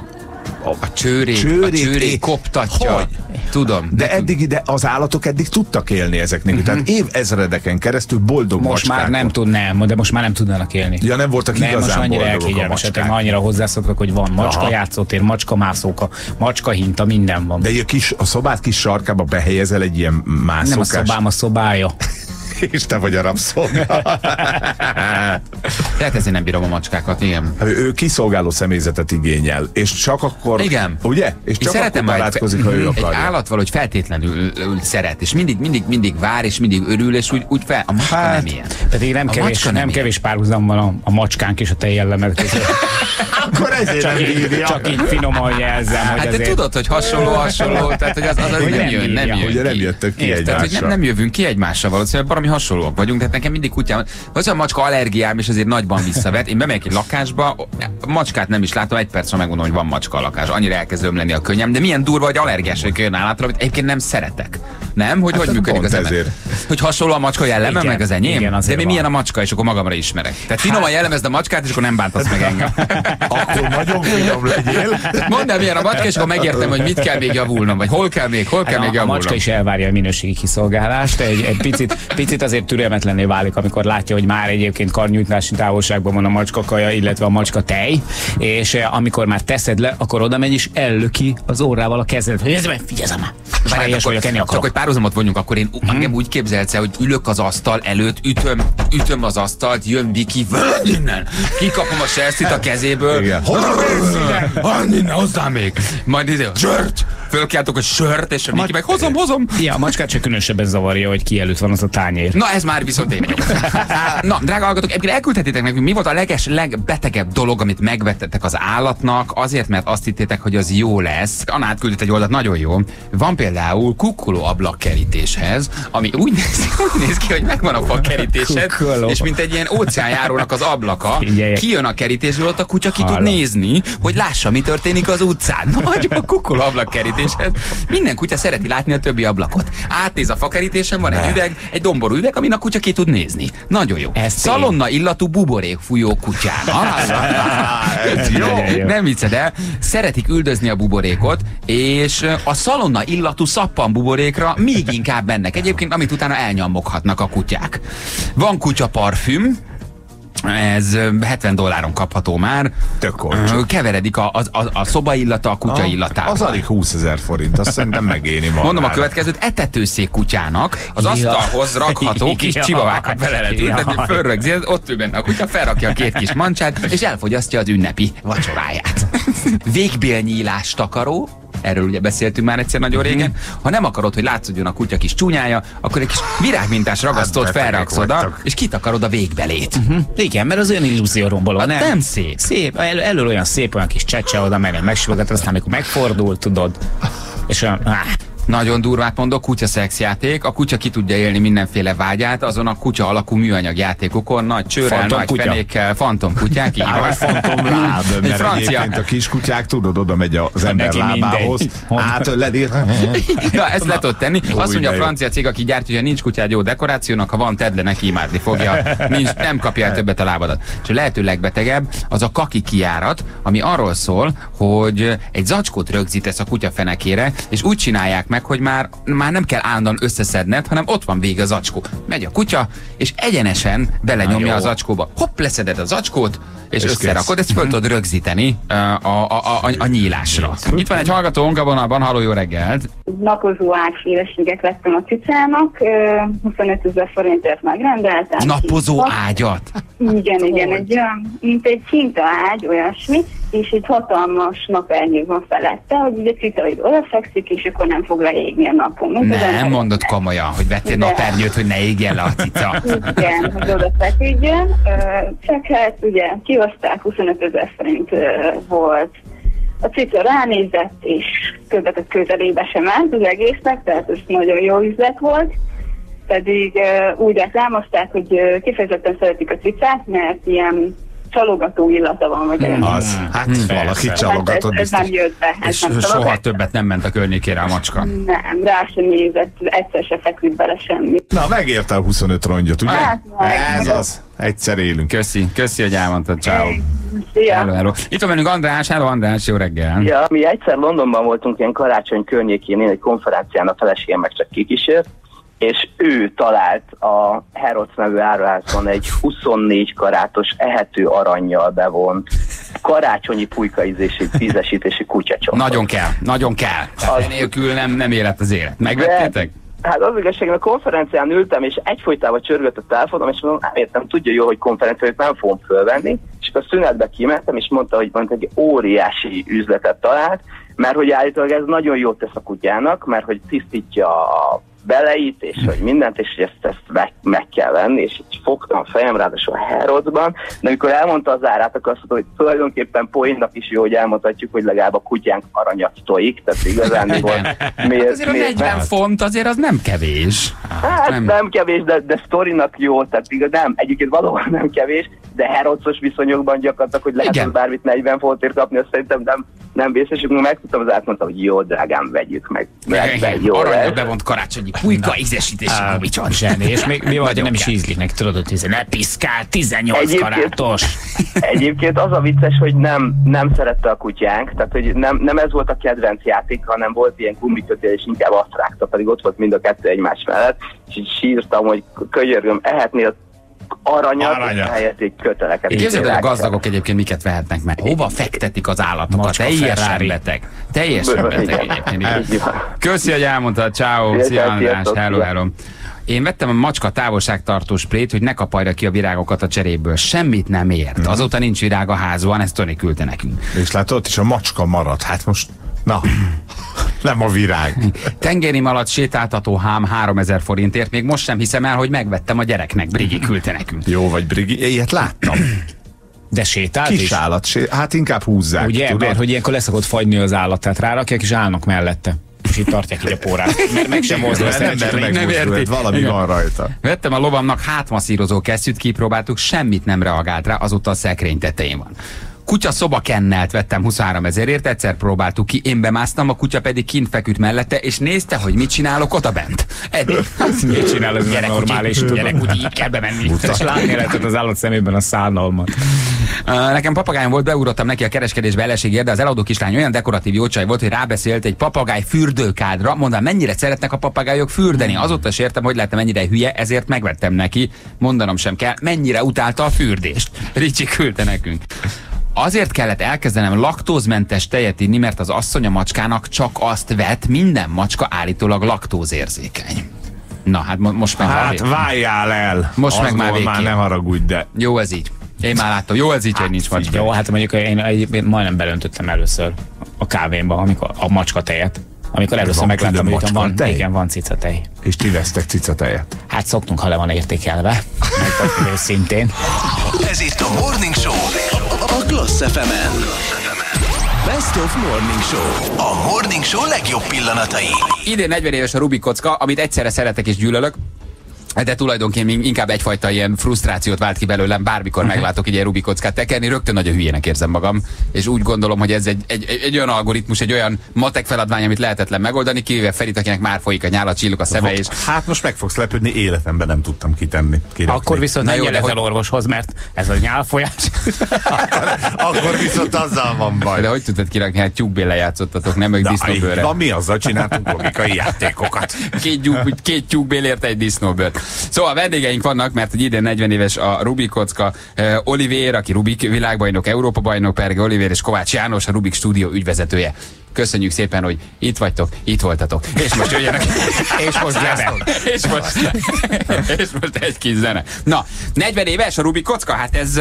A csőrék, Csőrék, a csőrék é- koptatja. Hogy? Tudom. De eddig ide az állatok eddig tudtak élni ezeknek, uh-huh. tehát évezredeken keresztül boldog Most már macskák nem tud, nem, de most már nem tudnának élni. Ja, nem voltak nem, most igazán annyira boldogok a elkényelmesedtek, macskák. már annyira hozzászoktak, hogy van macska Aha. játszótér, macska mászóka, macska hinta, minden van. De a, kis, a szobát kis sarkába behelyezel egy ilyen nem a mászókás... szobám, a szobája. És te vagy a rabszolga. Tehát ezért nem bírom a macskákat, igen. ő, ő kiszolgáló személyzetet igényel, és csak akkor... Igen. Ugye? És csak akkor ha egy- találkozik, ha ő egy akarja. állat valahogy feltétlenül szeret, és mindig, mindig, mindig vár, és mindig örül, és úgy, úgy fel. A macska Hát, nem ilyen. Pedig nem A kevés, nem, nem kevés párhuzam van a, a macskánk és a te jellemed között. Akkor ezért Csak nem így, bírja. csak így finoman jelzem, hogy Hát te azért... tudod, hogy hasonló, hasonló, tehát hogy az, az, az Hogy nem, nem jön, nem jön Ugye nem jöttök ki Érted, hogy nem, egymással. nem jövünk ki egymással valószínűleg, valami hasonlóak vagyunk, tehát nekem mindig kutyám, az a macska allergiám, és azért nagyban visszavet. Én bemegyek egy lakásba, a macskát nem is látom, egy percre megmondom, hogy van macska a lakás. Annyira elkezd lenni a könnyem, de milyen durva, hogy allergiás vagyok olyan állatra, amit egyébként nem szeretek. Nem? Hogy hogy Hát működik pont az ember? ezért. Hogy hasonló a macska jelleme, Igen, meg az enyém? igen, De mi van. milyen a macska, és akkor magamra ismerek. Tehát finoman jellemezd a macskát, és akkor nem bántasz meg engem. Akkor nagyon finom legyél. Mondd el, milyen a macska, és akkor megértem, hogy mit kell még javulnom, vagy hol kell még, hol kell Hát még a, a javulnom. macska is elvárja a minőségi kiszolgálást, egy, egy picit, picit azért türelmetlenné válik, amikor látja, hogy már egyébként karnyújtási távolságban van a macska kaja, illetve a macska tej, és eh, amikor már teszed le, akkor oda megy és ellöki az órával a kezed. hogy Ez meg, figyelj már! Várj, Teljes vagyok, csak hogy párhuzamot vonjunk, akkor én uh, engem úgy képzelsz el, hogy ülök az asztal előtt, ütöm, ütöm az asztalt, jön Viki, innen! Kikapom a serszit a kezéből. Igen. Honnan innen, hozzám még! Majd ide, sört! Fölkiáltok, hogy sört, és a Viki meg hozom, hozom! Ja, a macskát csak különösebben zavarja, hogy ki előtt van az a tányér. Na ez már viszont én. Na, drága hallgatók, egyébként elküldhetétek nekünk, mi volt a leges, legbetegebb dolog, amit megvettetek az állatnak, azért, mert azt hittétek, hogy az jó lesz. Anna átküldött egy oldalt, nagyon jó. Van például kukkoló ablakkerítéshez, ami úgy néz, úgy néz ki, hogy megvan a fakkerítésed, Kukkoló. és mint egy ilyen óceánjárónak az ablaka, Figyeljek. kijön a kerítésből, ott a kutya ki tud Hallom. nézni, hogy lássa, mi történik az utcán. Nagy a kukkoló ablakkerítéshez. Minden kutya szereti látni a többi ablakot. Átnéz a fakerítésen, van egy üveg, egy domború üveg, amin a kutya ki tud nézni. Nagyon jó. Ez Szalonna illatú buborék fújó kutyának. Jó. Nem vicced el. Szeretik üldözni a buborékot, és a szalonna illatú szappan buborékra még inkább mennek. Egyébként, amit utána elnyomoghatnak a kutyák. Van kutya parfüm, ez ö, 70 dolláron kapható már. Tök olcsó. Keveredik a, a, a, a szoba illata a kutya illatával. Az alig 20 ezer forint, azt szerintem megéni van. Mondom a következőt, etetőszék kutyának az Ja. asztalhoz rakható kis Ja. csivavákat bele lehet ültetni, Ja. fölrögzi, ott ül benne a kutya, felrakja a két kis mancsát, és elfogyasztja az ünnepi vacsoráját. Végbélnyílás takaró, erről ugye beszéltünk már egyszer nagyon régen. Ha nem akarod, hogy látszódjon a kutya kis csúnyája, akkor egy kis virágmintás ragasztót Hát felraksz oda, és kitakarod a végbelét. Igen, mert az olyan illúzió romboló, Hát nem? nem szép. Szép, el, elől olyan szép, olyan kis csecse oda, meg megsimogat, aztán amikor megfordul, tudod, és olyan, áh, Nagyon durvát mondok, kutya szexjáték. A kutya ki tudja élni mindenféle vágyát, azon a kutya alakú műanyag játékokon, nagy csőrrel, Fantom nagy kutya. fenékkel, fantom kutyák, így vagy fantom láb, Egy mert francia. egyébként a kiskutyák, tudod, oda megy az ember neki lábához. Honnan? átöledi. Ja, ezt le tudod tenni. Azt mondja a francia cég, aki gyártja, hogy nincs kutyád jó dekorációnak, ha van, tedd le neki, imádni fogja. Nincs, nem kapja el többet a lábadat. És a lehető legbetegebb az a kaki kiárat, ami arról szól, hogy egy zacskót rögzítesz a kutya fenekére, és úgy csinálják meg, hogy már, már nem kell állandóan összeszedned, hanem ott van vége a zacskó. Megy a kutya, és egyenesen belenyomja jó. a zacskóba. Hopp, leszeded a zacskót, és, És összerakod, ezt föl tudod rögzíteni a, a, a, a, a nyílásra. Itt van egy hallgatónk a vonalban, halló, jó reggelt! napozó ágyféleséget vettem a cicának, ö, 25 ezer forintért megrendeltem. Napozó ágyat? Igen, igen, egy olyan, mint egy cinta ágy, olyasmi, és egy hatalmas napernyő van felette, hogy ugye cica, hogy odafekszik, és akkor nem fog leégni a napon. Nem ember- mondod komolyan, hogy vettél napernyőt, hogy ne égjen le a cica. Igen, hogy oda feküdjön. Ö, Csak hát ugye kihozták, 25 ezer forint volt. A cica ránézett, és közvetett közelébe sem ment az egésznek, tehát ez nagyon jó üzlet volt. Pedig úgy rátámaszták, hogy kifejezetten szeretik a cicát, mert ilyen csalogató illata van, vagy olyan. Az, hát valaki Hát csalogatott ez, ez nem jött be. Ez És nem soha többet nem ment a környékére a macska. Nem, rá sem nézett, egyszer se feküdt bele semmi. Na, megérte a 25 rongyot, ugye? Hát, meg. Ez az. Egyszer élünk. Köszi, köszi, hogy elmondtad, ciao. Szia! Hello, hello. Itt van velünk András, hello András, jó reggel. Ja, mi egyszer Londonban voltunk ilyen karácsony környékén, én egy konferencián, a feleségem meg csak kikísért, és ő talált a Herods nevű áruházban egy 24 karátos ehető aranyjal bevont karácsonyi pulykaizési, tízesítési kutyacsontot. Nagyon kell, nagyon kell. Az- nélkül nem, nem élet az élet. Megvettétek? Hát az igazság, a konferencián ültem, és egyfolytában csörgött a telefonom, és mondom, nem értem, tudja jó, hogy konferenciát nem fogom fölvenni, és a szünetbe kimentem, és mondta, hogy mondta, egy óriási üzletet talált, mert hogy állítólag ez nagyon jót tesz a kutyának, mert hogy tisztítja a beleit, és hogy mindent, és hogy ezt, ezt meg, meg kell venni, és így fogtam a fejem, ráadásul a Herodban, de amikor elmondta az árát, akkor azt mondta, hogy tulajdonképpen poénnak is jó, hogy elmondhatjuk, hogy legalább a kutyánk aranyat tojik, tehát igazán Igen. Hát azért a 40 font azért az nem kevés. Hát Nem. nem, nem kevés, de, de sztorinak jó, tehát igaz, nem, egyébként valóban nem kevés, de herodszos viszonyokban gyakorlatilag, hogy lehet bármit 40 fontért kapni, azt szerintem nem, nem vészes, és megtudtam az át, mondtam, hogy jó, drágám, vegyük meg. Rendben, jó Aranyra lesz. bevont karácsonyi pulyka ízesítési gumicson. Zseni, és még mi van, hogy nem is ízlik neki, tudod, hogy ne piszkál, 18 Egyébként- karátos. Egyébként az a vicces, hogy nem, nem szerette a kutyánk, tehát hogy nem, nem ez volt a kedvenc játék, hanem volt ilyen gumikötél, és inkább azt rágta, pedig ott volt mind a kettő egymás mellett, és így sírtam, hogy könyörgöm, ehetnél aranyat, Aranyat. és helyett egy köteleket. Képzeld, a gazdagok egyébként miket vehetnek meg. Hova fektetik az állatokat? Macska Teljesen Ferrari. beteg. Teljesen beteg Igen. egyébként. igen. Így van. Köszi, hogy elmondtad. Ciao. Szia, Szia, András. sziasztok, Hello, szia. hello. Én vettem a macska távolságtartó sprét, hogy ne kaparja ki a virágokat a cseréből. Semmit nem ért. Azóta nincs virág a házban, ezt Tony küldte nekünk. És látod, ott is a macska maradt. Hát most, na, nem a virág. Tengeri malac sétáltató hám 3000 forintért. Még most sem hiszem el, hogy megvettem a gyereknek. Brigi küldte nekünk. Jó vagy, Brigi, ilyet láttam. De sétált Kis is? állat, sé- hát inkább húzzák. Ugye, tudod? mert hogy ilyenkor leszokott fagyni az állat, tehát rárakják és állnak mellette. És itt tartják így a pórát. Mert meg sem mozdul. nem, nem, nem, nem érti. valami Igen. van rajta. Vettem a lovamnak hátmasszírozó kesztyűt, kipróbáltuk, semmit nem reagált rá, azóta a szekrény tetején van. Kutya szoba kennelt vettem 23 ezerért, egyszer próbáltuk ki, én bemásztam, a kutya pedig kint feküdt mellette, és nézte, hogy mit csinálok oda bent. Eddig. Mit csinál, ez Gyerek, normális. Gyerek, gyerek, úgy így kell bemenni. És látni lehetett az állat szemében a szánalmat. Nekem papagájom volt, beugrottam neki a kereskedésbe eleségért, de az eladó kislány olyan dekoratív jócsaj volt, hogy rábeszélt egy papagáj fürdőkádra. Mondom, mennyire szeretnek a papagájok fürdeni. Azóta is értem, hogy lettem mennyire hülye, ezért megvettem neki. Mondanom sem kell, mennyire utálta a fürdést. Ricsi küldte nekünk. Azért kellett elkezdenem laktózmentes tejet inni, mert az asszony a macskának csak azt vet, minden macska állítólag laktózérzékeny. Na, hát mo- most meg Hát váljál el! Most meg már végképp. már ne haragudj, de Jó ez így. Én már láttam. Jó ez így, hogy nincs macska. Jó, hát mondjuk én egyébként majdnem belöntöttem először a kávémba, amikor a macska tejet. Amikor először megláttam, hogy van, macskatej? igen, van cicatej. és ti vesztek cicatejet. Hát szoktunk, ha le van értékelve. Megtartom őszintén. Ez itt a Morning Show. A Klassz fm Best of Morning Show. A Morning Show legjobb pillanatai. Idén 40 éves a Rubik kocka, amit egyszerre szeretek és gyűlölök. De tulajdonképpen inkább egyfajta ilyen frusztrációt vált ki belőlem, bármikor meglátok egy ilyen Rubik kockát tekerni, rögtön nagyon hülyének érzem magam, és úgy gondolom, hogy ez egy, egy, egy, egy olyan algoritmus, egy olyan matek feladvány, amit lehetetlen megoldani, kivéve Ferit, akinek már folyik a nyála, csillog a szeme, és Hát most meg fogsz lepődni, életemben nem tudtam kitenni. Kirakni. Akkor viszont Na nem jó, de hogy- el orvoshoz, mert ez a nyálfolyás. Akkor viszont azzal van baj. de hogy tudtad kirakni, hát tyúkbél lejátszottatok, nem ők Na, disznóbőre. Na mi azzal csináltunk logikai játékokat. Két, tyúk, két tyúkbélért egy disznóbőr. Szóval vendégeink vannak, mert hogy idén 40 éves a Rubik kocka, uh, Olivér, aki Rubik világbajnok, Európa bajnok, Perge Olivér és Kovács János, a Rubik stúdió ügyvezetője. Köszönjük szépen, hogy itt vagytok, itt voltatok. És most jöjjenek. és most zene. és most, és most egy kis zene. Na, 40 éves a Rubik kocka, hát ez,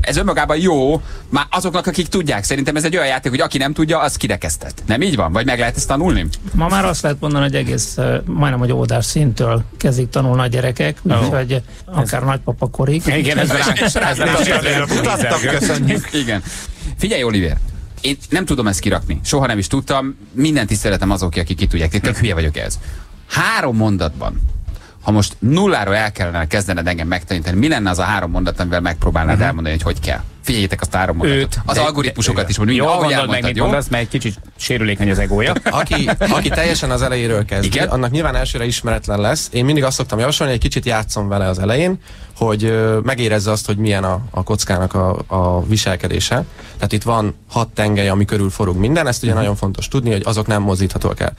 ez önmagában jó, már azoknak, akik tudják. Szerintem ez egy olyan játék, hogy aki nem tudja, az kirekesztett. Nem így van? Vagy meg lehet ezt tanulni? Ma már azt lehet mondani, hogy egész majdnem, hogy óvodás szintől kezdik tanulni a gyerekek, úgyhogy akár nagypapa korig. Igen, ez ránk. Köszönjük. Igen. Figyelj, Oliver, én nem tudom ezt kirakni. Soha nem is tudtam. Minden tiszteletem azok, akik ki tudják. Tényleg hülye vagyok ez. Három mondatban. Ha most nulláról el kellene kezdened engem megtanítani, mi lenne az a három mondat, amivel megpróbálnád elmondani, hogy hogy kell? Figyeljétek azt mondatot. Őt. Az De- algoritmusokat is, hogy Jó, ahogy gondold meg, mit jó? mondasz, mert egy kicsit sérülékeny az egója. Aki, aki teljesen az elejéről kezdi, Igen? Annak nyilván elsőre ismeretlen lesz. Én mindig azt szoktam javasolni, hogy egy kicsit játszom vele az elején, hogy megérezze azt, hogy milyen a, a kockának a, a viselkedése. Tehát itt van hat tengely, ami körül forog minden, ezt ugye nagyon fontos tudni, hogy azok nem mozdíthatóak el.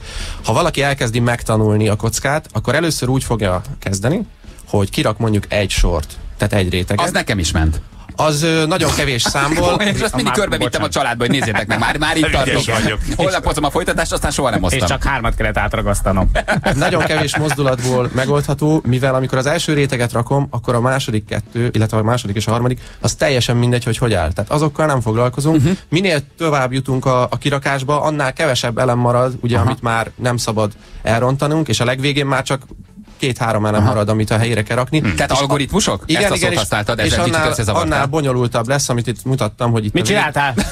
Ha valaki elkezdi megtanulni a kockát, akkor először úgy fogja kezdeni, hogy kirak mondjuk egy sort, tehát egy réteget. Az nekem is ment. Az nagyon kevés számból. És azt mindig körbevittem a családba, hogy nézzétek meg, már, már itt tartok. Holnap hozom a folytatást, aztán soha nem És hoztam. csak hármat kellett átragasztanom. nagyon kevés mozdulatból megoldható, mivel amikor az első réteget rakom, akkor a második kettő, illetve a második és a harmadik, az teljesen mindegy, hogy hogy áll. Tehát azokkal nem foglalkozunk. Uh-huh. Minél tovább jutunk a, a kirakásba, annál kevesebb elem marad, ugye, Aha. amit már nem szabad elrontanunk, és a legvégén már csak két-három elem marad, amit a helyére kell rakni. Hmm. Tehát És a- algoritmusok? Igen, Ezt a igen, szót és, használtad, és annál, annál bonyolultabb lesz, amit itt mutattam, hogy itt Mit csináltál?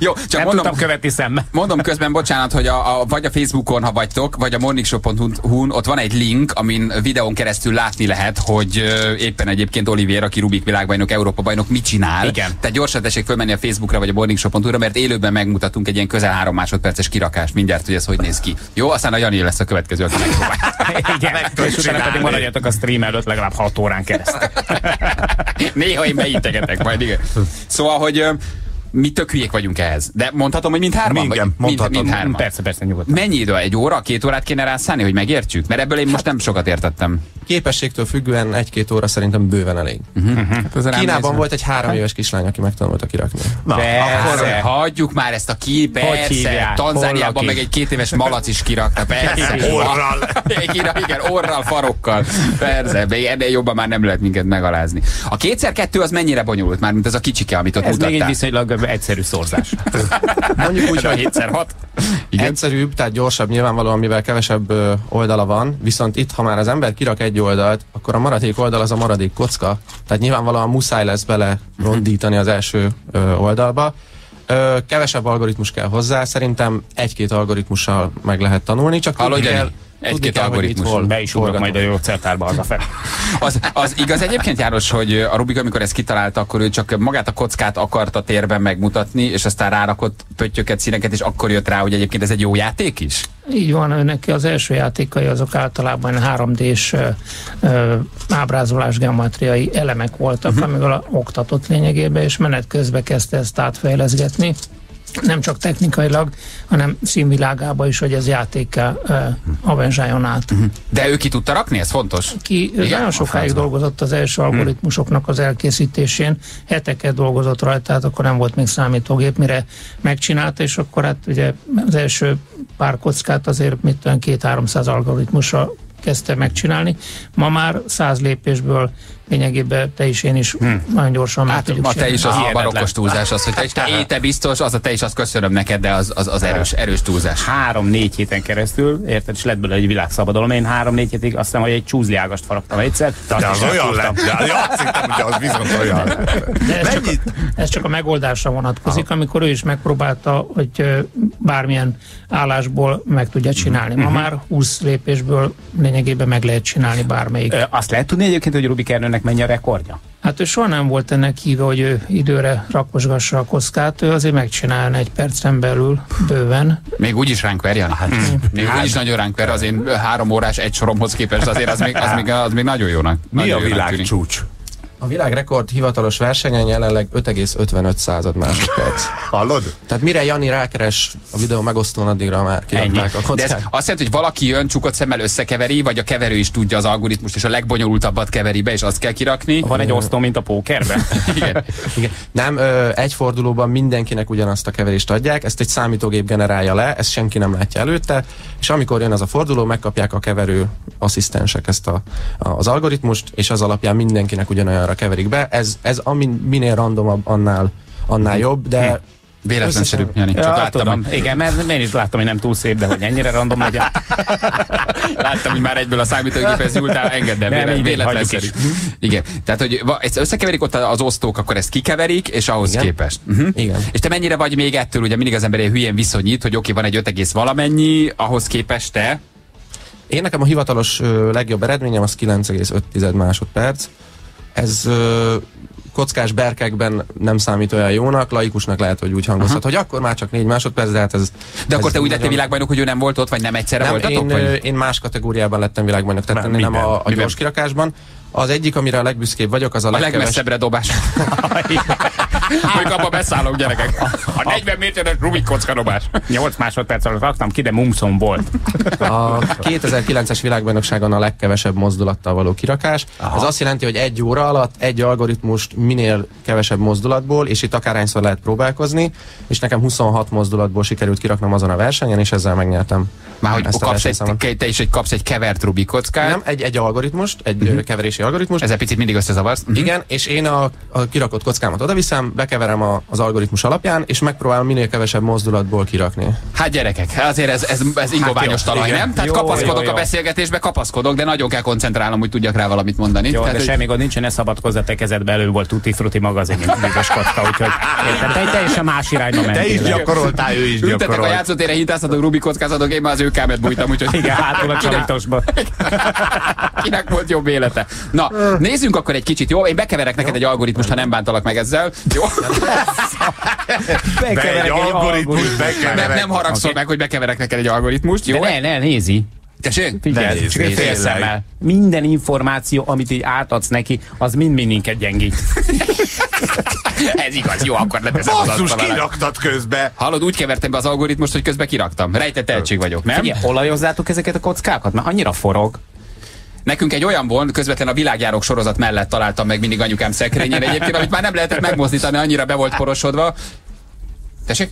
Jó, csak Nem mondom, tudtam követni szemmel. Mondom közben, bocsánat, hogy a, a, vagy a Facebookon, ha vagytok, vagy a morningshow.hu-n, ott van egy link, amin videón keresztül látni lehet, hogy ö, éppen egyébként Olivier, aki Rubik világbajnok, Európa bajnok, mit csinál. Igen. Tehát gyorsan tessék fölmenni a Facebookra, vagy a morningshow.hu-ra, mert élőben megmutatunk egy ilyen közel három másodperces kirakást mindjárt, hogy ez hogy néz ki. Jó, aztán a Jani lesz a következő, aki megpróbálja. Igen, és utána pedig maradjatok a stream előtt legalább 6 órán keresztül. Néha én beintegetek majd, igen. Szóval, hogy mi tök hülyék vagyunk ehhez. De mondhatom, hogy mind hárman? Igen, vagy? mondhatod. Mind, mind hárman. Persze, persze, nyugodtan. Mennyi idő? Egy óra, két órát kéne rászállni, hogy megértsük? Mert ebből én most nem sokat értettem. képességtől függően egy-két óra szerintem bőven elég. Hát az Kínában volt egy három éves kislány, aki megtanulta kirakni. Na, Akkor hagyjuk már ezt a ki, persze. Tanzániában meg egy két éves malac is kirakta, persze. Orral. igen, orral, farokkal. Persze, de ennél jobban már nem lehet minket megalázni. A kétszer kettő az mennyire bonyolult már, mint ez a kicsike, amit ott Ez még egy mutattál? viszonylag egyszerű szorzás. Mondjuk úgy, hogy 7 hat. Igen. Egyszerűbb, tehát gyorsabb nyilvánvalóan, mivel kevesebb ö, oldala van, viszont itt, ha már az ember kirak egy oldalt, akkor a maradék oldal az a maradék kocka, tehát nyilvánvalóan muszáj lesz bele rondítani az első ö, oldalba. Ö, kevesebb algoritmus kell hozzá, szerintem egy-két algoritmussal meg lehet tanulni, csak Hallod, tudni kell, Egy-két algoritmus. hol Be is ugrok majd a gyógyszertárba hazafelé. Az, az igaz egyébként, János, hogy a Rubik, amikor ezt kitalálta, akkor ő csak magát a kockát akarta térben megmutatni, és aztán rárakott pöttyöket, színeket, és akkor jött rá, hogy egyébként ez egy jó játék is? Így van, neki az első játékai azok általában 3D-s ö, ö, ábrázolás geometriai elemek voltak, uh-huh. amivel oktatott lényegében, és menet közben kezdte ezt átfejleszgetni nem csak technikailag, hanem színvilágába is, hogy ez játékká uh, avanzsáljon át. Uh-huh. De ő ki tudta rakni, ez fontos? Ki Igen, nagyon sokáig dolgozott az első algoritmusoknak az elkészítésén, heteket dolgozott rajta, tehát akkor nem volt még számítógép, mire megcsinálta, és akkor hát ugye az első pár kockát azért mit tudom, két-háromszáz algoritmusra kezdte megcsinálni. Ma már száz lépésből lényegében te is, én is nagyon gyorsan meg Hát tudjuk ma te is az a barokkos túlzás, az, hogy te te éte biztos, az a te is azt köszönöm neked, de az, az, az erős, erős túlzás. Három-négy héten keresztül, érted, és lett belőle egy világszabadalom. Én három-négy hétig azt hiszem, hogy egy csúzliágast faragtam egyszer. De, De az olyan lett. De azt hittem, hogy az viszont olyan. De ez, csak, ez csak a megoldásra vonatkozik, amikor ő is megpróbálta, hogy bármilyen állásból meg tudja csinálni. Ma már 20 lépésből lényegében meg lehet csinálni bármelyik. Ö, Azt lehet tudni egyébként, hogy Rubik Ernőnek mennyi a rekordja? Hát ő soha nem volt ennek híve, hogy ő időre rakosgassa a kockát, ő azért megcsinálna egy percen belül bőven. Még úgyis ránk ver, Jani? Hát, még úgyis nagyon ránk ver, az én három órás egy soromhoz képest azért az még, az még, az még nagyon jónak. Mi nagyon a jónak világ tűnik. csúcs? A világrekord hivatalos versenyen jelenleg 5,55 század másodperc. Hallod? Tehát mire Jani rákeres a videó megosztón, addigra már kirakták a De ez kockát. azt jelenti, hogy valaki jön, csukott szemmel összekeveri, vagy a keverő is tudja az algoritmust, és a legbonyolultabbat keveri be, és azt kell kirakni. Van egy osztó, mint a pókerben? Igen. Igen. Nem, ö, egy fordulóban mindenkinek ugyanazt a keverést adják, ezt egy számítógép generálja le, ezt senki nem látja előtte, és amikor jön az a forduló, megkapják a keverő asszisztensek ezt a, a, az algoritmust, és az alapján mindenkinek ugyanolyanra keverik be. Ez, ez ami minél randomabb, annál, annál jobb, de Véletlenszerű, Jani. Csak Ja, láttam, tudom. Igen, mert én is láttam, hogy nem túl szép, de hogy ennyire random legyen. láttam, hogy már egyből a számítógéphez nyúltál, engedd el, Nem, vélet, mindegy, véletlenszerű. Igen, tehát, hogy ezt összekeverik ott az osztók, akkor ezt kikeverik, és ahhoz Igen. képest. Uh-huh. Igen. És te mennyire vagy még ettől, ugye mindig az ember ilyen hülyén viszonyít, hogy oké, van egy 5 egész valamennyi, ahhoz képest te, Én nekem a hivatalos legjobb eredményem az 9,5 másodperc. Ez kockás berkekben nem számít olyan jónak, laikusnak lehet, hogy úgy hangozhat, hogy akkor már csak 4 másodperc, de hát ez... de ez akkor te úgy lettél világbajnok, hogy ő nem volt ott, vagy nem egyszerre Nem, voltatok? én, vagy? én más kategóriában lettem világbajnok, tehát Nem, nem, a, a gyors kirakásban. Az egyik, amire a legbüszkébb vagyok, az a, A legkeves... legmesszebbre dobás. Hogy abba beszállok, gyerekek. A 40 méteres Rubik kocka dobás. 8 másodperc alatt raktam ki, de mumszom volt. A 2009-es világbajnokságon a legkevesebb mozdulattal való kirakás. Ez azt jelenti, hogy egy óra alatt egy algoritmust minél kevesebb mozdulatból, és itt akárhányszor lehet próbálkozni, és nekem 26 mozdulatból sikerült kiraknom azon a versenyen, és ezzel megnyertem. Már hogy ezt kapsz egy, te is egy, kapsz egy kevert Rubik kockát. Nem, egy, egy algoritmust, egy uh-huh. keverési algoritmust. Ezzel picit mindig összezavarsz. Mhm. Igen, és én a, a kirakott kockámat odaviszem, bekeverem a, az algoritmus alapján, és megpróbálom minél kevesebb mozdulatból kirakni. Hát gyerekek, azért ez, ez, ez ingoványos jó, talaj, igen. nem? Tehát Jó, kapaszkodok jó, jó. a beszélgetésbe, kapaszkodok, de nagyon kell koncentrálnom, hogy tudjak rá valamit mondani. Jó, Tehát, de hogy- semmi gond nincsen, ne szabadkozz a te kezedbe, elő volt Tutti Frutti magazin, mint büdös kocka, úgyhogy érted, te egy teljesen más irányba mentél. Te is gyakoroltál, ő is Ültetek a gyakorolt. játszótére, hintáztatok, Rubik kockázatok, én már az őkámet bújtam, úgyhogy Igen, hátul a Kinek- csalítosba. Kinek volt jobb élete? Na, nézzünk akkor egy kicsit, jó? Én bekeverek neked egy algoritmust, ha nem bántalak meg ezzel. Jó? Bekeverek egy algoritmus, bekeverek. Nem, nem haragszol Oké. meg, hogy bekeverek neked egy algoritmust, jó? De ne, ne, nézi. Tessék? Figyelj, nézd, csak egy nézd, fél tényleg. szemmel. Minden információ, amit így átadsz neki, az mind-mind minket gyengít. Ez igaz, jó, akkor leteszem az Basszus, kiraktad közbe. Hallod, úgy kevertem be az algoritmust, hogy közben kiraktam. Rejtett tehetség vagyok, nem? Figyelj, olajozzátok ezeket a kockákat? Mert annyira forog. Nekünk egy olyan volt, közvetlen a világjárók sorozat mellett találtam meg mindig anyukám szekrényén egyébként, amit már nem lehetett megmozdítani, annyira be volt porosodva. Tessék?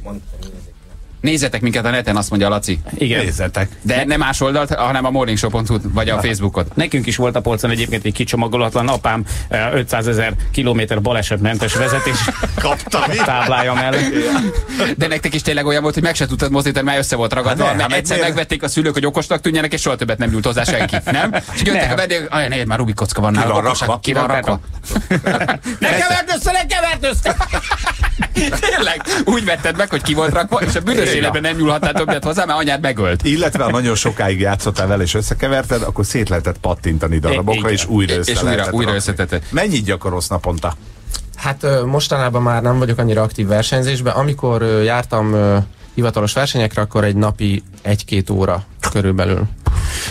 Nézzetek minket a neten, azt mondja Laci. Igen. Nézzetek. De nem más oldalt, hanem a morningshow.hu vagy a Facebookot. Nekünk is volt a polcon egyébként egy kicsomagolatlan apám eh, 500 ezer kilométer balesetmentes vezetés Kaptam táblája mellett. De nektek is tényleg olyan volt, hogy meg se tudtad mozdítani, mert össze volt ragadva, Hát ne, mert hát egyszer miért? megvették a szülők, hogy okosnak tűnjenek, és soha többet nem nyúlt hozzá senki. Nem? És jöttek Nem. a vendégek, aj, nézd, már Rubik kocka van Ki nála, rakva? ki van rakva. Ne keverd össze, ne keverd össze! Tényleg, úgy vetted meg, hogy ki volt rakva, és a büdös Igen. életben nem nyúlhattál többet hozzá, mert anyád megölt. Illetve ha nagyon sokáig játszottál vele és összekeverted, akkor szét lehetett pattintani darabokra, és újra össze És újra- újra rakni. összetetted. Mennyit gyakorolsz naponta? Hát mostanában már nem vagyok annyira aktív versenyzésben. Amikor jártam hivatalos versenyekre, akkor egy napi egy-két óra körülbelül.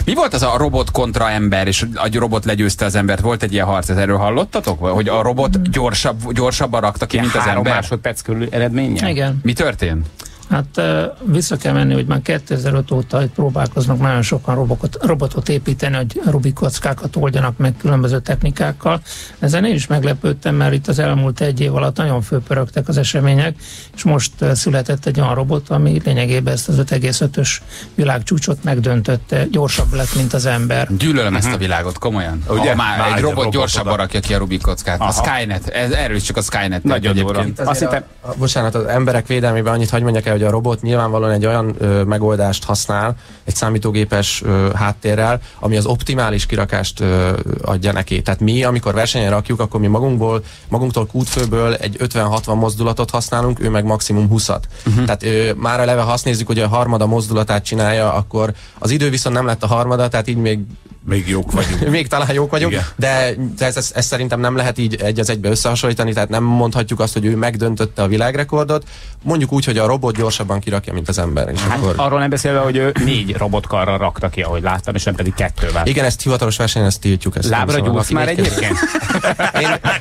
Mi volt az a robot kontra ember, és a robot legyőzte az embert? Volt egy ilyen harc, ezt erről hallottatok? Hogy a robot gyorsabb, gyorsabban rakta ki, mint az Három ember? másodperc körül eredménye? Igen. Mi történt? Hát vissza kell menni, hogy már 2005 óta itt próbálkoznak nagyon sokan robotot, robotot építeni, hogy Rubik kockákat oldjanak meg különböző technikákkal. Ezen én is meglepődtem, mert itt az elmúlt egy év alatt nagyon főpörögtek az események, és most született egy olyan robot, ami lényegében ezt az 5,5-ös világcsúcsot megdöntötte, gyorsabb lett, mint az ember. Gyűlölöm ezt a világot, komolyan. Ugye? Ugye? Már Vágy egy a robot robotod. gyorsabban rakja ki a Rubik kockát. A Aha. Skynet, ez, erről is csak a Skynet. Nagyon durva. egyébként. Azt hittem, A, a, bocsánat, az emberek védelmében annyit hagy mondjak el, hogy a robot nyilvánvalóan egy olyan ö, megoldást használ, egy számítógépes ö, háttérrel, ami az optimális kirakást ö, adja neki. Tehát mi, amikor versenyen rakjuk, akkor mi magunkból, magunktól kútfőből egy 50-60 mozdulatot használunk, ő meg maximum 20-at. Uh-huh. Tehát ö, már eleve, ha azt nézzük, hogy a harmada mozdulatát csinálja, akkor az idő viszont nem lett a harmada, tehát így még Még jók vagyunk. még talán jók vagyunk, Igen. de de ez, ez, ez szerintem nem lehet így egy az egybe összehasonlítani, tehát nem mondhatjuk azt, hogy ő megdöntötte a világrekordot. Mondjuk úgy, hogy a robot gyorsabban kirakja, mint az ember. És hát akkor... arról nem beszélve, hogy ő négy robotkarral rakta ki, ahogy láttam, és nem pedig kettővel. Igen, ezt hivatalos versenyen, ezt tiltjuk. Ezt Lábra szabad. gyúrsz Aki már egyébként?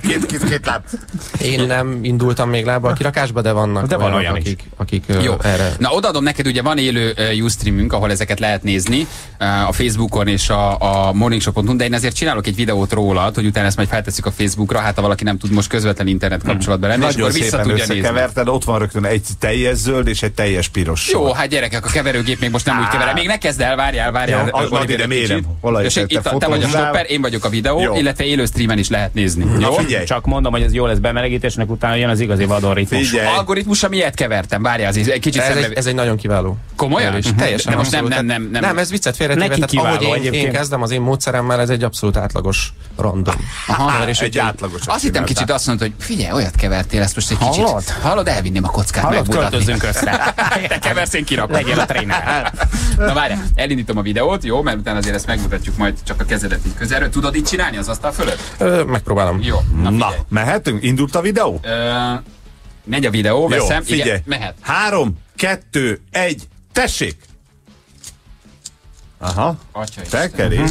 Két, két, két láb. Én nem indultam még lába a kirakásba, de vannak De van olyan akik, akik Jó. erre Na odaadom neked, ugye van élő uh, Ustreamünk, ahol ezeket lehet nézni uh, a Facebookon és a, a morningshow.hu, de én ezért csinálok egy videót rólad, hogy utána ezt majd feltesszük a Facebookra, hát ha valaki nem tud most közvetlen internet kapcsolatban lenni, és Nagyon akkor vissza szépen tudja nézni. ott van rögtön egy teljes zöld és egy teljes piros sor. Jó, hát gyerekek, a keverőgép még most nem úgy kever. Még ne kezd el, várjál, várjál. Jó, az ide mérem. te itt a, te vagy a stopper, én vagyok a videó, Jó. illetve élő streamen is lehet nézni. Na Jó? figyelj, Csak mondom, hogy ez jó lesz bemelegítésnek, utána jön az igazi vadonritmus. figyelj. Algoritmusra miért kevertem? Várjál, azért egy kicsit ez egy, ez egy nagyon kiváló. Komolyan? Mhm. Teljesen De most nem, nem, nem, nem. Nem, ez viccet félretéve, Neki kiváló ahogy én, én. Kezdem az én módszeremmel, ez egy abszolút átlagos random. Aha, keverés, egy átlagos. Azt hittem kicsit azt mondta, hogy figyelj, olyat kevertél, ezt most egy kicsit. Hallod? Hallod, elvinném a kockát Hallod, megmutatni. költözzünk össze. Te keversz, én kirakom. Legyél a tréner. Na várj, elindítom a videót, jó? Mert utána azért ezt megmutatjuk majd csak a kezedet így közelről. Tudod így csinálni az asztal fölött? Ö, megpróbálom. Jó, na Na, mehetünk? Indult a videó? Ö, megy a videó, veszem. Jó, figyelj. Igen, mehet. Három, kettő, egy, tessék! Aha, Atya tekerés.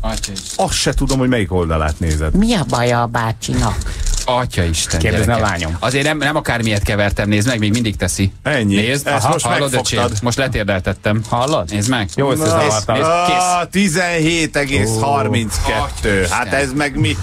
Atya is. Azt se tudom, hogy melyik oldalát nézed. Mi a baja a bácsinak? Atya Isten. Kérdezne gyerekek. a lányom. Azért nem, nem akármilyet kevertem, nézd meg, még mindig teszi. Ennyi. Nézd, Ezt aha, most hallod, öcsém? Most letérdeltettem. Hallod? Nézd meg. Jó összezavartam. Nézd, kész. Ah, 17,32. Hát ez meg mi?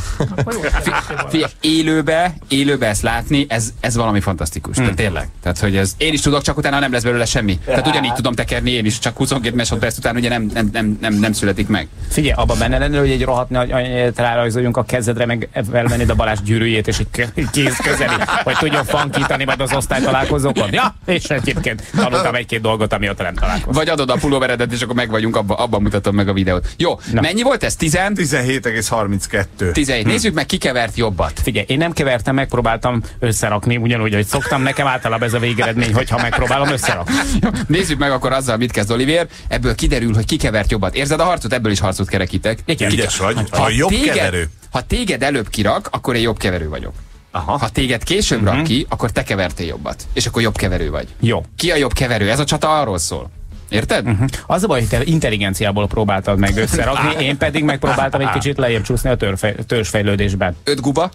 Figyelj, élőbe, élőbe ezt látni, ez, ez valami fantasztikus. Hmm. Tényleg. Tehát, hogy ez, én is tudok, csak utána nem lesz belőle semmi. Tehát ugyanígy tudom tekerni én is, csak 22 másodperc után ugye nem, nem, nem, nem, nem születik meg. Figyelj, abban benne lenne, hogy egy rohadt nagy rárajzoljunk a kezedre, meg felvennéd a Balázs gyűrűjét, és így kéz közeli, hogy tudjon fankítani majd az osztálytalálkozókon. Ja, és egyébként tanultam egy-két dolgot, ami ott nem találkoztam. Vagy adod a pulóveredet, és akkor meg vagyunk, abban abba mutatom meg a videót. Jó, Na. mennyi volt ez? 10? 17,32. 17. Nézzük meg, ki kevert jobbat. Figyelj, én nem kevertem, megpróbáltam összerakni, ugyanúgy, hogy szoktam. Nekem általában ez a végeredmény, hogyha megpróbálom összerakni. Jó, Nézzük meg akkor azzal, mit kezd Oliver. Ebből kiderül, hogy ki kevert jobbat. Érzed a harcot? Ebből is harcot kerekítek. Igen, Ügyes vagy. Ha A jobb téged, keverő. Ha téged előbb kirak, akkor én jobb keverő vagyok. Aha. Ha téged később Mhm. rak ki, akkor te kevertél jobbat. És akkor jobb keverő vagy. Jó. Ki a jobb keverő? Ez a csata arról szól. Érted? Mhm. Az a baj, hogy te intelligenciából próbáltad meg összerakni, én pedig megpróbáltam egy kicsit lejjebb csúszni a törfej, törzsfejlődésben. Öt guba?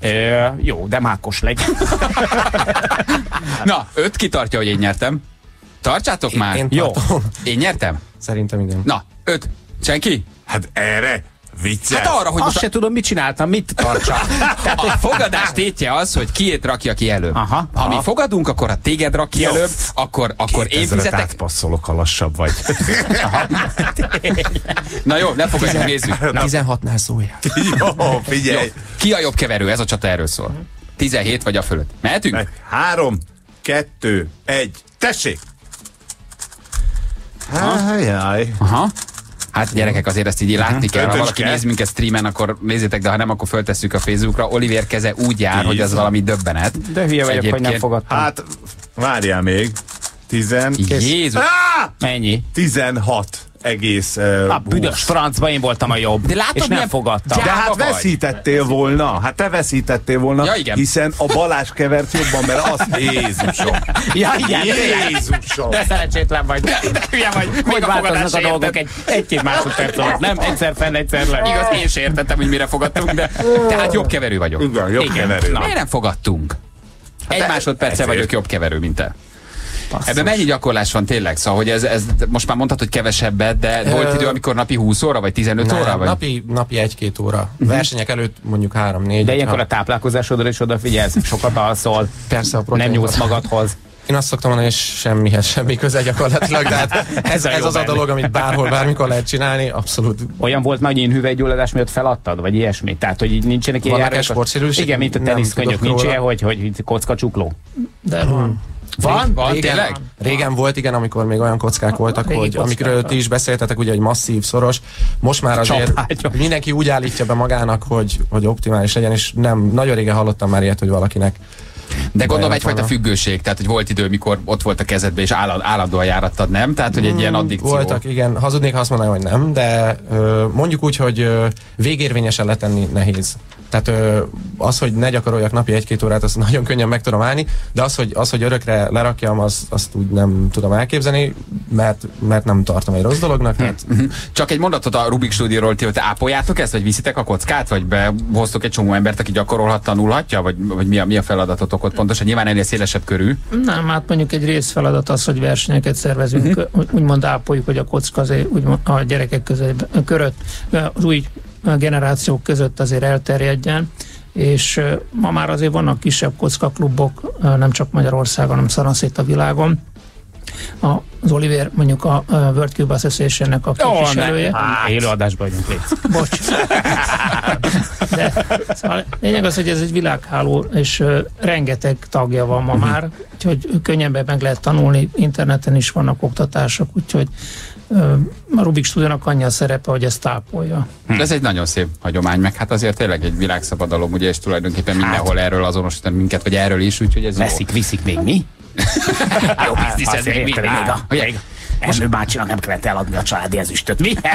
Ö, jó, de mákos legyen. Na, öt kitartja, hogy én nyertem. Tartsátok már. Én Jó. Én nyertem? Szerintem igen. Na, öt. Senki? Hát erre vicces. Hát arra, hogy Azt most se tudom, mit csináltam, mit tartsak. a fogadás tétje az, hogy kiét rakja ki előbb. Aha, ha mi aha. fogadunk, akkor ha téged rak ki Jó. előbb, akkor, akkor én fizetek. átpasszolok, ha lassabb vagy. Na jó, ne fogadjunk, nézzük. 16-nál szóljál. Jó, figyelj. Jó. Ki a jobb keverő? Ez a csata erről szól. 17 vagy a fölött. Mehetünk? Meg Három, kettő, egy. Tessék! Hájjáj. Aha. Hát gyerekek, azért ezt így látni kell. Ha valaki néz minket streamen, akkor nézzétek, de ha nem, akkor föltesszük a Facebookra. Oliver keze úgy jár, hogy az valami döbbenet. De hülye vagyok, hogy nem fogadtam. Hát, várjál még. Tizen... Jézus. Mennyi? 16 egész... Uh, A büdös francba én voltam a jobb. De látod, és nem milyen- fogadtam. De Gyáva hát vagy. veszítettél volna, hát te veszítettél volna, Ja, igen. hiszen a Balázs kevert jobban, mert az Jézusom. Ja, igen. Jézusom. De szerencsétlen vagy. Hülye vagy. Hogy a változnak a dolgok egy, egy-két másodperc alatt. Nem egyszer fenn, egyszer le. Igaz, én sem értettem, hogy mire fogadtunk, de tehát jobb keverő vagyok. Igen, jobb Igen. keverő. Na. Miért nem fogadtunk? Egy másodperce ezért. vagyok jobb keverő, mint te. Ebben mennyi gyakorlás van tényleg? Szóval, hogy ez, ez most már mondhatod, hogy kevesebbet, de volt idő, amikor napi 20 óra, vagy 15 óra? Nem, Vagy? napi, napi egy-két óra. Versenyek előtt mondjuk három-négy. De ilyenkor Ha- a táplálkozásodra is odafigyelsz, sokat alszol, Persze a nem nyúlsz magadhoz. Én azt szoktam mondani, hogy semmihez semmi köze gyakorlatilag, de hát ez, ez az a dolog, amit bárhol, bármikor lehet csinálni, abszolút Olyan volt nagy én hüvelygyulladás miatt feladtad, vagy ilyesmi? Tehát, hogy nincsenek ilyen járványok? Igen, mint a teniszkönyök. Nincs ilyen, hogy, hogy kocka csukló. De van. Van? Van, régen, tényleg? régen volt, igen, amikor még olyan kockák voltak, régi hogy kockák. amikről ti is beszéltetek, ugye, hogy masszív, szoros. Most már azért Csapágyos. mindenki úgy állítja be magának, hogy, hogy optimális legyen, és nem, nagyon régen hallottam már ilyet, hogy valakinek De gondolom egyfajta függőség, tehát hogy volt idő, mikor ott volt a kezedbe, és állandóan járattad, nem? Tehát, hogy egy ilyen addikció. Mm, Voltak, igen. Hazudnék, ha azt mondanám, hogy nem, de ö, mondjuk úgy, hogy ö, végérvényesen letenni nehéz. Tehát ö, az, hogy ne gyakoroljak napi egy-két órát, azt nagyon könnyen meg tudom állni, de az, hogy, az, hogy örökre lerakjam, az, azt úgy nem tudom elképzelni, mert, mert nem tartom egy rossz dolognak. Tehát Mhm. Csak egy mondatot a Rubik stúdióról, ti ápoljátok ezt, vagy viszitek a kockát, vagy behoztok egy csomó embert, aki gyakorolhat, tanulhatja, vagy, vagy mi, a, mi a feladatotok ott pontosan? Nyilván ennél szélesebb körű. Nem, hát mondjuk egy részfeladat az, hogy versenyeket szervezünk, uh-huh. úgymond ápoljuk, hogy a kocka azért úgymond a gyerekek között, körött, új generációk között azért elterjedjen, és ma már azért vannak kisebb kockaklubok, nem csak Magyarországon, hanem szanaszét a világon. A, az Oliver mondjuk a, a World Cube Association-nek a képviselője. Hát, élőadásban vagyunk, légy. Bocs. De szóval lényeg az, hogy ez egy világháló, és ö, rengeteg tagja van ma már, úgyhogy könnyebben meg lehet tanulni, interneten is vannak oktatások, úgyhogy a Rubik stúdiónak annyi a szerepe, hogy ezt tápolja. Hm. Ez egy nagyon szép hagyomány, meg hát azért tényleg egy világszabadalom, ugye, és tulajdonképpen mindenhol erről azonosítani minket, vagy erről is, úgyhogy ez jó. Veszik, viszik még mi? Jó biznisz, ez még mindig. még a- Ugye, még Ernő bácsinak nem kellett eladni a családi ezüstöt, mi?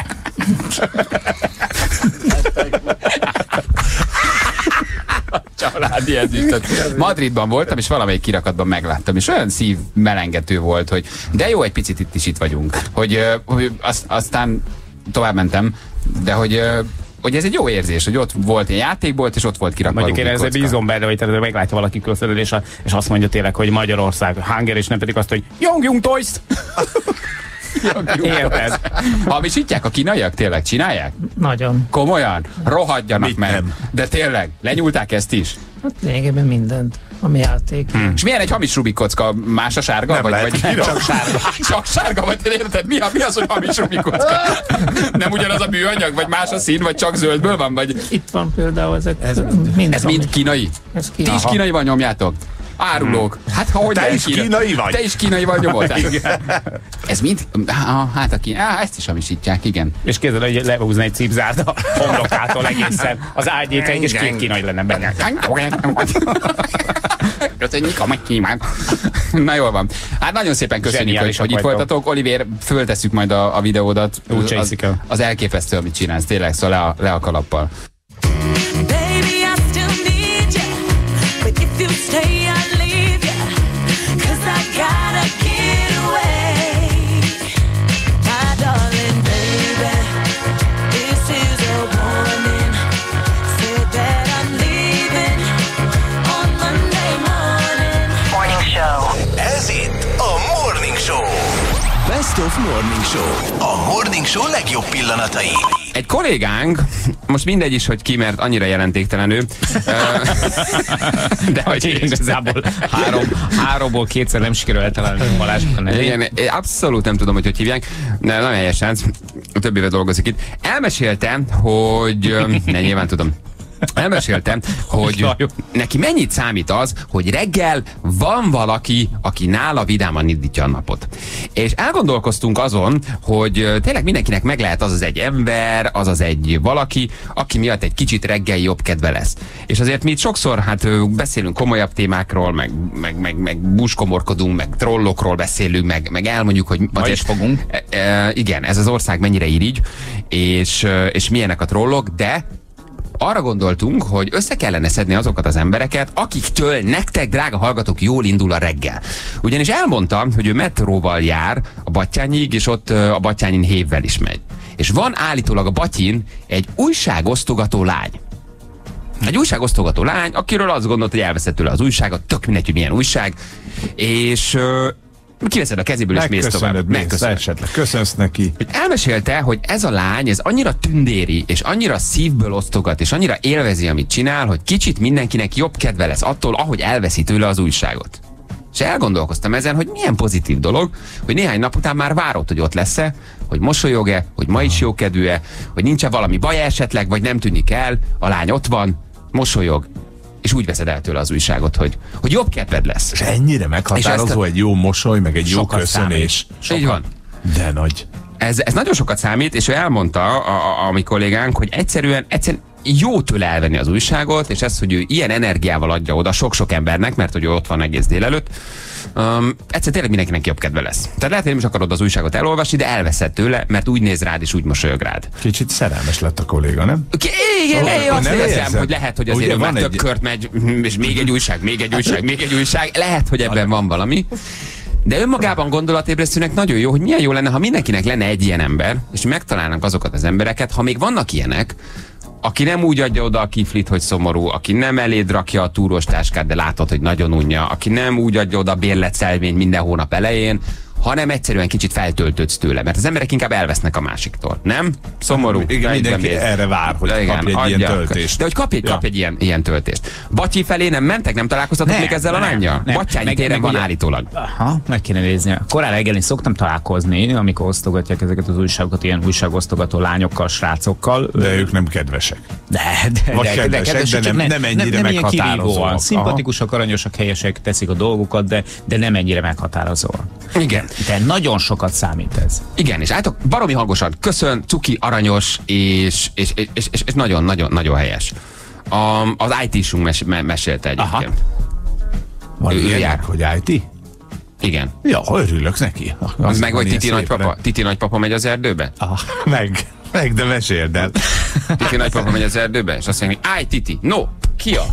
családi ezüstöt. Madridban voltam, és valamelyik kirakatban megláttam, és olyan szív melengető volt, hogy de jó, egy picit itt is itt vagyunk. Hogy, hogy azt, aztán tovább mentem, de hogy hogy ez egy jó érzés, hogy ott volt egy játékbolt, és ott volt kirakva Mondjuk én ezzel bízom benne, hogy tehát meglátja valaki külföldön, és, azt mondja tényleg, hogy Magyarország, Hunger, és nem pedig azt, hogy Jong Jung Toys! Érted? Hamisítják a kínaiak? Tényleg csinálják? Nagyon. Komolyan? Rohadjanak Mit meg. nem? De tényleg, lenyúlták ezt is? Hát lényegében mindent. ami játék. Hmm. És milyen egy hamis Rubik kocka? Más a sárga? Nem vagy, lehet vagy piros. csak sárga? Csak sárga, vagy te érted? Mi, a, mi az, hogy hamis Rubik kocka? Nem ugyanaz a műanyag, vagy más a szín, vagy csak zöldből van? Vagy... Itt van például ezek ez mind. Ez mind kínai? Ez Ti is kínai. kínaival nyomjátok? Árulók. Hát ha hogy Te is kína- kínai vagy? Te is kínaival nyomod. Ez mind? Hát a kína... Ah, ezt is hamisítják, igen. És képzeld, hogy lehúzni egy cipzárt a homlokától egészen az ágyéteig, és két kínai lenne benne. Köszönjük a megkívánt. Na jól van. Hát nagyon szépen köszönjük, hogy, Zseniálisak hogy itt voltatok. Olivér, föltesszük majd a, a videódat. Úgy az, az elképesztő, amit csinálsz. Tényleg, szóval le a, le a kalappal. Morning Show. A Morning Show legjobb pillanatai. Egy kollégánk, most mindegy is, hogy ki, mert annyira jelentéktelen ő. Ö, De hogy Igazából három, háromból kétszer nem sikerül eltalálni nevét. Igen, én abszolút nem tudom, hogy hogy hívják. De nagyon helyesen, több éve dolgozik itt. Elmesélte, hogy... Ne, nyilván tudom. Elmesélte, hogy neki mennyit számít az, hogy reggel van valaki, aki nála vidáman indítja a napot. És elgondolkoztunk azon, hogy tényleg mindenkinek meg lehet az az egy ember, az az egy valaki, aki miatt egy kicsit reggel jobb kedve lesz. És azért mi itt sokszor hát beszélünk komolyabb témákról, meg, meg, meg, meg búskomorkodunk, meg trollokról beszélünk, meg, meg elmondjuk, hogy Ma is fogunk. E, e, igen, ez az ország mennyire irigy, és, és milyenek a trollok, de arra gondoltunk, hogy össze kellene szedni azokat az embereket, akiktől nektek, drága hallgatók, jól indul a reggel. Ugyanis elmondta, hogy ő metróval jár a Battyányig, és ott a Battyányin hévvel is megy. És van állítólag a Batyin egy újságosztogató lány. Egy újságosztogató lány, akiről azt gondolt, hogy elveszett tőle az újságot, tök mindegy, hogy milyen újság, és kiveszed a kezéből, és mész tovább. Megköszönöd, esetleg. Köszönsz neki. Hogy elmesélte, hogy ez a lány, ez annyira tündéri, és annyira szívből osztogat, és annyira élvezi, amit csinál, hogy kicsit mindenkinek jobb kedve lesz attól, ahogy elveszi tőle az újságot. És elgondolkoztam ezen, hogy milyen pozitív dolog, hogy néhány nap után már várod, hogy ott lesz-e, hogy mosolyog-e, hogy ma is jókedvű-e, hogy nincs-e valami baj esetleg, vagy nem tűnik el, a lány ott van, mosolyog, és úgy veszed el tőle az újságot, hogy, hogy jobb kedved lesz. És ennyire meghatározó egy jó mosoly, meg egy jó köszönés. Így van. De nagy. Ez, ez nagyon sokat számít, és ő elmondta a, a, a mi kollégánk, hogy egyszerűen, egyszerűen jó tőle elvenni az újságot, és ez, hogy ő ilyen energiával adja oda sok-sok embernek, mert hogy ő ott van egész délelőtt, um, egyszer tényleg mindenkinek jobb kedve lesz. Tehát lehet, hogy nem is akarod az újságot elolvasni, de elveszed tőle, mert úgy néz rád, és úgy mosolyog rád. Kicsit szerelmes lett a kolléga, nem? Ki- Igen, Szóval én azt érzem, hogy lehet, hogy azért Ugye már van több egy- kört megy, és még egy újság, még egy újság, még egy újság. Lehet, hogy ebben van valami. De önmagában gondolatébresztőnek nagyon jó, hogy milyen jó lenne, ha mindenkinek lenne egy ilyen ember, és megtalálnak azokat az embereket, ha még vannak ilyenek, aki nem úgy adja oda a kiflit, hogy szomorú, aki nem eléd rakja a túrós táskát, de látod, hogy nagyon unja, aki nem úgy adja oda a bérletszelvényt minden hónap elején, hanem egyszerűen kicsit feltöltődsz tőle, mert az emberek inkább elvesznek a másiktól. Nem? Szomorú. Igen, de mindenki mész. erre vár, hogy De kapj egy ilyen adja. töltést. De hogy kapj, Ja. kapj egy ilyen, ilyen töltést. Batyi felé nem mentek, nem találkoztatok Nem, még ezzel a nem, lányjal? nem. Batyányi téren van ugye- állítólag. Aha, meg kéne nézni. Korán reggel én szoktam találkozni, amikor osztogatják ezeket az újságokat, ilyen újságosztogató lányokkal, srácokkal. De ők nem kedvesek. De, de, Vagy de, kedvesek, kedvesek, de nem- nem ennyire nem, nem meghatározóak. Aha. Szimpatikusak, aranyosak, helyesek, teszik a dolgukat, de, de nem ennyire meghatározóan. Igen. De nagyon sokat számít ez. Igen, és álltok baromi hangosan, köszön, cuki, aranyos, és, és, és, és, és nagyon, nagyon, nagyon helyes. A, az IT-sunk mes, me, mesélte egyébként. Van Ő- ő ilyenek, jár. hogy IT? Igen. Ja, örülök neki. Az Meg vagy Titi nagypapa? Titi nagypapa megy az erdőbe? Ah, meg, meg, de meséld el. Titi nagypapa megy az erdőbe, és azt mondja, hogy állj Titi, no, ki a?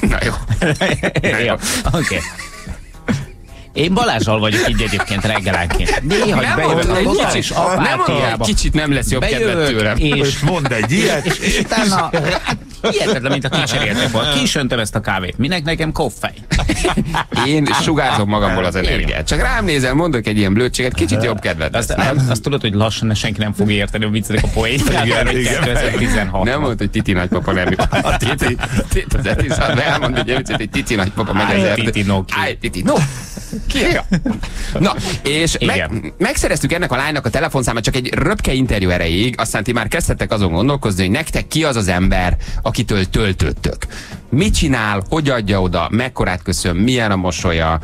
Na jó. Na jó. Oké. Én Balázsal vagyok így egyébként reggelenként. Néha Nem bejövök a kicsit, nem apátiába. egy kicsit nem lesz jobb kedved Bejövök, tőlem. És és, mondd egy ilyet. és, és utána hát, hihetetlen, mint a kicseréltek volna. Ki is öntem ezt a kávét. Minek nekem koffein? Én sugárzom magamból az energiát. Csak rám nézel, mondok egy ilyen blödséget, kicsit jobb kedved. Azt, azt, azt tudod, hogy lassan senki nem fog érteni a viccnek a poénját, Igen, igen. 2016 Nem mondta, hogy Titi nagypapa nem. A Titi, Titi, Titi, elmondta, hogy egy hogy Titi nagypapa meg Áj, ezért. Titi, no, Titi, no. Na, és meg, megszereztük ennek a lánynak a telefonszámát csak egy röpke interjú erejéig, aztán ti már kezdtetek azon gondolkozni, hogy nektek ki az az ember, akitől töltöttök. Mit csinál, hogy adja oda, mekkorát köszön, milyen a mosolya,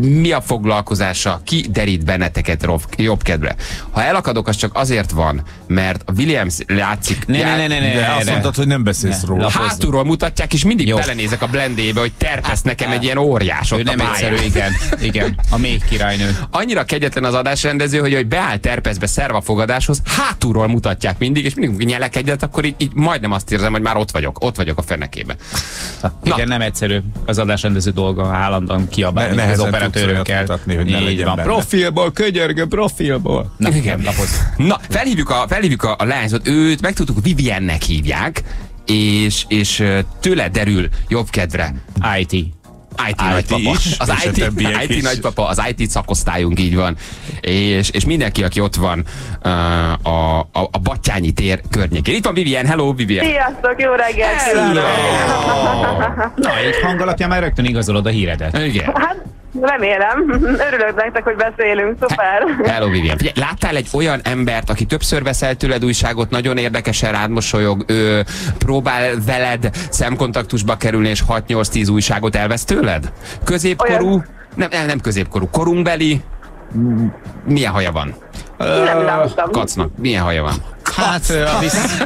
mi a foglalkozása, ki derít benneteket jobb kedvre. Ha elakadok, az csak azért van, mert a Williams látszik. Ne, ne, ne, ne, ne, De ne, azt ne. mondtad, hogy nem beszélsz Ne, róla. lapozz. Hátulról mutatják, és mindig Jó. belenézek a blendébe, hogy terpesz nekem egy ilyen óriás ott a nem pályán. egyszerű, igen. Igen, a még királynő. Annyira kegyetlen az adásrendező, hogy, hogy beáll terpezbe szerv a fogadáshoz, hátulról mutatják mindig, és mindig nyelek egyet, akkor így, így majdnem azt érzem, hogy már ott vagyok, ott vagyok a fenekében. Igen, nem egyszerű az adásrendező dolga állandóan kiabálni Ne- az operatőrökkel. mutatni, hogy ne Így legyen van. benne. Profilból, könyörgő, profilból. Na, Igen. lapoz. Na, felhívjuk a, felhívjuk a, a lányzót, őt megtudtuk, Viviennek hívják, és, és tőle derül jobb kedvre. IT. IT, nagypapa. is, az IT, IT is. nagypapa, az IT szakosztályunk így van. És, és mindenki, aki ott van a, a, a Battyányi tér környékén. Itt van Vivien, hello Vivien. Sziasztok, jó reggelt! Hello. Na, egy hang alapján már rögtön igazolod a híredet. Igen. Hát, remélem. Örülök nektek, hogy beszélünk. Szuper. Hello Vivian. Figyelj, láttál egy olyan embert, aki többször veszel tőled újságot, nagyon érdekesen rád mosolyog, ő próbál veled szemkontaktusba kerülni, és 6-8-10 újságot elvesz tőled? Középkorú, Olyan. nem, nem, nem középkorú, korunkbeli, milyen haja van? Nem láttam. Kacnak, milyen haja van? Hát, a visz...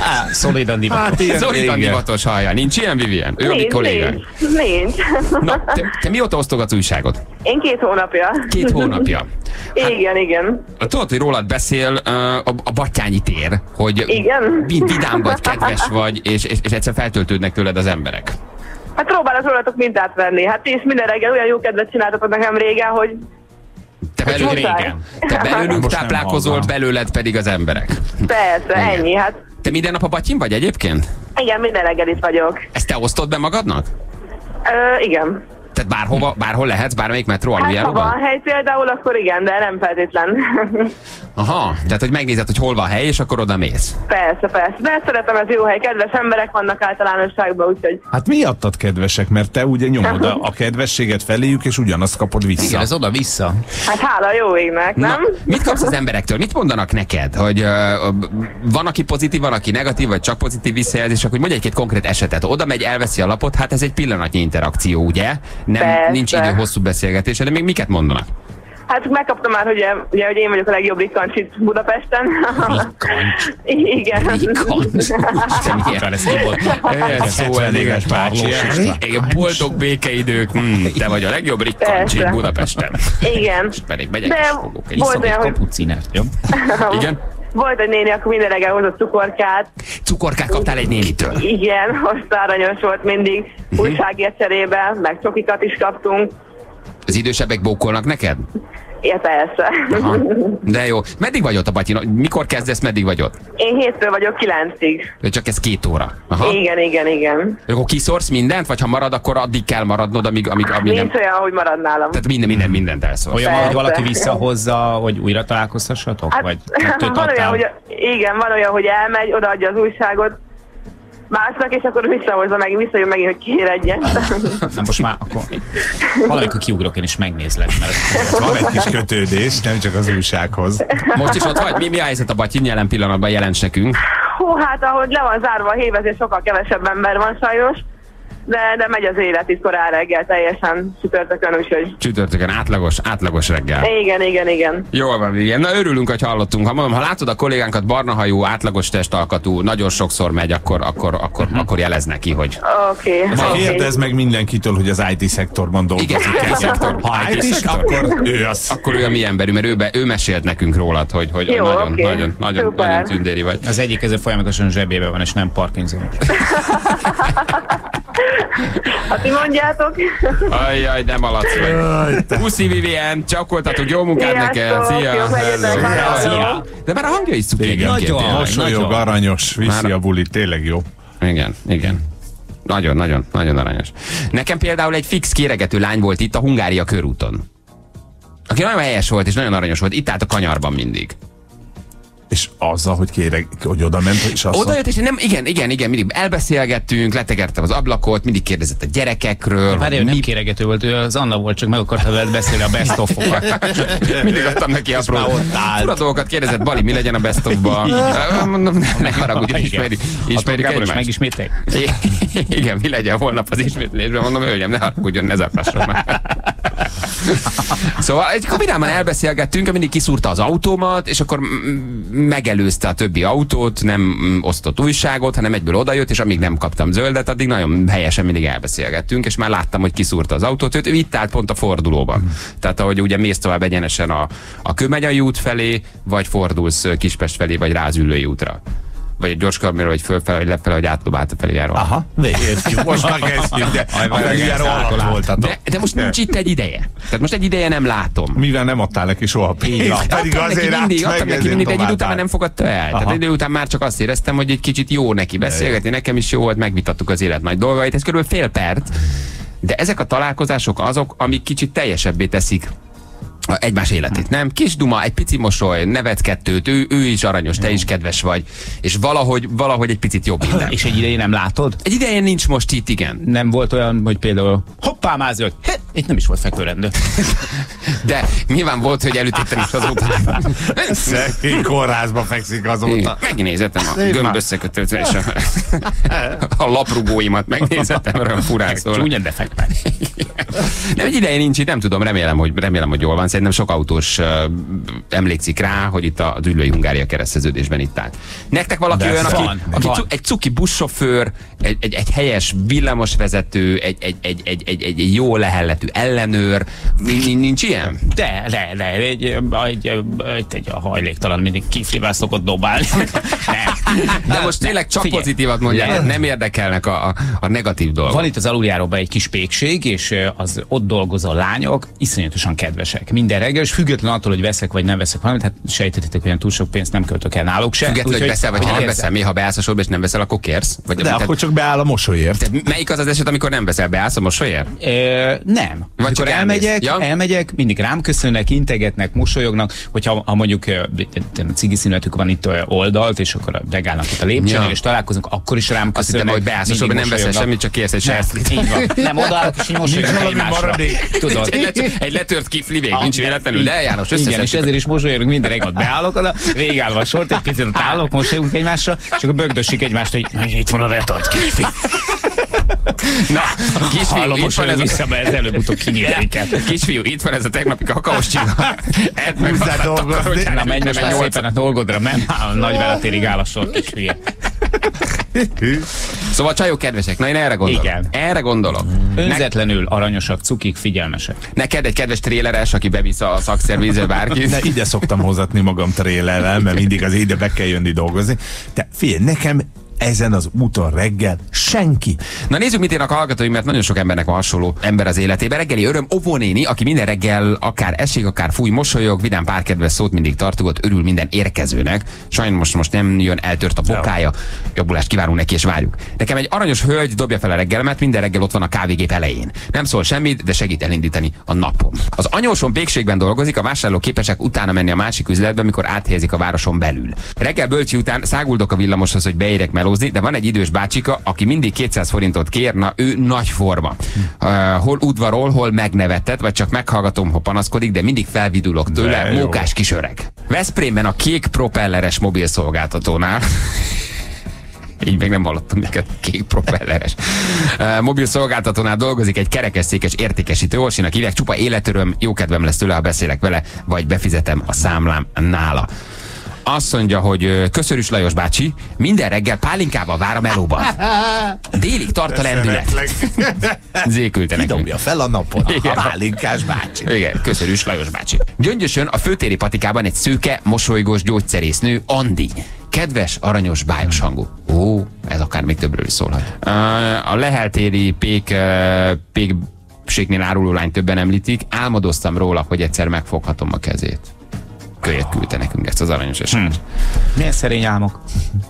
Á, szolidan divat. Hát ilyen Szolidan divatos haja. Nincs ilyen, Vivian? Ő a mi Nincs, kollégánk. nincs, nincs. Na, te, te mióta osztogatsz újságot? Én két hónapja. Két hónapja. Igen, igen. Tudod, hogy rólad beszél uh, a, a Battyányi tér, hogy Igen. vi- vidám vagy, kedves vagy, és, és, és egyszer feltöltődnek tőled az emberek. Hát próbálok rólatok mintát venni. Hát ti is minden reggel olyan jó kedvet csináltatok nekem régen, hogy Te belőlünk, muszáj. régen. te belőlünk táplálkozol, belőled pedig az emberek. persze, ennyi. Hát Te minden nap a Batyin vagy egyébként? igen, minden reggel itt vagyok. Ezt te osztod be magadnak? Ö, igen. Tehát bárhova, bárhol lehetsz, bármelyik metró Hát ha aluljáróban? van hely például, akkor igen, de nem feltétlen. Aha, tehát hogy megnézed, hogy hol van hely, és akkor oda mész. persze, persze. De szeretem, ez jó hely. Kedves emberek vannak általánosságban, úgyhogy Hát miattad kedvesek, mert te ugye nyomod a, a kedvességet feléjük, és ugyanazt kapod vissza. Igen, ez oda-vissza. hát hála jó égnek, Na, nem? mit kapsz az emberektől? Mit mondanak neked? Hogy uh, van, aki pozitív, van, aki negatív, vagy csak pozitív visszajelzés, akkor mondj egy-két konkrét esetet. Oda megy, elveszi a lapot, hát ez egy pillanatnyi interakció, ugye? Nem, Persze. nincs idő hosszú beszélgetésre, de még miket mondanak? Hát megkaptam már, hogy, ugye, hogy én vagyok a legjobb rikancsit Budapesten. igen. Rikancs. Isten, milyen Ez ki volt? Ez szó, ez igen. bácsi. Igen, boldog békeidők. Hmm, te vagy a legjobb rikancsi Persze. Budapesten. Igen. Pedig megyek De és fogok egy volt olyan, hogy Kapucinert, jó? Igen? Volt egy néni, akkor minden reggel hozott cukorkát. Cukorkát kaptál egy nénitől. Igen, hozta aranyos volt mindig. Mhm. Újságért cserébe, meg csokikat is kaptunk. Az idősebbek bókolnak neked? Ja, persze. Aha. De jó. Meddig vagy ott a Batyin? Mikor kezdesz, meddig vagy ott? Én hétfő vagyok kilencig. Csak ez két óra? Aha. Igen, igen, igen. Akkor kiszorsz mindent, vagy ha marad, akkor addig kell maradnod, amíg, amíg, amíg nem... Nincs olyan, hogy marad nálam. Tehát minden, minden, mindent elszorsz. Olyan hogy valaki visszahozza, hogy újra találkozhassatok? Hát, Vagy kettőt van olyan, hogy, igen, van olyan, hogy elmegy, odaadja az újságot másnak, és akkor visszahozza meg, visszajön megint, hogy kér egyet. Na most már akkor valamikor kiugrok én is megnézlek, mert Van egy kis kötődés, nem csak az újsághoz. Most is ott vagy? Mi, mi a helyzet a Batyin jelen pillanatban? Jelents nekünk. Hú, hát ahogy le van zárva a hévezés, sokkal kevesebb ember van sajnos, de, de megy az élet itt korán reggel teljesen csütörtökön, úgyhogy Csütörtökön átlagos, átlagos reggel. igen, igen, igen. Jól van, Vivian. Na örülünk, hogy hallottunk. Ha mondom, ha látod a kollégánkat barnahajú, átlagos testalkatú, nagyon sokszor megy, akkor, akkor, akkor, akkor jelez neki, hogy Oké, Ma oké. kérdezd meg mindenkitől, hogy az IT szektorban dolgozik. Igen, IT szektor. Ha IT IT akkor ő az. akkor ő a mi emberünk, mert ő, be, ő mesélt nekünk rólad, hogy, hogy Jó, nagyon, oké. nagyon, nagyon, Szuper. nagyon tündéri vagy. az egyik ezzel folyamatosan zsebébe van, és nem Parkinson. Hát ti mondjátok? Ajjaj, nem alatsz vagy. Puszi Vivian, csakoltatok, jó munkát neked. Szia. Szia. De már a hangja is egyébként. Nagyon. mosolyog, aranyos, viszi a bulit, tényleg jó. Igen, igen. Nagyon, nagyon, nagyon aranyos. Nekem például egy fix kéregető lány volt itt a Hungária körúton. Aki nagyon helyes volt és nagyon aranyos volt, itt állt a kanyarban mindig. És azzal, hogy kérek, hogy oda ment, és azt Oda jött, és nem, igen, igen, igen, mindig elbeszélgettünk, letegertem az ablakot, mindig kérdezett a gyerekekről. Várj, ő nem kéregető volt, ő az Anna volt, csak meg akarta veled beszélni a best of Mindig adtam neki apró dolgokat, kérdezett, Bali, mi legyen a best of-ba? Mondom, ne, ne haragudj, ismeri, ismerjük Gábor is egymást. megismételjük? Igen, mi legyen holnap az ismétlésben? Mondom, hölgyem, ne haragudjon, ne zaprasson már. Szóval egy kombinálban elbeszélgettünk, mindig kiszúrta az autómat, és akkor mm, megelőzte a többi autót, nem mm, osztott újságot, hanem egyből odajött, és amíg nem kaptam zöldet, addig nagyon helyesen mindig elbeszélgettünk, és már láttam, hogy kiszúrta az autót, őt, ő itt állt pont a fordulóban. Tehát ahogy ugye mész tovább egyenesen a, a Kőmegyai út felé, vagy fordulsz Kispest felé, vagy Rázülői útra. Vagy egy gyors kamera, vagy fölfele, vagy lefele, vagy átlobálta felé járva. Aha, értjük, most már kezdjük, de a ez alatt voltatok. De, de most nincs itt egy ideje. Tehát most egy ideje nem látom. Mivel nem adtál neki soha pénzt, pedig Adtam neki azért mindig, állt adtam meg, neki mindig, de egy idő után nem fogadta el. Tehát Aha. egy idő után már csak azt éreztem, hogy egy kicsit jó neki beszélgetni, nekem is jó volt, megvitattuk az élet nagy dolgait, ez körülbelül fél perc. De ezek a találkozások azok, amik kicsit teljesebbé teszik a egymás életét, nem? Kis duma, egy pici mosoly, nevet kettőt, ő, ő is aranyos, te is kedves vagy, és valahogy, valahogy egy picit jobb minden. És egy ideje nem látod? Egy ideje nincs most itt, igen. Nem volt olyan, hogy például hoppá, he, itt nem is volt fekvőrendő. De nyilván volt, hogy elütöttem is azóta. Szegény kórházba fekszik azóta. Megnézettem a gömb már- összekötőt, és a, a laprugóimat megnézettem, olyan furán szól. Csúnya defekt Nem, egy ideje nincs itt, nem tudom, remélem, hogy, remélem, hogy jól van. Szerintem sok autós uh, emlékszik rá, hogy itt a Dülői Hungária kereszteződésben itt állt. Nektek valaki De olyan, aki, van, aki van. cu- egy cuki buszsofőr, egy, egy, egy helyes villamosvezető, egy, egy, egy, egy, egy, egy, egy jó lehelletű ellenőr, Ni- ni- nincs ilyen? De, de, de, egy, egy, egy, egy, egy hajléktalan mindig kiflivel szokott dobálni. De most tényleg csak Figyelj. pozitívat mondják, Nem. érdekelnek a, a, a negatív dolgok. Van itt az aluljáróban egy kis pékség, és az ott dolgozó lányok iszonyatosan kedvesek. Minden reggel, és független attól, hogy veszek vagy nem veszek valamit, hát sejtetitek, hogy olyan túl sok pénzt nem költök el náluk se. Függetlenül, hogy veszel, vagy ha nem veszel, mi, ha beállsz a sorba, és nem veszel, akkor kérsz? Vagy, De tehát- akkor csak beáll a mosolyért. tehát melyik az az eset, amikor nem veszel, beállsz a mosolyért? Ö, nem. Vagy Amikor elmegyek, Ja? elmegyek, mindig rám köszönnek, integetnek, mosolyognak, hogyha ha mondjuk a cigi színetük van itt oldalt, és akkor megállnak itt a lépcsőn, Ja. és találkozunk, akkor is rám hittem, hogy beállsz a sorba, nem veszel semmit, csak kérsz egy van. Nem, odaállok, és mosolyognak egymásra. Tudod? Egy, let- egy letört kifli Ah, nincs véletlenül, de János, Igen, és ezért is mosolyogunk minden reggel, beállok oda, végállva a sort, egy picit állok, mosolyogunk egymásra, és akkor bögdössük egymást, hogy "Na, itt van a retart kifli. Na, kisfiú, Hallom, itt van ez a... vissza, mert ez előbb-utóbb kinyílik. Kisfiú, itt van ez a tegnapi kakaós csiga. Edd meg a dolgozni. Na menj most már nyolc- szépen a dolgodra, nem áll, nagy veletérig áll a sor, kis hülye. Szóval csajok kedvesek, na én erre gondolok. Igen. Erre gondolok. Önzetlenül aranyosak, cukik, figyelmesek. neked egy kedves tréleres, aki bevisz a szakszervízre bárkit. Ne, ide szoktam hozatni magam trélerrel, mert mindig az ide be kell jönni dolgozni. De figyelj, nekem ezen az úton reggel senki. Na nézzük, mit írnak a hallgatóim, mert nagyon sok embernek van hasonló ember az életében. Reggeli öröm, óvónéni, aki minden reggel akár esik, akár fúj, mosolyog, vidám pár kedves szót mindig tartogat, örül minden érkezőnek. Sajnos most, most nem jön, eltört a bokája. Jobbulást kívánunk neki, és várjuk. Nekem egy aranyos hölgy dobja fel a reggelemet, minden reggel ott van a kávégép elején. Nem szól semmit, de segít elindítani a napom. Az anyósom pékségben dolgozik, a vásárlók képesek utána menni a másik üzletbe, mikor áthelyezik a városon belül. Reggel bölcsi után száguldok a villamoshoz, hogy beérek melózni, de van egy idős bácsika, aki mindig 200 forintot kér, na ő nagy forma. Uh, hol udvarol, hol megnevettet, vagy csak meghallgatom, ha panaszkodik, de mindig felvidulok tőle, De mókás kisöreg. Veszprémben a kék propelleres mobilszolgáltatónál így még nem hallottam neked, kék propelleres. Uh, mobil szolgáltatónál dolgozik egy kerekesszékes értékesítő, Orsinak hívják, csupa életöröm, jó kedvem lesz tőle, ha beszélek vele, vagy befizetem a számlám nála. Azt mondja, hogy Köszörűs Lajos bácsi minden reggel pálinkával vár a melóban. Délig tart a lendület. Zékülte nekünk. Dobja fel a napot. Igen. A pálinkás bácsi. Igen, köszönös Lajos bácsi. Gyöngyösön a főtéri patikában egy szőke, mosolygós gyógyszerésznő, Andi. Kedves, aranyos, bájos hangú. Ó, ez akár még többről is szólhat. A leheltéri pék, ö, pékségnél áruló lány többen említik. Álmodoztam róla, hogy egyszer megfoghatom a kezét. Kölyök küldte nekünk ezt az aranyos eseményt. Milyen szerény álmok.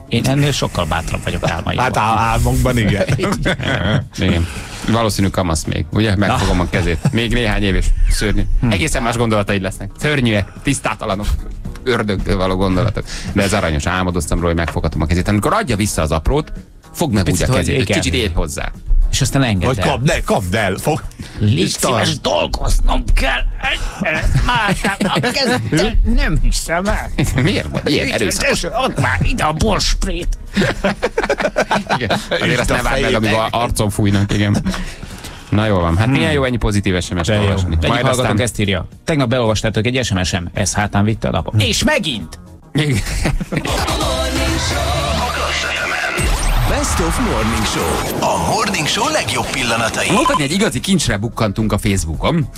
Én ennél sokkal bátrabb vagyok álmaimban. Hát álmokban igen. Igen. Valószínű kamasz még, ugye? Megfogom a kezét. Még néhány év és szörnyű. Egészen más gondolataid lesznek. Szörnyűek, tisztátalanok. Ördögtől való gondolatok. De ez aranyos, álmodoztam róla, hogy megfoghatom a kezét. Amikor adja vissza az aprót, fogd meg úgy Picit, a hogy kezét, hogy igen. kicsit érj hozzá. És aztán engedd Vagy el. kapd, ne, kapd el, fog. Légy szíves, dolgoznom kell. Kezdte, nem hiszem el. Miért vagy ilyen erőszakos? Add már ide a borsprét. Igen. Azért azt a ne várd meg, amíg a arcon fújnak, igen. Na jól van, hát milyen jó ennyi pozitív SMS-t jó. olvasni. Egyik Majd hallgatónk aztán... ezt írja. Tegnap beolvastátok egy SMS-em, ez hátán vitte a napom. És megint! Igen. Best of Morning Show. A Morning Show legjobb pillanatai. Mondhatni, egy igazi kincsre bukkantunk a Facebookon.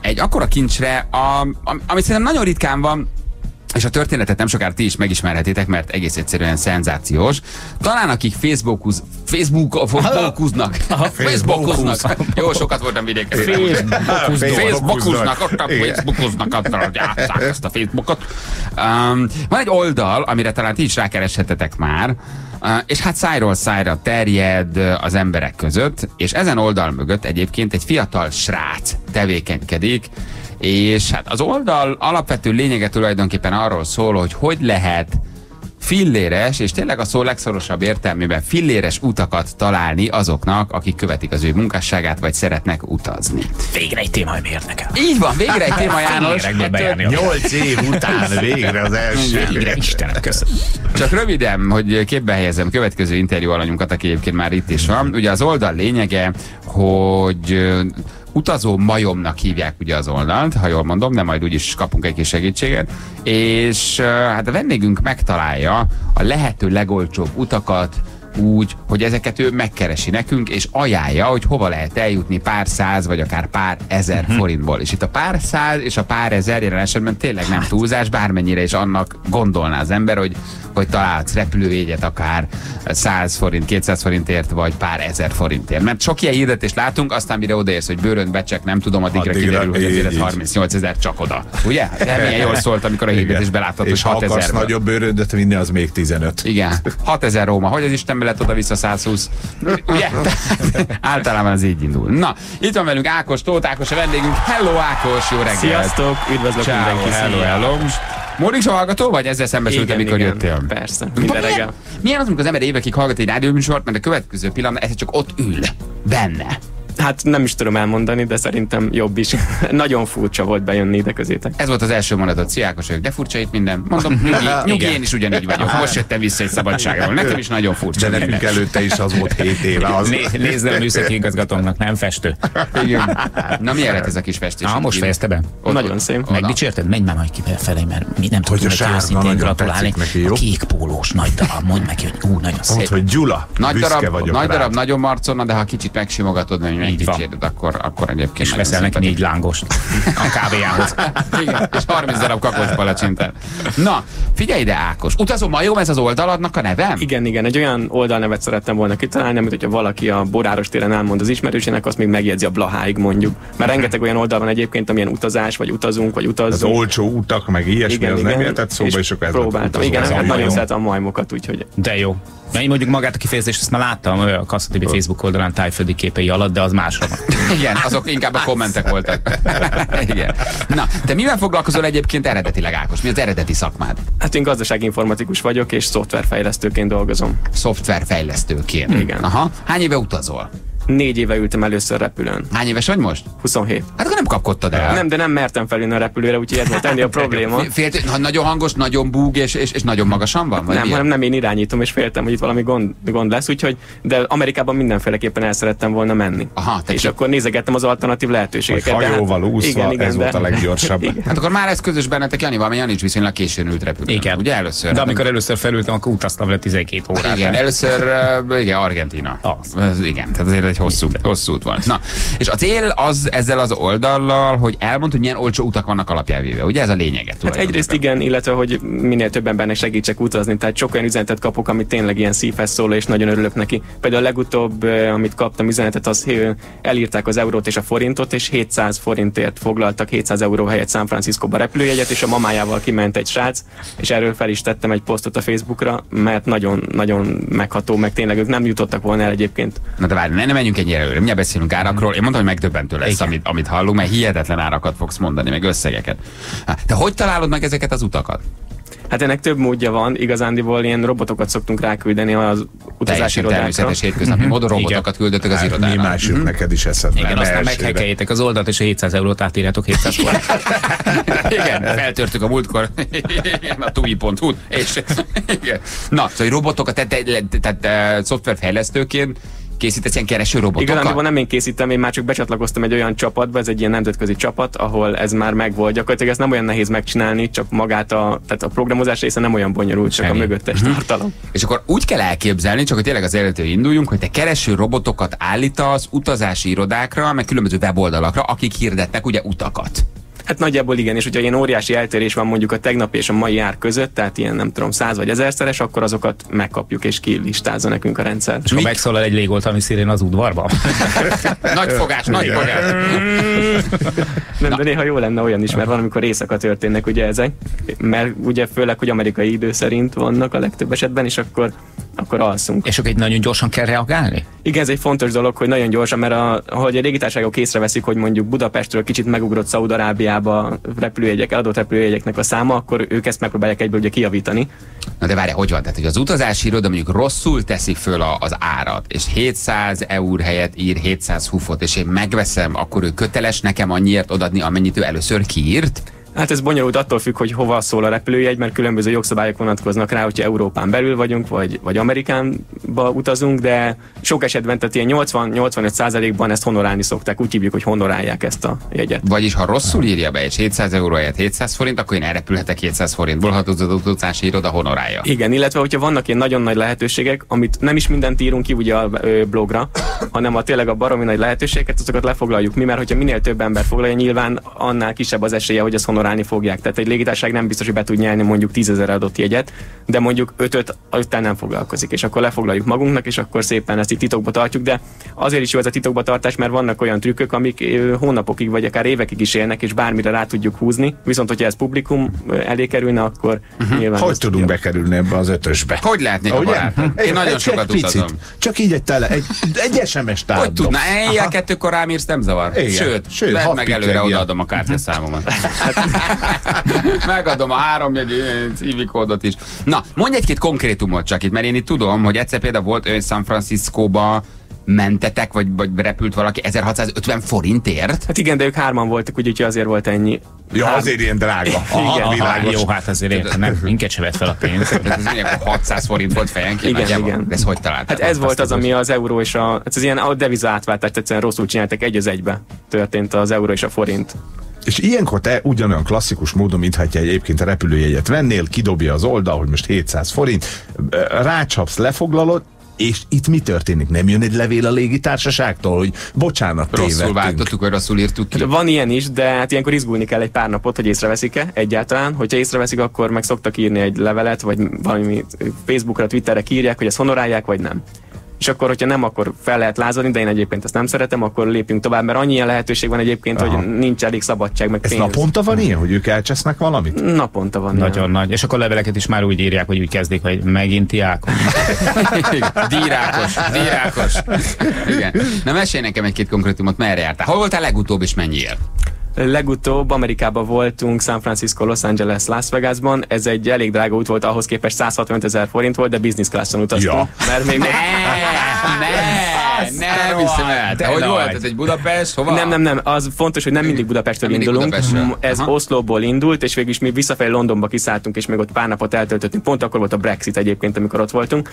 Egy akkora kincsre, a, am- ami szerintem nagyon ritkán van, és a történetet nem sokára ti is megismerhetitek, mert egész egyszerűen szenzációs. Talán akik Facebookuz, Facebook, Facebookuznak, Facebookuznak, jó, sokat voltam vidéken. Facebookuznak, ott a. Facebookuznak, játsszák ezt a Facebookot. Um, van egy oldal, amire talán ti is rákereshetetek már, Uh, és hát szájról szájra terjed az emberek között, és ezen oldal mögött egyébként egy fiatal srác tevékenykedik, és hát az oldal alapvető lényege tulajdonképpen arról szól, hogy hogy lehet filléres, és tényleg a szó legszorosabb értelmében filléres utakat találni azoknak, akik követik az ő munkásságát, vagy szeretnek utazni. Végre egy téma, ami érdekel. Így van, végre egy téma János. Nyolc év után végre az első. Végre, Istenem, köszönöm. Csak röviden, hogy képbe helyezem következő interjú alanyunkat, aki egyébként már itt is van. Ugye az oldal lényege, hogy utazó majomnak hívják ugye az oldalt, ha jól mondom, de majd úgyis kapunk egy kis segítséget. És hát a vendégünk megtalálja a lehető legolcsóbb utakat, úgy, hogy ezeket ő megkeresi nekünk, és ajánlja, hogy hova lehet eljutni pár száz, vagy akár pár ezer Mhm. forintból. És itt a pár száz és a pár ezer jelen esetben tényleg nem túlzás, bármennyire is annak gondolná az ember, hogy, hogy találsz repülőjegyet akár 100 forint, 200 forintért, vagy pár ezer forintért. Mert sok ilyen hirdetést látunk, aztán mire odaérsz, hogy bőrönt becsek, nem tudom, addigra, Addigra, kiderül, hogy azért ez így. 38 ezer csak oda. Ugye? De milyen jól szólt, amikor a hirdetést beláttad, hogy És ha 6 akarsz ezer. nagyobb bőröndöt vinni, az még 15. Igen, 6000 Róma, hogy az Istenbe lett oda-vissza 120. Ugye? Általában az így indul. Na, itt van velünk Ákos, Tóth Ákos a vendégünk. Hello Ákos, jó reggelt! Sziasztok, üdvözlök Ciao, mindenkit. hello, hello. Morning Show hallgató vagy? Ezzel szembesültem, Igen, mikor igen, jöttél? persze, minden milyen, reggel. Milyen az, amikor az ember évekig hallgat egy rádióműsort, mert a következő pillanat ez csak ott ül, benne. Hát nem is tudom elmondani, de szerintem jobb is. Nagyon furcsa volt bejönni ide közétek. Ez volt az első mondatot, Sziákos vagyok, de furcsa itt minden. Mondom, nyugi, nyugi én is ugyanígy vagyok. Most jöttem vissza egy szabadságról. Nekem is nagyon furcsa. De nekünk előtte is az volt 7 éve. Az... Né- Nézd el a műszaki igazgatómnak, nem festő. Igen. Na milyen lett ez a kis festés? Na, most fejezte be. Ott- Nagyon ott- szép. Megdicsérted? Menj már majd ki felé, mert mi nem tudunk a neki sárga őszintén nagyon gratulálni. neki, jó? A kék pólós nagy darab, mondd neki, hogy ú, nagyon Mondd, szép. hogy Gyula, Nagy darab, nagy darab, nagyon marconna, de ha kicsit megsimogatod, van. Megdicséred, akkor, akkor egyébként És veszel neki négy lángost a kávéjához. Igen, és 30 darab kakos palacsintát. Na, figyelj ide Ákos, utazó majom ez az oldaladnak a neve? Igen, igen, egy olyan oldalnevet szerettem volna kitalálni, amit hogyha valaki a Boráros téren elmond az ismerősének, azt még megjegyzi a Blaháig mondjuk. Mert rengeteg olyan oldal van egyébként, amilyen utazás, vagy utazunk, vagy Az utazzunk. olcsó utak, meg ilyesmi, az nem jöhetett szóba, és akkor ez lett próbáltam. Igen, hát nagyon szeretem a majmokat, úgyhogy De jó. Na, én mondjuk magát a kifejezést, ezt már láttam a Kassa TV Facebook oldalán tájföldi képei alatt, de az másra van. Igen, azok inkább a kommentek voltak. Igen. Na, te mivel foglalkozol egyébként eredetileg Ákos? Mi az eredeti szakmád? hát én gazdasági informatikus vagyok, és szoftverfejlesztőként dolgozom. Szoftverfejlesztőként. Igen. Aha. Hány éve utazol? Négy éve ültem először repülőn. Hány éves vagy most? 27. Hát akkor nem kapkodtad el. Nem, de nem mertem felülni a repülőre, úgyhogy ez volt ennél a probléma. Fél- Félt, ha nagyon hangos, nagyon búg és, és, és nagyon magasan van? Vagy Nem, milyen? hanem nem én irányítom, és féltem, hogy itt valami gond, gond lesz, úgyhogy, de Amerikában mindenféleképpen el szerettem volna menni. Aha, te és ki- akkor nézegettem az alternatív lehetőségeket. de hajóval úszva, ez volt a leggyorsabb. Igen. Hát akkor már ez közös bennetek Janival, mert Jani is viszonylag későn ült repülőn. Igen. Ugye először? De amikor először felültem, akkor utaztam vele 12 órát. Igen, először igen, Argentina. Az. Igen, tehát azért egy hosszú, hosszú út van. Na, és a cél az ezzel az oldallal, hogy elmond, hogy milyen olcsó utak vannak alapjávéve. Ugye ez a lényege? Hát egyrészt igen, illetve hogy minél több embernek segítsek utazni, tehát sok olyan üzenetet kapok, amit tényleg ilyen szívhez szóló, és nagyon örülök neki. Például a legutóbb, eh, amit kaptam üzenetet, az eh, elírták az eurót és a forintot, és 700 forintért foglaltak 700 euró helyett San Franciscoba repülőjegyet, és a mamájával kiment egy srác, és erről fel is tettem egy posztot a Facebookra, mert nagyon, nagyon megható, meg tényleg ők nem jutottak volna el egyébként. Na de várj, ne, ne menjünk ennyire előre, mindjárt beszélünk árakról. Én mondtam, hogy megdöbbentő lesz, amit, amit hallunk, mert hihetetlen árakat fogsz mondani, meg összegeket. Há, Te hogy találod meg ezeket az utakat? Hát ennek több módja van, igazándiból ilyen robotokat szoktunk ráküldeni az utazási Teljesen irodákra. természetes hétköznapi módon robotokat küldöttek az Hát, irodára. Mi más jut neked is eszedbe. Igen, aztán elsőre. meghekkeljétek az oldalt, és a 700 eurót átírjátok 700 forint. Igen, feltörtük a múltkor igen, a tui.hu és igen. Na, szóval robotokat, tehát te, te, te, te, szoftverfejlesztőként készítesz ilyen kereső robotokat? Igazándiból nem én készítem, én már csak becsatlakoztam egy olyan csapatba, ez egy ilyen nemzetközi csapat, ahol ez már megvolt. Gyakorlatilag ezt nem olyan nehéz megcsinálni, csak magát a, tehát a programozás része nem olyan bonyolult, csak a mögöttes Mhm. tartalom. És akkor úgy kell elképzelni, csak hogy tényleg az eredetől induljunk, hogy te kereső robotokat állítasz utazási irodákra, meg különböző weboldalakra, akik hirdetnek ugye utakat. Hát nagyjából igen, és hogyha ilyen óriási eltérés van mondjuk a tegnapi és a mai ár között, tehát ilyen nem tudom, száz vagy ezerszeres, akkor azokat megkapjuk és kilistázza nekünk a rendszer. És ha megszólal egy légoltalmi szirén az udvarban? Nagy fogás, nagy fogás. Nem, de néha jó lenne olyan is, mert van, amikor éjszaka történnek ugye ezek, mert ugye főleg, hogy amerikai idő szerint vannak a legtöbb esetben, és akkor, akkor alszunk. És akkor egy nagyon gyorsan kell reagálni? Igen, ez egy fontos dolog, hogy nagyon gyorsan, mert a, ahogy a légitársaságok észreveszik, hogy mondjuk Budapestről kicsit megugrott Szaudarábiába repülőjegyek, eladott repülőjegyeknek a száma, akkor ők ezt megpróbálják egyből ugye kijavítani. Na de várj, hogy van? Tehát, hogy az utazási iroda mondjuk rosszul teszi föl a, az árat, és 700 eur helyett ír 700 hufot, és én megveszem, akkor ő köteles nekem annyiért odadni, amennyit ő először kiírt? Hát ez bonyolult attól függ, hogy hova szól a repülőjegy, mert különböző jogszabályok vonatkoznak rá, hogyha Európán belül vagyunk, vagy, vagy Amerikánba utazunk, de sok esetben, tehát ilyen 80-85%-ban ezt honorálni szokták, úgy hívjuk, hogy honorálják ezt a jegyet. Vagyis ha rosszul írja be, és 700 euró helyett 700 forint, akkor én elrepülhetek 700 forintból, ha az utazási iroda honorálja. Igen, illetve hogyha vannak ilyen nagyon nagy lehetőségek, amit nem is mindent írunk ki ugye a blogra, hanem a tényleg a baromi nagy lehetőségeket, azokat lefoglaljuk mi, mert hogyha minél több ember foglalja, nyilván annál kisebb az esélye, hogy ezt honorálni fogják. Tehát egy légitársaság nem biztos, hogy be tud nyelni mondjuk 10 ezer adott jegyet, de mondjuk 5-öt után nem foglalkozik, és akkor lefoglaljuk magunknak, és akkor szépen ezt itt titokba tartjuk, de azért is jó ez a titokba tartás, mert vannak olyan trükkök, amik hónapokig vagy akár évekig is élnek, és bármire rá tudjuk húzni. Viszont, hogyha ez publikum elé kerülne, akkor uh-huh. nyilván Hogy tudunk bekerülni ebbe az ötösbe? Hogy lehetnék Ugye? Én nagyon Egy- sokat egy picit. utazom. Csak így egy tele, egy, egy SMS tárgyom. Hogy tudná? Éjjel kettőkor rám írsz, nem zavar. Igen. Sőt, Sőt, hat meg előre, odaadom a kártyaszámomat. Megadom a három jegy CV kódot is. Na, mondj egy-két konkrétumot csak itt, mert én itt tudom, hogy egyszer például volt olyan San Franciscóba mentetek, vagy, vagy repült valaki 1650 forintért? Hát igen, de ők hárman voltak, úgyhogy azért volt ennyi. Ja, Hár- azért ilyen drága. Aha, Igen. világos. Jó, hát azért értem, nem, minket se vett fel a pénz. Ez milyen 600 forint volt fejenként Igen, nagyjából? igen. De ezt hogy találtál? Hát ez volt az, ami az euró és a, hát ez ilyen a deviza átváltást egyszerűen rosszul csináltak, egy az egybe történt az euró és a forint. És ilyenkor te ugyanolyan klasszikus módon, mintha egyébként a repülőjegyet vennél, kidobja az oldal, hogy most 700 forint, rácsapsz, lefoglalod, és itt mi történik? Nem jön egy levél a légitársaságtól, hogy bocsánat, Rosszul tévedtünk. váltottuk, vagy rosszul írtuk ki. Hát van ilyen is, de hát ilyenkor izgulni kell egy pár napot, hogy észreveszik-e egyáltalán. Hogyha észreveszik, akkor meg szoktak írni egy levelet, vagy valami Facebookra, Twitterre írják, hogy ezt honorálják, vagy nem. És akkor, hogyha nem, akkor fel lehet lázadni, de én egyébként ezt nem szeretem, akkor lépjünk tovább, mert annyi ilyen lehetőség van egyébként, Aha. hogy nincs elég szabadság, meg Ez pénz. naponta van ilyen, hogy ők elcsesznek valamit? Naponta van. Nagyon nagy. És akkor leveleket is már úgy írják, hogy úgy kezdik, hogy megint Jákob. Dírákos, dírákos. Igen. Na mesélj nekem egy-két konkrétumot, merre jártál? Hol voltál legutóbb és mennyiért? Legutóbb Amerikában voltunk, San Francisco, Los Angeles, Las Vegasban. Ez egy elég drága út volt, ahhoz képest 165 ezer forint volt, de business classon utaztunk. Ja. Mert még Ne, ne, nem hiszem el. De hogy volt? Ez egy Budapest? Hova? Nem, nem, nem. Az fontos, hogy nem mindig Budapestről Nem mindig indulunk. Budapestről. M- Ez Aha. Oszlóból indult, és végül is mi visszafelé Londonba kiszálltunk, és még ott pár napot eltöltöttünk. Pont akkor volt a Brexit egyébként, amikor ott voltunk.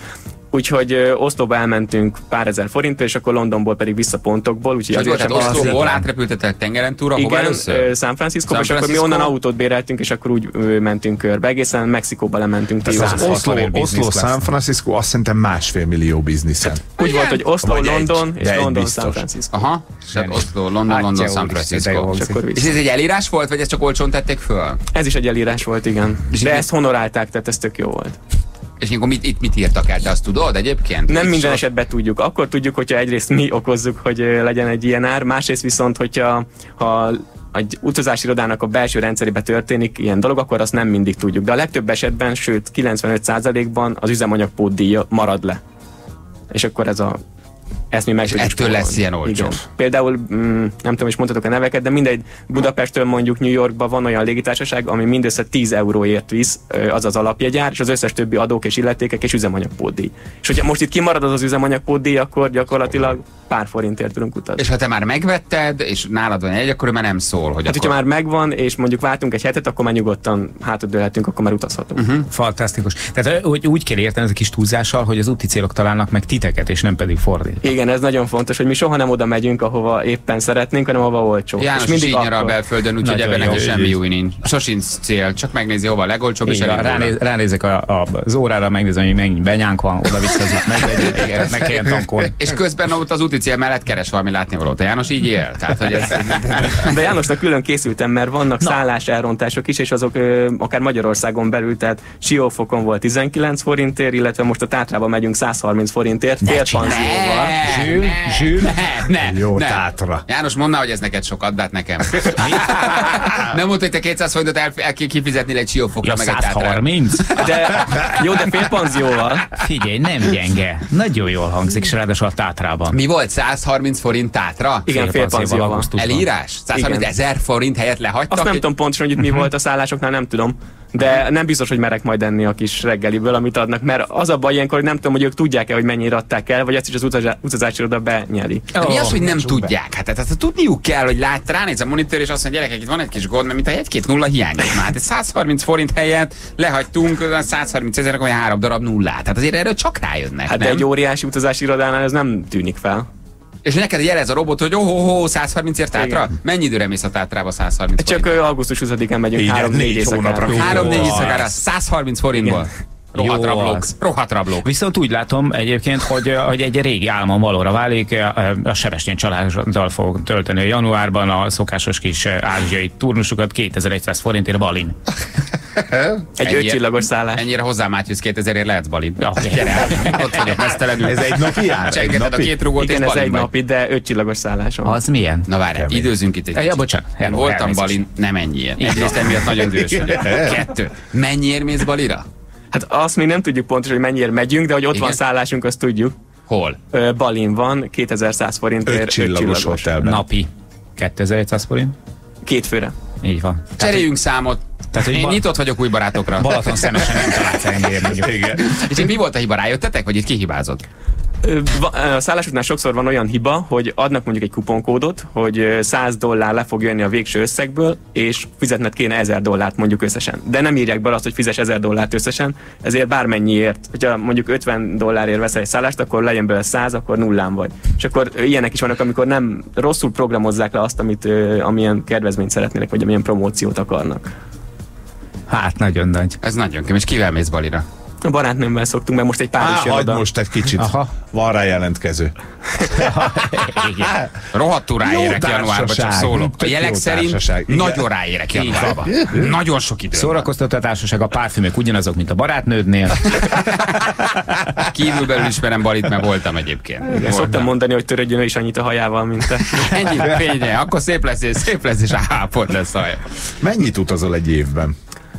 Úgyhogy Oszlóba elmentünk pár ezer forinttal, és akkor Londonból pedig vissza pontokból. Úgyhogy És volt, Oszlóból az- átrepültetek tengeren túra, igen, először? San Francisco, San és akkor mi onnan autót béreltünk, és akkor úgy mentünk körbe. Egészen Mexikóba lementünk. Tíz az. Oszló, Oszló. San Francisco azt szerintem másfél millió bizniszen. Úgy volt, hogy Oszló, Vagy egy London, és London, biztos. San Francisco. Aha, és hát Oszló, London, Atya London, San Francisco. És ez egy elírás volt, vagy ezt csak olcsón tették föl? Ez is egy elírás volt, igen. De ezt honorálták, tehát ez tök jó volt. És akkor mit, itt mit írtak el, te azt tudod egyébként? Nem Itt minden sor- esetben tudjuk. Akkor tudjuk, hogyha egyrészt mi okozzuk, hogy legyen egy ilyen ár, másrészt viszont, hogyha ha egy utazási irodának a belső rendszerébe történik ilyen dolog, akkor azt nem mindig tudjuk. De a legtöbb esetben, sőt 95%-ban az üzemanyagpótdíja marad le. És akkor ez a ezt mi meg És ettől lesz ilyen olcsó. Igen. Például, mm, nem tudom, is mondhatok a neveket, de mindegy, Budapesttől mondjuk New Yorkba van olyan légitársaság, ami mindössze 10 euróért visz, az az alapjegyár, és az összes többi adók és illetékek és üzemanyagpótdíj. És hogyha most itt kimarad az az üzemanyagpótdíj, akkor gyakorlatilag pár forintért tudunk utazni. És ha te már megvetted, és nálad van egy, akkor már nem szól, hogy Hát, akkor... hogyha már megvan, és mondjuk váltunk egy hetet, akkor már nyugodtan hátadőlhetünk, akkor már utazhatunk. Uh-huh. Fantasztikus. Tehát hogy úgy kell érteni ez a kis túlzással, hogy az úti célok találnak meg titeket, és nem pedig fordítva. Igen, ez nagyon fontos, hogy mi soha nem oda megyünk, ahova éppen szeretnénk, hanem ahova olcsó. János és mindig így akkor. belföldön, úgyhogy ebben neki semmi új nincs. Sosincs cél, csak megnézi, hova a legolcsóbb, és ránéz, ránézek a, a, az órára, megnézem, hogy mennyi benyánk van, oda visszazik, meg, meg kell tankolni. És közben ott az úti cél mellett keres valami látnivalót. A János így él. Tehát, hogy ez... De Jánosnak külön készültem, mert vannak szállás elrontások is, és azok ö, akár Magyarországon belül, tehát Siófokon volt 19 forintért, illetve most a Tátrában megyünk 130 forintért, fél panzióval. Zsül, zsül. Ne, ne, Jó ne. tátra. János, mondd már, hogy ez neked sokat, de hát nekem. Nem mondta, hogy te 200 forintot el, el kell kifizetni egy siófokra, Ja, meg egy tátra. 130? De, jó, de fél panzióval. Figyelj, nem gyenge. Nagyon jól hangzik, és ráadásul a Tátrában. Mi volt? 130 forint tátra? Igen, fél panzióval. augusztusban. Elírás? 130 Igen. ezer forint helyett lehagytak? Azt nem tudom pontosan, hogy itt mi volt a szállásoknál, nem tudom. De nem biztos, hogy merek majd enni a kis reggeliből, amit adnak, mert az a baj ilyenkor, hogy nem tudom, hogy ők tudják-e, hogy mennyire adták el, vagy ezt is az utazá- utazási iroda benyeli. De mi az, hogy nem tudják? Hát, hát, hát tudniuk kell, hogy lát, ránéz a monitor, és azt mondja, gyerekek, itt van egy kis gond, mert mint egy-két nulla hiányzik már. Hát 130 forint helyett lehagytunk 130 ezer, akkor három darab nullát. Hát azért erről csak rájönnek, Hát de nem? egy óriási utazási irodánál ez nem tűnik fel. És neked jelez a robot, hogy oh, oh, oh 130 ért tátra? Igen. Mennyi időre mész a tátrába 130 Csak forint? ö, augusztus 20-án megyünk Igen, 3-4 négy éjszakára. hónapra. Három-négy Jó, éjszakára az. 130 forintból. Rohadt Jó rablók. az. Rohadt rablók. Viszont úgy látom egyébként, hogy, hogy egy régi álmom valóra válik, a Sebestyén családdal fog tölteni a januárban a szokásos kis ázsiai turnusokat 2100 forintért Balin. Egy Ennyire- ötcsillagos szállás. Ennyire hozzá Mátyusz 2000 ért lehetsz balin. Ja, Gyere el, ott vagyok mesztelenül. Ez egy napi jár? Csengeted a két rugót Igen, és ez egy napi, de ötcsillagos szálláson. Az milyen? Na várj, időzünk itt egy Ja, bocsánat. Én Hello, voltam balin, nem ennyien. Egyrészt emiatt nagyon dühös. Kettő. Mennyiért mész balira? Hát azt még nem tudjuk pontosan, hogy mennyire megyünk, de hogy ott Igen. van szállásunk, azt tudjuk. Hol? Balin van, 2100 forintért. Öt csillagos hotelben. Napi. 2100 forint? Két főre. Így van. Cseréljünk számot. Tehát, hogy Én nyitott vagyok új barátokra. Balaton szemesen nem találsz mondjuk. Igen. És mi volt a hiba? Rájöttetek, vagy itt kihibázott? A szállásoknál sokszor van olyan hiba, hogy adnak mondjuk egy kuponkódot, hogy ö, 100 dollár le fog jönni a végső összegből, és fizetned kéne 1000 dollárt mondjuk összesen. De nem írják bele azt, hogy fizes 1000 dollárt összesen, ezért bármennyiért, hogyha mondjuk 50 dollárért veszel egy szállást, akkor legyen belőle 100, akkor nullán vagy. És akkor ilyenek is vannak, amikor nem rosszul programozzák le azt, amit, amilyen kedvezményt szeretnének, vagy amilyen promóciót akarnak. Hát nagyon nagy. Ez nagyon kemény. És kivel mész balira? A barátnőmmel szoktunk, mert most egy pár is jön hagyd most egy kicsit. Aha. Van rá jelentkező. Rohadtul ráérek januárban, csak szólok. A jelek szerint. Igen. nagyon ráérek januárban. Nagyon sok idő. Szórakoztató a társaság, a párfümök ugyanazok, mint a barátnődnél. Kívülbelül ismerem balit, mert voltam egyébként. Igen, Szoktam Voltam. mondani, hogy törődjön ő is annyit a hajával, mint te. Ennyi, fénye, akkor szép lesz, és szép lesz, és ápod lesz haja. Mennyit utazol egy évben?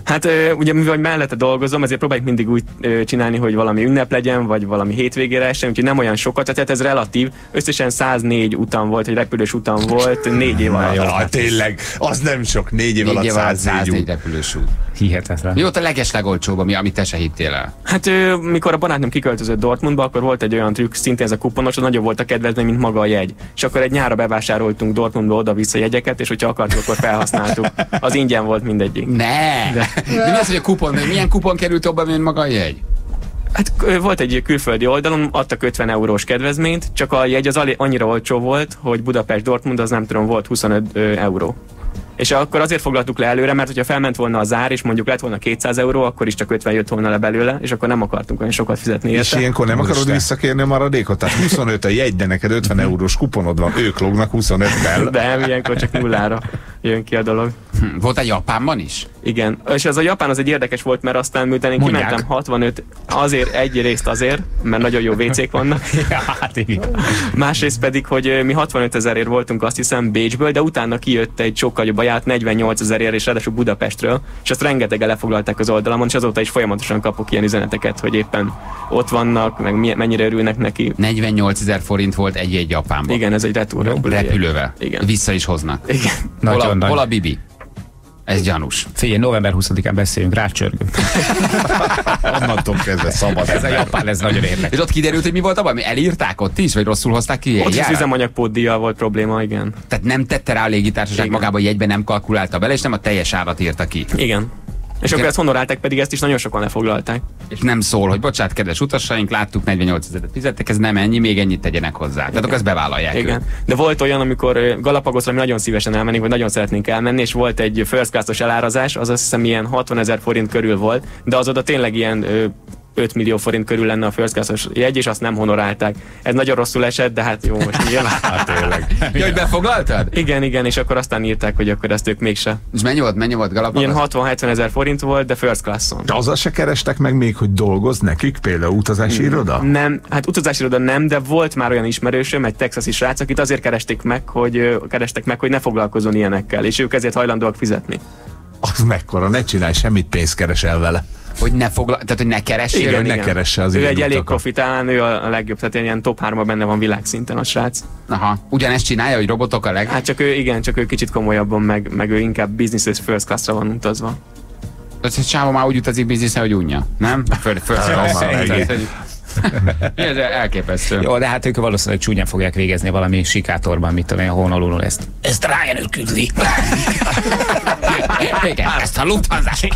Hát ugye mivel mellette dolgozom, ezért próbáljuk mindig úgy csinálni, hogy valami ünnep legyen, vagy valami hétvégére essen, úgyhogy nem olyan sokat, tehát ez relatív. Összesen 104 utam volt, egy repülős utam volt, négy év alatt. Ja, tényleg, az nem sok. Négy év Négy alatt év alatt 104 104 út. repülős út. Hihetetlen. Mi volt a leges legolcsóbb, ami, amit te se hittél el? Hát ö, mikor a barátnőm kiköltözött Dortmundba, akkor volt egy olyan trükk, szintén ez a kuponos, az nagyobb volt a kedvezmény, mint maga a jegy. És akkor egy nyára bevásároltunk Dortmundba oda-vissza jegyeket, és hogyha akartuk, akkor felhasználtuk. Az ingyen volt mindegyik. Ne! De, De mi az, hogy a kupon, milyen kupon került abban, mint maga a jegy? Hát volt egy külföldi oldalon, adtak 50 eurós kedvezményt, csak a jegy az annyira olcsó volt, hogy Budapest Dortmund az nem tudom, volt 25 ö, euró. És akkor azért foglaltuk le előre, mert hogyha felment volna az ár, és mondjuk lett volna 200 euró, akkor is csak 50 jött volna le belőle, és akkor nem akartunk olyan sokat fizetni És érte. ilyenkor nem akarod visszakérni a maradékot? Tehát 25 a jegy, de neked 50 eurós kuponod van, ők lognak 25-tel. De ilyenkor csak nullára jön ki a dolog. Hm, Volt egy Japánban is? Igen, és ez a Japán az egy érdekes volt, mert aztán miután én Mondják. kimentem 65, azért egy részt azért, mert nagyon jó WC-k vannak. hát igen. Másrészt pedig, hogy mi 65 ezerért voltunk azt hiszem Bécsből, de utána kijött egy sokkal jobb ajánlat 48 ezerért, és ráadásul Budapestről, és azt rengeteg lefoglalták az oldalamon, és azóta is folyamatosan kapok ilyen üzeneteket, hogy éppen ott vannak, meg mennyire örülnek neki. 48 ezer forint volt egy-egy Japánban. Igen, ez egy retúr Repülővel. Igen. Vissza is hoznak. Igen. Hol Nagyon a, nagy. hol a Bibi? Ez gyanús. Figyelj, november 20-án beszéljünk, rácsörgünk. Onnantól kezdve szabad. Ez a japán, ez nagyon érdekes. És ott kiderült, hogy mi volt abban? Mi elírták ott is, vagy rosszul hozták ki? Ott is jegyárat? üzemanyagpóddíjjal volt probléma, igen. Tehát nem tette rá a légitársaság Igen. magába jegyben, nem kalkulálta bele, és nem a teljes árat írta ki. Igen. És akkor ezt honorálták, pedig ezt is nagyon sokan lefoglalták. És nem szól, hogy bocsánat, kedves utasaink, láttuk 48 ezeret fizettek, ez nem ennyi, még ennyit tegyenek hozzá. Tehát akkor ezt bevállalják Igen. ők. De volt olyan, amikor Galapagosra mi nagyon szívesen elmennénk, vagy nagyon szeretnénk elmenni, és volt egy first class elárazás, az azt hiszem ilyen 60 ezer forint körül volt, de az oda tényleg ilyen 5 millió forint körül lenne a first class jegy, és azt nem honorálták. Ez nagyon rosszul esett, de hát jó, most nyilván. Hát tényleg. Ja, hogy befoglaltad? Igen, igen, és akkor aztán írták, hogy akkor ezt ők mégse. És mennyi volt, mennyi volt Galapagos? Ilyen 60-70 ezer forint volt, de first classon. De azzal se kerestek meg még, hogy dolgoz nekik, például utazási iroda? Nem, hát utazási iroda nem, de volt már olyan ismerősöm, egy texasi srác, akit azért keresték meg, hogy kerestek meg, hogy ne foglalkozzon ilyenekkel, és ők ezért hajlandóak fizetni. Az mekkora, ne csinálj semmit, pénzt keresel vele. Hogy ne fogla... tehát hogy ne keressél? Igen, ne keresse az Ő egy elég profi, talán ő a legjobb, tehát ilyen top 3 benne van világszinten a srác. Aha. Ugyanezt csinálja, hogy robotok a leg... Hát csak ő, igen, csak ő kicsit komolyabban, meg, meg ő inkább business és first class-ra van utazva. Egy sáva már úgy utazik bizniszre, hogy unja, nem? Föl, föl, föl, igen. föl, föl, Ez elképesztő. Jó, de hát ők valószínűleg csúnyán fogják végezni valami sikátorban, mit tudom én, a Honolulu ezt. Ezt Ryanair küldi. Igen, ezt a Lufthansa.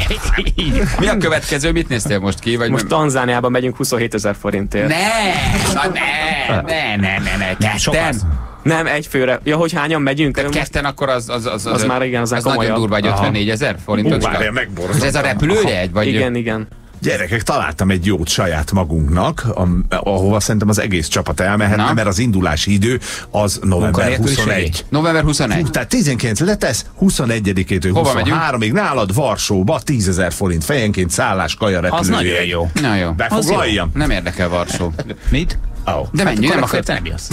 Mi a következő? Mit néztél most ki? Vagy Most Tanzániába megyünk 27 ezer forintért. Ne! Na ne! Ne, ne, ne, ne. Ketten? Nem, egy főre. Ja, hogy hányan megyünk? Tehát ketten akkor az... Az, az, Az már igen, az az nagyon durva, egy Aha. 54 ezer forint. Hú, öcska. várjál, És megborzottam. ez a repülőjegy? Vagy Igen, igen. Gyerekek, találtam egy jót saját magunknak, am- ahova szerintem az egész csapat elmehetne, Na? mert az indulási idő az november Munkanélküliség? 21. November 21. Hú, tehát 19 letesz, 21-től Hova megyünk? 23-ig nálad Varsóba 10 ezer forint fejenként szállás, kaja, repülő. Az nagyon jó. Na jó. Befoglaljam? Nem érdekel Varsó. Mit? Oh. De menjünk, Akkor nem te nem jössz.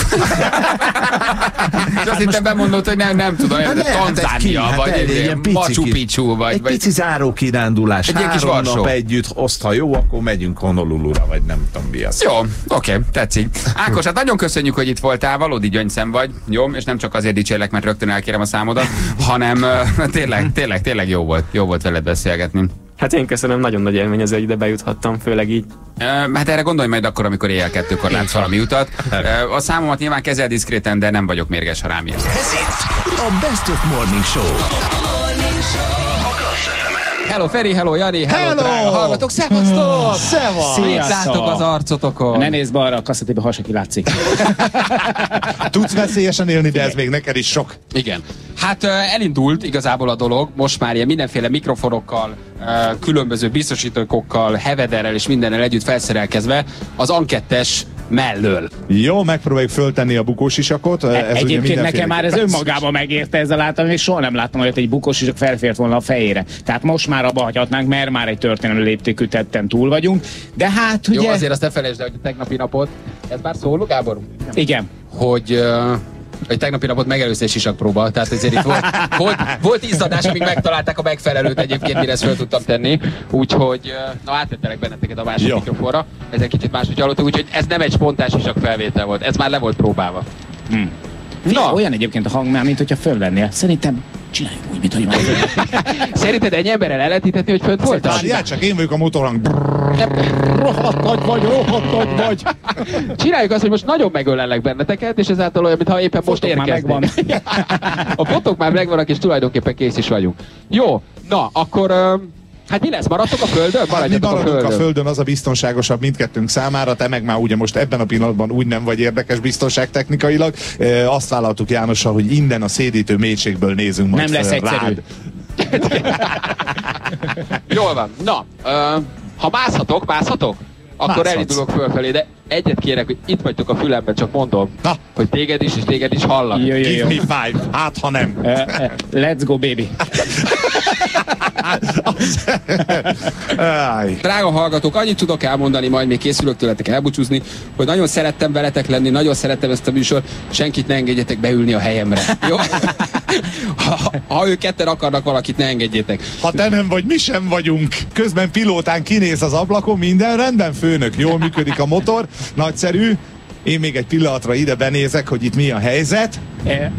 És azt hittem bemondott, hogy nem, nem tudom, Hát de nem, hát ki- Tanzánia, hát vagy egy egy ilyen pici Machu kis- Picchu, vagy... Egy pici záró kirándulás, Egy kis három Varsó. nap együtt, oszt, ha jó, akkor megyünk Honolulu-ra, vagy nem tudom mi az. Jó, oké, tetszik. Ákos, hát nagyon köszönjük, hogy itt voltál, valódi gyöngyszem vagy, jó? És nem csak azért dicsérlek, mert rögtön elkérem a számodat, hanem tényleg, tényleg, tényleg jó volt, jó volt veled beszélgetni. Hát én köszönöm, nagyon nagy élmény az, hogy ide bejuthattam, főleg így. Ö, Hát erre gondolj majd akkor, amikor éjjel kettőkor látsz valami utat. Ö, A számomat nyilván kezel diszkréten, de nem vagyok mérges, ha rám írsz. Ez itt a Best of Morning Show. Hello Feri, hello Jani, hello, Hello! drága hallgatók, szevasztok! Szevasz! Látok az arcotokon. Ne nézd balra, a kaszetébe hasaki látszik. Tudsz veszélyesen élni, de ez még neked is sok. Igen. Hát elindult igazából a dolog, most már ilyen mindenféle mikrofonokkal, különböző biztosítókokkal, hevederrel és mindennel együtt felszerelkezve az ankettes mellől. Jó, megpróbáljuk föltenni a bukósisakot. Ez ugye E, Egyébként nekem mindenféle- már ez önmagában megérte ezzel láttam, és soha nem láttam olyat, hogy egy bukós is felfért volna a fejére. Tehát most már abba hagyhatnánk, mert már egy történelmi léptékű tetten túl vagyunk. De hát ugye... Jó, azért azt ne felejtsd el, hogy a tegnapi napot, ez már szól, Gábor? Igen. Hogy ö, hogy tegnapi napot megelőzte egy sisakpróba, tehát ezért itt volt, volt, volt izzadás, amíg megtalálták a megfelelőt egyébként, mire ezt fel tudtam tenni. Úgyhogy, na átvettelek benneteket a másik Jó. mikrofonra, ez egy kicsit máshogy hallottuk, úgyhogy ez nem egy spontán sisak felvétel volt, ez már le volt próbálva. Na. Olyan egyébként a hang már, mint hogyha fölvennél. Szerintem csináljuk úgy, mint hogy már Szerinted egy emberrel el lehet hitetni, hogy fönt voltál? Várjál csak, én vagyok a motorhang. Rohadt nagy vagy, rohadt nagy vagy. Csináljuk azt, hogy most nagyon megölellek benneteket, és ezáltal olyan, mintha éppen most érkeznék. A fotók már megvannak, és tulajdonképpen kész is vagyunk. Jó, na, akkor ö, Hát mi lesz? Maradtok a földön? Hát mi Maradjatok a maradunk a földön. földön, az a biztonságosabb mindkettőnk számára, te meg már ugye most ebben a pillanatban úgy nem vagy érdekes biztonságtechnikailag. E, azt vállaltuk Jánossal, hogy innen a szédítő mélységből nézünk majd Nem lesz föl egyszerű. rád. Jól van. Na, ö, ha mászhatok, mászhatok? Akkor Mászhatsz. elindulok fölfelé, de egyet kérek, hogy itt vagytok a fülemben, csak mondom, Na. hogy téged is, és téged is hallak. Jó, jó, Give jó. me five, hát ha nem. Uh, uh, let's go, baby. Drága hallgatók, annyit tudok elmondani, majd még készülök tőletek elbúcsúzni, hogy nagyon szerettem veletek lenni, nagyon szerettem ezt a műsor, senkit ne engedjetek beülni a helyemre. Jó? Ha, ha ők ketten akarnak valakit, ne engedjétek. Ha te nem vagy, mi sem vagyunk. Közben pilótán kinéz az ablakon, minden rendben, főnök, jól működik a motor, nagyszerű. Én még egy pillanatra ide benézek, hogy itt mi a helyzet. Eh,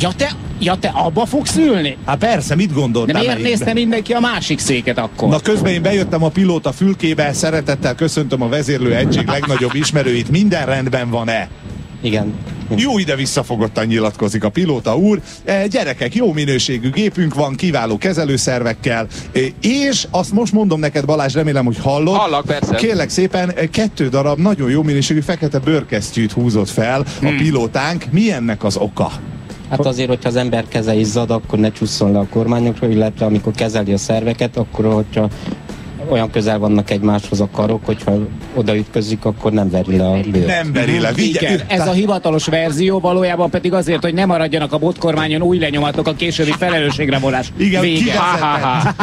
Ja te, ja te abba fogsz ülni? Hát persze, mit De gondoltál? miért melyikbe? nézte mindenki a másik széket akkor? Na közben én bejöttem a pilóta fülkébe, szeretettel köszöntöm a vezérlő egység legnagyobb ismerőit. Minden rendben van-e? Igen. Jó ide visszafogottan nyilatkozik a pilóta úr. E, gyerekek, jó minőségű gépünk van, kiváló kezelőszervekkel, e, és azt most mondom neked, Balázs, remélem, hogy hallod. Hallak, persze. Kérlek szépen, e, kettő darab nagyon jó minőségű fekete bőrkesztyűt húzott fel Hmm. a pilótánk. Mi ennek az oka? Hát azért, hogyha az ember keze izzad, akkor ne csusszon le a kormányokra, illetve amikor kezeli a szerveket, akkor hogyha olyan közel vannak egymáshoz a karok, hogyha odaütközik, akkor nem veri le a bőrt. Nem veri le. Vigye, Igen, ez a hivatalos verzió, valójában pedig azért, hogy ne maradjanak a botkormányon új lenyomatok a későbbi felelősségre vonás. Igen, Vége. Ha, ha, ha.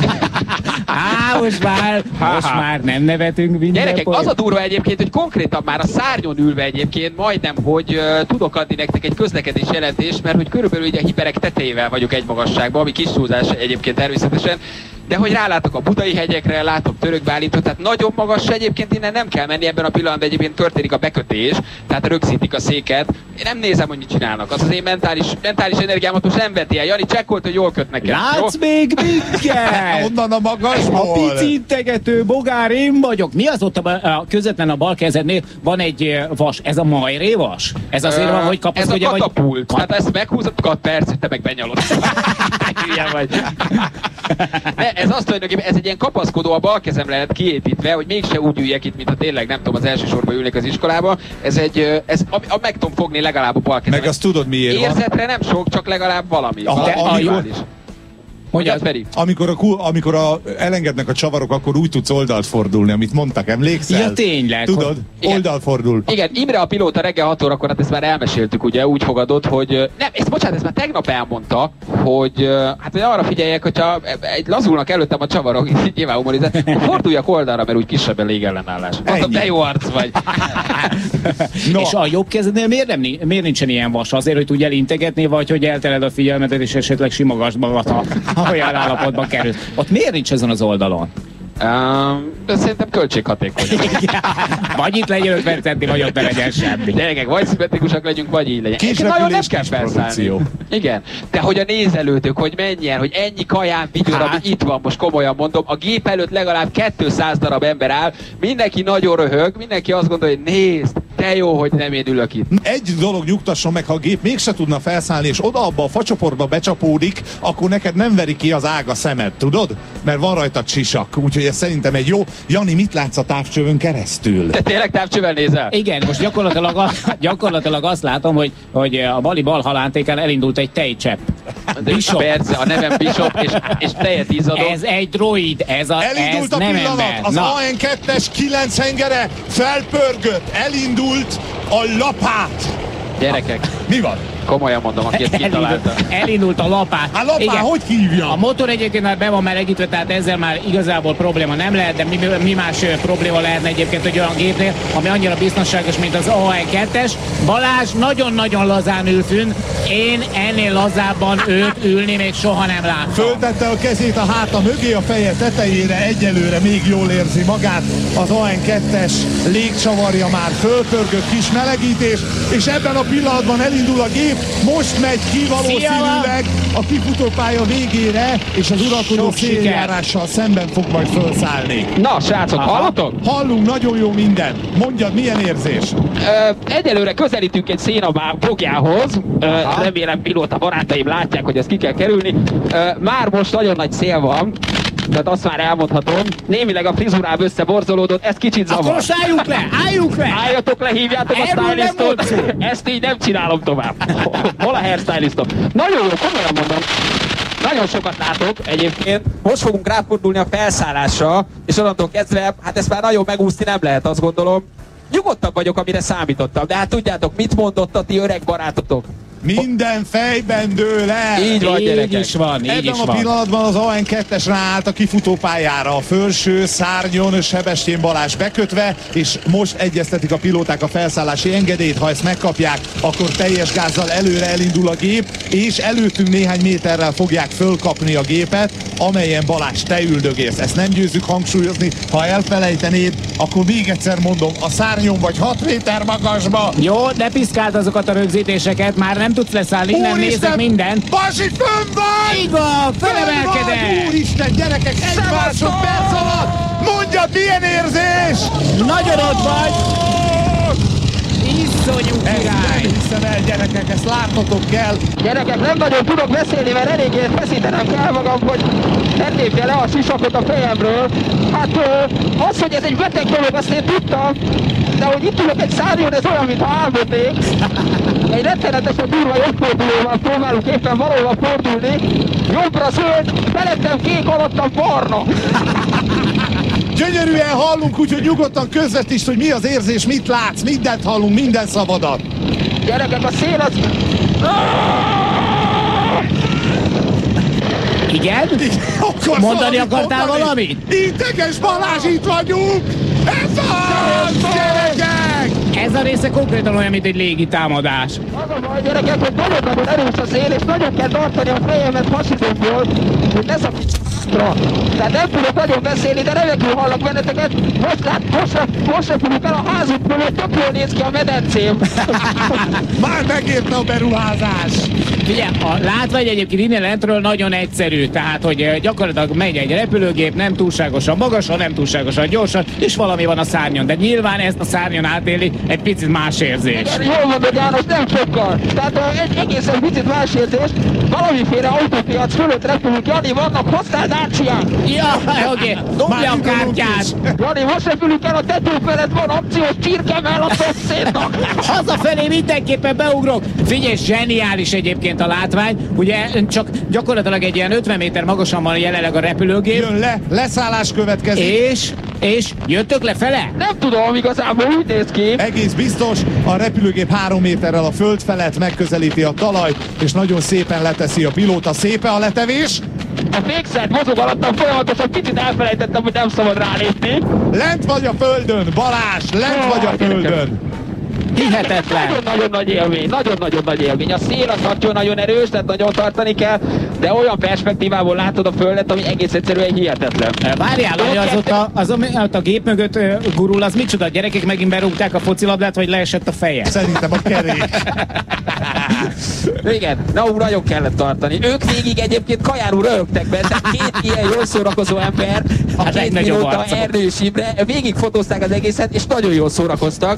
Á, most már, most már nem nevetünk minden Gyerekek, poén. az a durva egyébként, hogy konkrétan már a szárnyon ülve egyébként majdnem, hogy uh, tudok adni nektek egy közlekedés jelentést, mert hogy körülbelül ugye a hiperek tetejével vagyok egy magasságban, ami kis túlzás egyébként természetesen, de hogy rálátok a budai hegyekre, látok török Bálintot, tehát nagyon magas egyébként innen nem kell menni ebben a pillanatban, egyébként történik a bekötés, tehát rögzítik a széket. Én nem nézem, hogy mit csinálnak. Az az én mentális, mentális energiámat most nem veti el. Jani, csekkolt, hogy jól kötnek el. jó? Látsz még minket? Onnan a A magasból. pici integető bogár én vagyok. Mi az ott a, a közvetlen a bal kezednél? Van egy eh, vas. Ez a majré vas? Ez azért Ö, van, hogy Ez a kapaszkodja, vagy... katapult. Tehát ezt meghúzod, kat perc, te meg benyalod. Hülye vagy. Ne, ez azt tulajdonképpen, ez egy ilyen kapaszkodó, a bal kezemre lett kiépítve, hogy mégse úgy üljek itt, mint ha tényleg nem tudom, az első sorban ülnék az iskolába. Ez egy, ez, a, a, meg tudom fogni legalább a bal kezemet. Meg azt tudod miért van? Érzetre nem sok, csak legalább valami. Aha, Valami amikor- Mondjad, Feri. Amikor, a, amikor a, elengednek a csavarok, akkor úgy tudsz oldalt fordulni, amit mondtak, emlékszel? Ja, tényleg, Tudod? hogy- Igen. Oldalt fordul. Igen, Imre a pilóta reggel 6 órakor, hát ezt már elmeséltük, ugye, úgy fogadott, hogy nem, ezt bocsánat, ezt már tegnap elmondta, hogy hát hogy arra figyeljek, hogyha egy lazulnak előttem a csavarok, így nyilván humorizál, forduljak oldalra, mert úgy kisebb a légellenállás. Mondtam, de jó arc vagy. No. És a jobb kezednél miért, nem, miért nincsen ilyen vas? Azért, hogy tudj elintegetni, vagy hogy elteled a figyelmedet, és esetleg simogasd magad, ha olyan állapotba kerülsz. Ott miért nincs ezen az oldalon? Um, de szerintem költséghatékony. vagy itt legyen 50 centi, vagy ott ne legyen semmi. Gyerekek, vagy szimmetrikusak legyünk, vagy így legyen. Kis Egyébként nagyon nem kell felszállni. Igen, de hogy a nézelődők, hogy menjen, hogy ennyi kaján vigyor, Hát. ami itt van, most komolyan mondom, a gép előtt legalább 200 darab ember áll, mindenki nagyon röhög, mindenki azt gondolja, hogy nézd, te jó, hogy nem én ülök itt. Egy dolog nyugtasson meg, ha a gép mégse tudna felszállni, és oda abba a facsoportba becsapódik, akkor neked nem veri ki az ága szemed, tudod? Mert van rajta csisak, úgyhogy ez szerintem egy jó. Jani, mit látsz a távcsövön keresztül? Te tényleg távcsővel nézel? Igen, most gyakorlatilag, a, gyakorlatilag azt látom, hogy, hogy a bali bal halántékán elindult egy tejcsepp. Bishop. Persze, a nevem Bishop, és, és tejet izzadok. Ez egy droid, ez, a, Elindult ez a nem pillanat, ember. az Na, AN2-es 9 hengere felpörgött, elindult a lapát. Gyerekek, Mi van? Komolyan mondom, aki ezt kitalálta. elindult, elindult a lapát. Hát lapá, Igen. hogy hívja? A motor egyébként már be van melegítve, tehát ezzel már igazából probléma nem lehet, de mi, mi más probléma lehetne egyébként egy olyan gépnél, ami annyira biztonságos, mint az AE2-es. Balázs nagyon-nagyon lazán ül fünn, én ennél lazábban őt ülni még soha nem láttam. Föltette a kezét a háta mögé, a feje tetejére, egyelőre még jól érzi magát. Az AN2-es légcsavarja már fölpörgött kis melegítés, és ebben a pillanatban elindul a gép, most megy ki valószínűleg a kifutópálya végére, és az uralkodó széljárással szemben fog majd felszállni. Na, srácok, hallottok? Hallunk, nagyon jó minden. Mondjad, milyen érzés? Ö, egyelőre közelítünk egy szénabá fogjához. Ö, remélem pilóta barátaim látják, hogy ezt ki kell kerülni. Ö, már most nagyon nagy szél van. Tehát azt már elmondhatom. Némileg a frizurám összeborzolódott, ez kicsit zavar. Akkor most álljunk le, álljunk le! Álljatok le, hívjátok a stylistot. Ezt így nem csinálom tovább. Hol a hairstylistom? Nagyon jó, komolyan mondom. Nagyon sokat látok egyébként. Most fogunk ráfordulni a felszállásra, és onnantól kezdve, hát ezt már nagyon megúszni nem lehet, azt gondolom. Nyugodtabb vagyok, amire számítottam, de hát tudjátok, mit mondott a ti öreg barátotok? Minden fejben dől el. Így van, gyerekek. is van, így Ebben is a van. pillanatban az AN2-es ráállt a kifutópályára, a felső szárnyon Sebestyén Balázs bekötve, és most egyeztetik a pilóták a felszállási engedélyt. Ha ezt megkapják, akkor teljes gázzal előre elindul a gép, és előttünk néhány méterrel fogják fölkapni a gépet, amelyen Balázs te üldögélsz. Ezt nem győzzük hangsúlyozni, ha elfelejtenéd, akkor még egyszer mondom, a szárnyon vagy 6 méter magasba. Jó, ne piszkáld azokat a rögzítéseket, már nem tudsz leszállni, innen nézek Úristen, mindent. Basi, fönn vagy! Így van, Fönn vagy! felemelkedek! Úristen, gyerekek, egy másodperc alatt! Mondjad, milyen érzés! Nagyon ott vagy! Iszonyú Ezt király! nem hiszem el, gyerekek, ezt látnotok kell. Gyerekek, nem nagyon tudok beszélni, mert eléggé feszítenem kell magam, hogy ne tépje le a sisakot a fejemről. Hát az, hogy ez egy beteg dolog, azt én tudtam, de hogy itt ülök egy szárnyon, ez olyan, mintha álmodnék. Egy rettenetesen durva jobbfordulóval próbálunk éppen valahol fordulni. Jobbra zöld, felettem kék, alattam barna. Gyönyörűen hallunk, úgyhogy nyugodtan közvetítsd, hogy mi az érzés, mit látsz, mindent hallunk, minden szabadat. Gyerekek, a szél az... Igen? Akkor Mondani akartál mondani? valamit? Integes Balázs, itt vagyunk! Ez az, gyerekek! Ez a része konkrétan olyan, mint egy légi támadás. Az a baj, gyerekek, hogy nagyon-nagyon erős a szél, és nagyon kell tartani a fejemet fasizomból, hogy ne szakítsra. Tehát nem tudok nagyon beszélni, de remekül hallak benneteket. Most lát, most, most repülünk el a házunk fölé, tök jól néz ki a medencém. Már megérte a beruházás! Figyelj, a látvány egyébként innen lentről nagyon egyszerű, tehát hogy eh, gyakorlatilag megy egy repülőgép, nem túlságosan magasan, nem túlságosan gyorsan, és valami van a szárnyon. De nyilván ezt a szárnyon átéli egy picit más érzés. Igen, Jól mondod János, nem sokkal. Tehát ö, egy egészen picit más érzés. Valamiféle autópiac fölött repülünk. Jani, vannak hoztál Dacia. Ja, oké, dobja a kártyát. Jani, most repülünk el a tető felett, van akciós csirkemell a szomszédnak. Hazafelé mindenképpen beugrok. Figyelj, zseniális egyébként a látvány. Ugye csak gyakorlatilag egy ilyen 50 méter magasan van jelenleg a repülőgép. Jön le, leszállás következik. És, és jöttök lefele? Nem tudom, igazából úgy néz ki. Egész biztos, a repülőgép három méterrel a föld felett megközelíti a talajt, és nagyon szépen leteszi a pilóta. Szépe a letevés? A fékszert mozog alattam folyamatosan, picit elfelejtettem, hogy nem szabad rálépni. Lent vagy a földön, Balázs, lent vagy a földön. Hihetetlen. Nagyon-nagyon nagy élmény, nagyon-nagyon nagy élmény. A szél az nagyon-nagyon erős, tehát nagyon tartani kell, de olyan perspektívából látod a földet, ami egész egyszerűen hihetetlen. Várjál, hogy az ott a, az, ott a gép mögött gurul, az micsoda? Gyerekek megint berúgták a focilabdát, vagy leesett a feje? Szerintem a kerék. Igen, na ú, nagyon kellett tartani. Ők végig egyébként kajárul röhögtek benne, tehát két ilyen jól szórakozó ember, a Hát két pilóta. Erdős Imre, végig fotózták az egészet, és nagyon jól szórakoztak.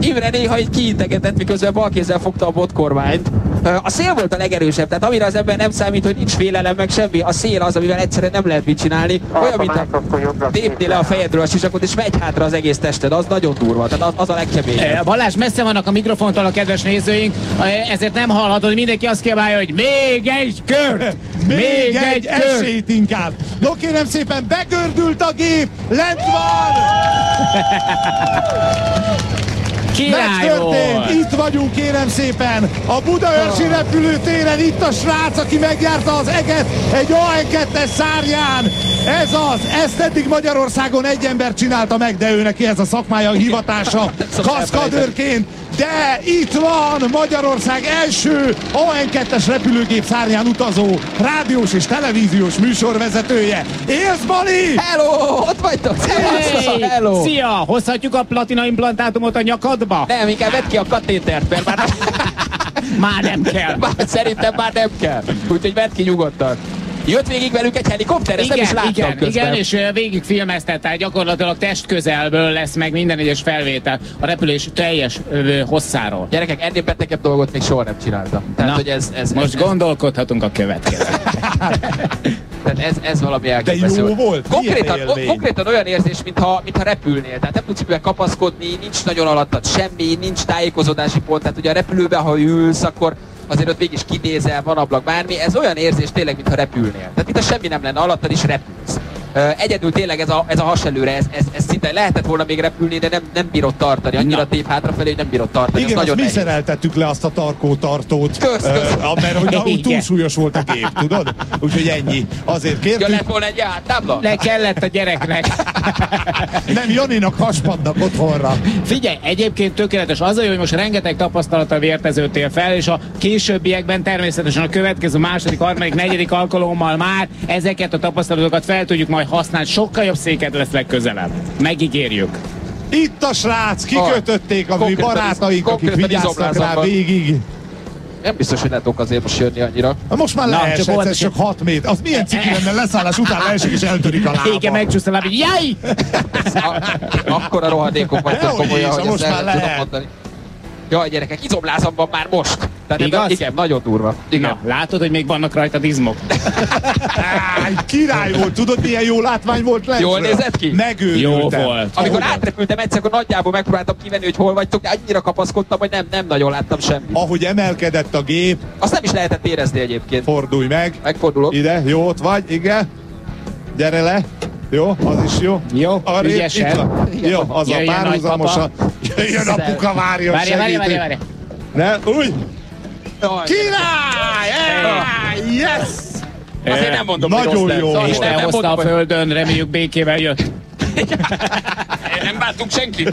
Imre néha így kiintegetett, miközben bal kézzel fogta a botkormányt. A szél volt a legerősebb, tehát amire az ember nem számít, hogy nincs félelem, meg semmi. A szél az, amivel egyszerűen nem lehet mit csinálni. Olyan, mint a tépni le a fejedről a sisakot, és megy hátra az egész tested. Az nagyon durva, tehát az, az a legkeményebb. Eh, Balázs, messze vannak a mikrofontól a kedves nézőink, eh, ezért nem hallhatod, mindenki azt kiabálja, hogy még egy kört! Még egy esélyt inkább. No kérem szépen, begördült a gép, lent van! Király Megtörtént, volt! itt vagyunk kérem szépen, a Budaörsi repülőtéren, itt a srác, aki megjárta az eget egy AN2-es szárján. Ez az, ezt eddig Magyarországon egy ember csinálta meg, de ő neki ez a szakmája, a hivatása, kaszkadőrként. De itt van Magyarország első AN2-es repülőgép szárján utazó rádiós és televíziós műsorvezetője. Élsz, Bali? Hello, ott vagytok! Hey, Hello! Szia! Hozhatjuk a platina implantátumot a nyakadba? Nem, inkább vedd ki a katétert, mert már, Már nem kell. már szerintem már nem kell. Úgyhogy vedd ki nyugodtan. Jött végig velünk egy helikopter, ezt nem is Igen, láttam igen, közben. igen, és végig filmezte, tehát gyakorlatilag test közelből lesz meg minden egyes felvétel a repülés teljes ö, hosszáról. Gyerekek, ennél betegebb dolgot még soha nem csináltam. Tehát, Na, hogy ez, ez, Most ez, gondolkodhatunk a következő. tehát ez, ez valami De elképesztő. jó volt? Konkrétan, élmény? konkrétan olyan érzés, mintha, mintha repülnél. Tehát nem tudsz mivel kapaszkodni, nincs nagyon alattad semmi, nincs tájékozódási pont. Tehát ugye a repülőben, ha ülsz, akkor azért ott végig kinézel, van ablak, bármi. Ez olyan érzés tényleg, mintha repülnél. Tehát mintha semmi nem lenne alattad, is repülsz. Egyedül tényleg ez a, ez a haselőre, ez, ez, ez szinte lehetett volna még repülni, de nem, nem bírott tartani. Annyira tép hátrafelé, hogy nem bírott tartani. Igen, azt nagyon mi nehéz. szereltettük le azt a tarkótartót, Kösz, kösz. ö, mert hogy Igen. túlsúlyos volt a gép, tudod? Úgyhogy ennyi. Azért Ja, kértük, lett volna egy tábla? Le kellett a gyereknek. nem Janinak haspadnak otthonra. Figyelj, egyébként tökéletes. Az hogy most rengeteg tapasztalattal vérteződtél fel, és a későbbiekben természetesen a következő második, harmadik, negyedik alkalommal már ezeket a tapasztalatokat fel tudjuk majd használni. Sokkal jobb széked lesz legközelebb. Megígérjük. Itt a srác, kikötötték a mi barátaink, akik vigyáztak rá végig. Nem biztos, hogy ne tudok azért most jönni annyira. Na most már leesett, csak volt ez egy- csak 6 méter. Az milyen ciki lenne, leszállás után leesik és eltörik a lába. Igen, megcsúszta a láb, jaj! Akkor a rohadékok vagytok komolyan, hogy most ezt el tudom lehet. mondani. Jaj, gyerekek, izomlázamban már most. Tehát Igaz? ebben, igen, nagyon durva. Igen. Na, látod, hogy még vannak rajta izmok? Király volt, tudod milyen jó látvány volt lentről? Jól nézett ki? Megőrültem. Jó volt. Amikor átrepültem egyszer, akkor nagyjából megpróbáltam kivenni, hogy hol vagytok, de annyira kapaszkodtam, hogy nem, nem nagyon láttam semmit. Ahogy emelkedett a gép, Azt nem is lehetett érezni egyébként. fordulj meg. Megfordulok. Ide, jó, ott vagy, igen. Gyere le. Jó, az is jó. Jó, Arrébb, ügyesen. itt van. Jó, az a Jöjjön párhuzamosan. Jöjjön a puka, várjon, Várja, várja, várja, várja. Ne, úgy. Király! Yes! Azért nem mondom, hogy Nagyon rossz lett. jó Szóval. Isten nem hozta a mondom, hogy- földön, reméljük békével jött. Nem bántunk senkit.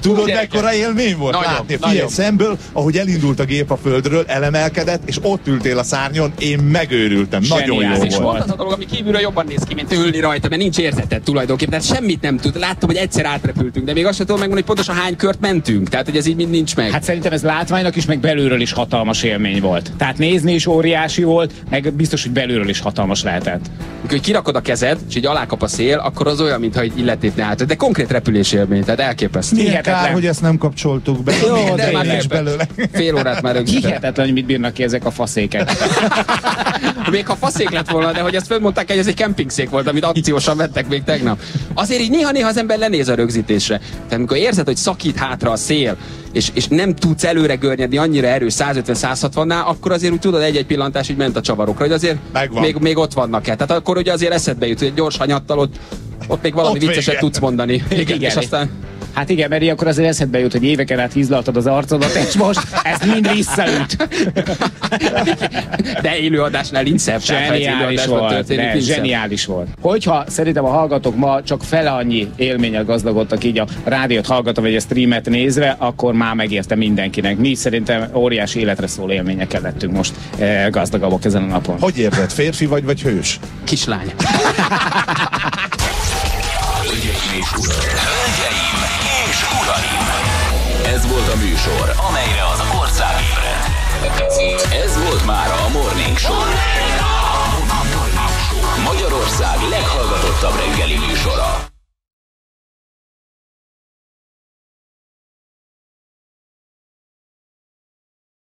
Tudod, mekkora élmény volt Nagyon, látni? Figyelj, nagyon. szemből, ahogy elindult a gép a földről, elemelkedett, és ott ültél a szárnyon, én megőrültem. Nagyon jó Zseniális volt. Pont az a dolog, ami kívülről jobban néz ki, mint ülni rajta, mert nincs érzeted tulajdonképpen. Tehát semmit nem tud. Láttam, hogy egyszer átrepültünk, de még azt sem tudom megmondani, hogy pontosan hány kört mentünk. Tehát, hogy ez így mind nincs meg. Hát szerintem ez látványnak is, meg belülről is hatalmas élmény volt. Tehát nézni is óriási volt, meg biztos, hogy belülről is hatalmas lehetett. Amikor kirakod a kezed, és így alákap a szél, akkor az olyan, mintha egy illetépne át. De konkrét repülés élmény, tehát elképesztő. Milyen Hihetetlen. kár, hogy ezt nem kapcsoltuk be. Jó, de nincs már belőle. Fél órát már rögzítettem. Hihetetlen, hogy mit bírnak ki ezek a faszékek. Még ha faszék lett volna, de hogy ezt fölmondták, hogy ez egy kempingszék volt, amit akciósan vettek még tegnap. Azért így néha-néha az ember lenéz a rögzítésre. Tehát amikor érzed, hogy szakít hátra a szél, és, és nem tudsz előre görnyedni annyira erős 150-160-nál, akkor azért úgy tudod egy-egy pillantás így ment a csavarokra, hogy azért Megvan. még, még ott vannak-e. Tehát akkor ugye azért eszedbe jut, hogy egy gyors hanyattal ott, ott még valami Ott vicceset tudsz mondani. Igen, Igen. és aztán Hát igen, mert akkor azért eszedbe jut, hogy éveken át hízlaltad az arcodat, és most ez mind visszaüt. de élőadásnál nincs szebb. egy Zseniális volt, történik, zseniális volt. Hogyha szerintem a hallgatók ma csak fele annyi élménnyel gazdagodtak így a rádiót hallgatva, vagy a streamet nézve, akkor már megérte mindenkinek. Mi szerintem óriási életre szóló élményekkel lettünk most eh, gazdagabbak ezen a napon. Hogy érzed, férfi vagy, vagy hős? Kislány. Hölgyeim és uraim! A műsor, amelyre az ország ébredt. Ez volt már a Morning Show. Magyarország leghallgatottabb reggeli műsora.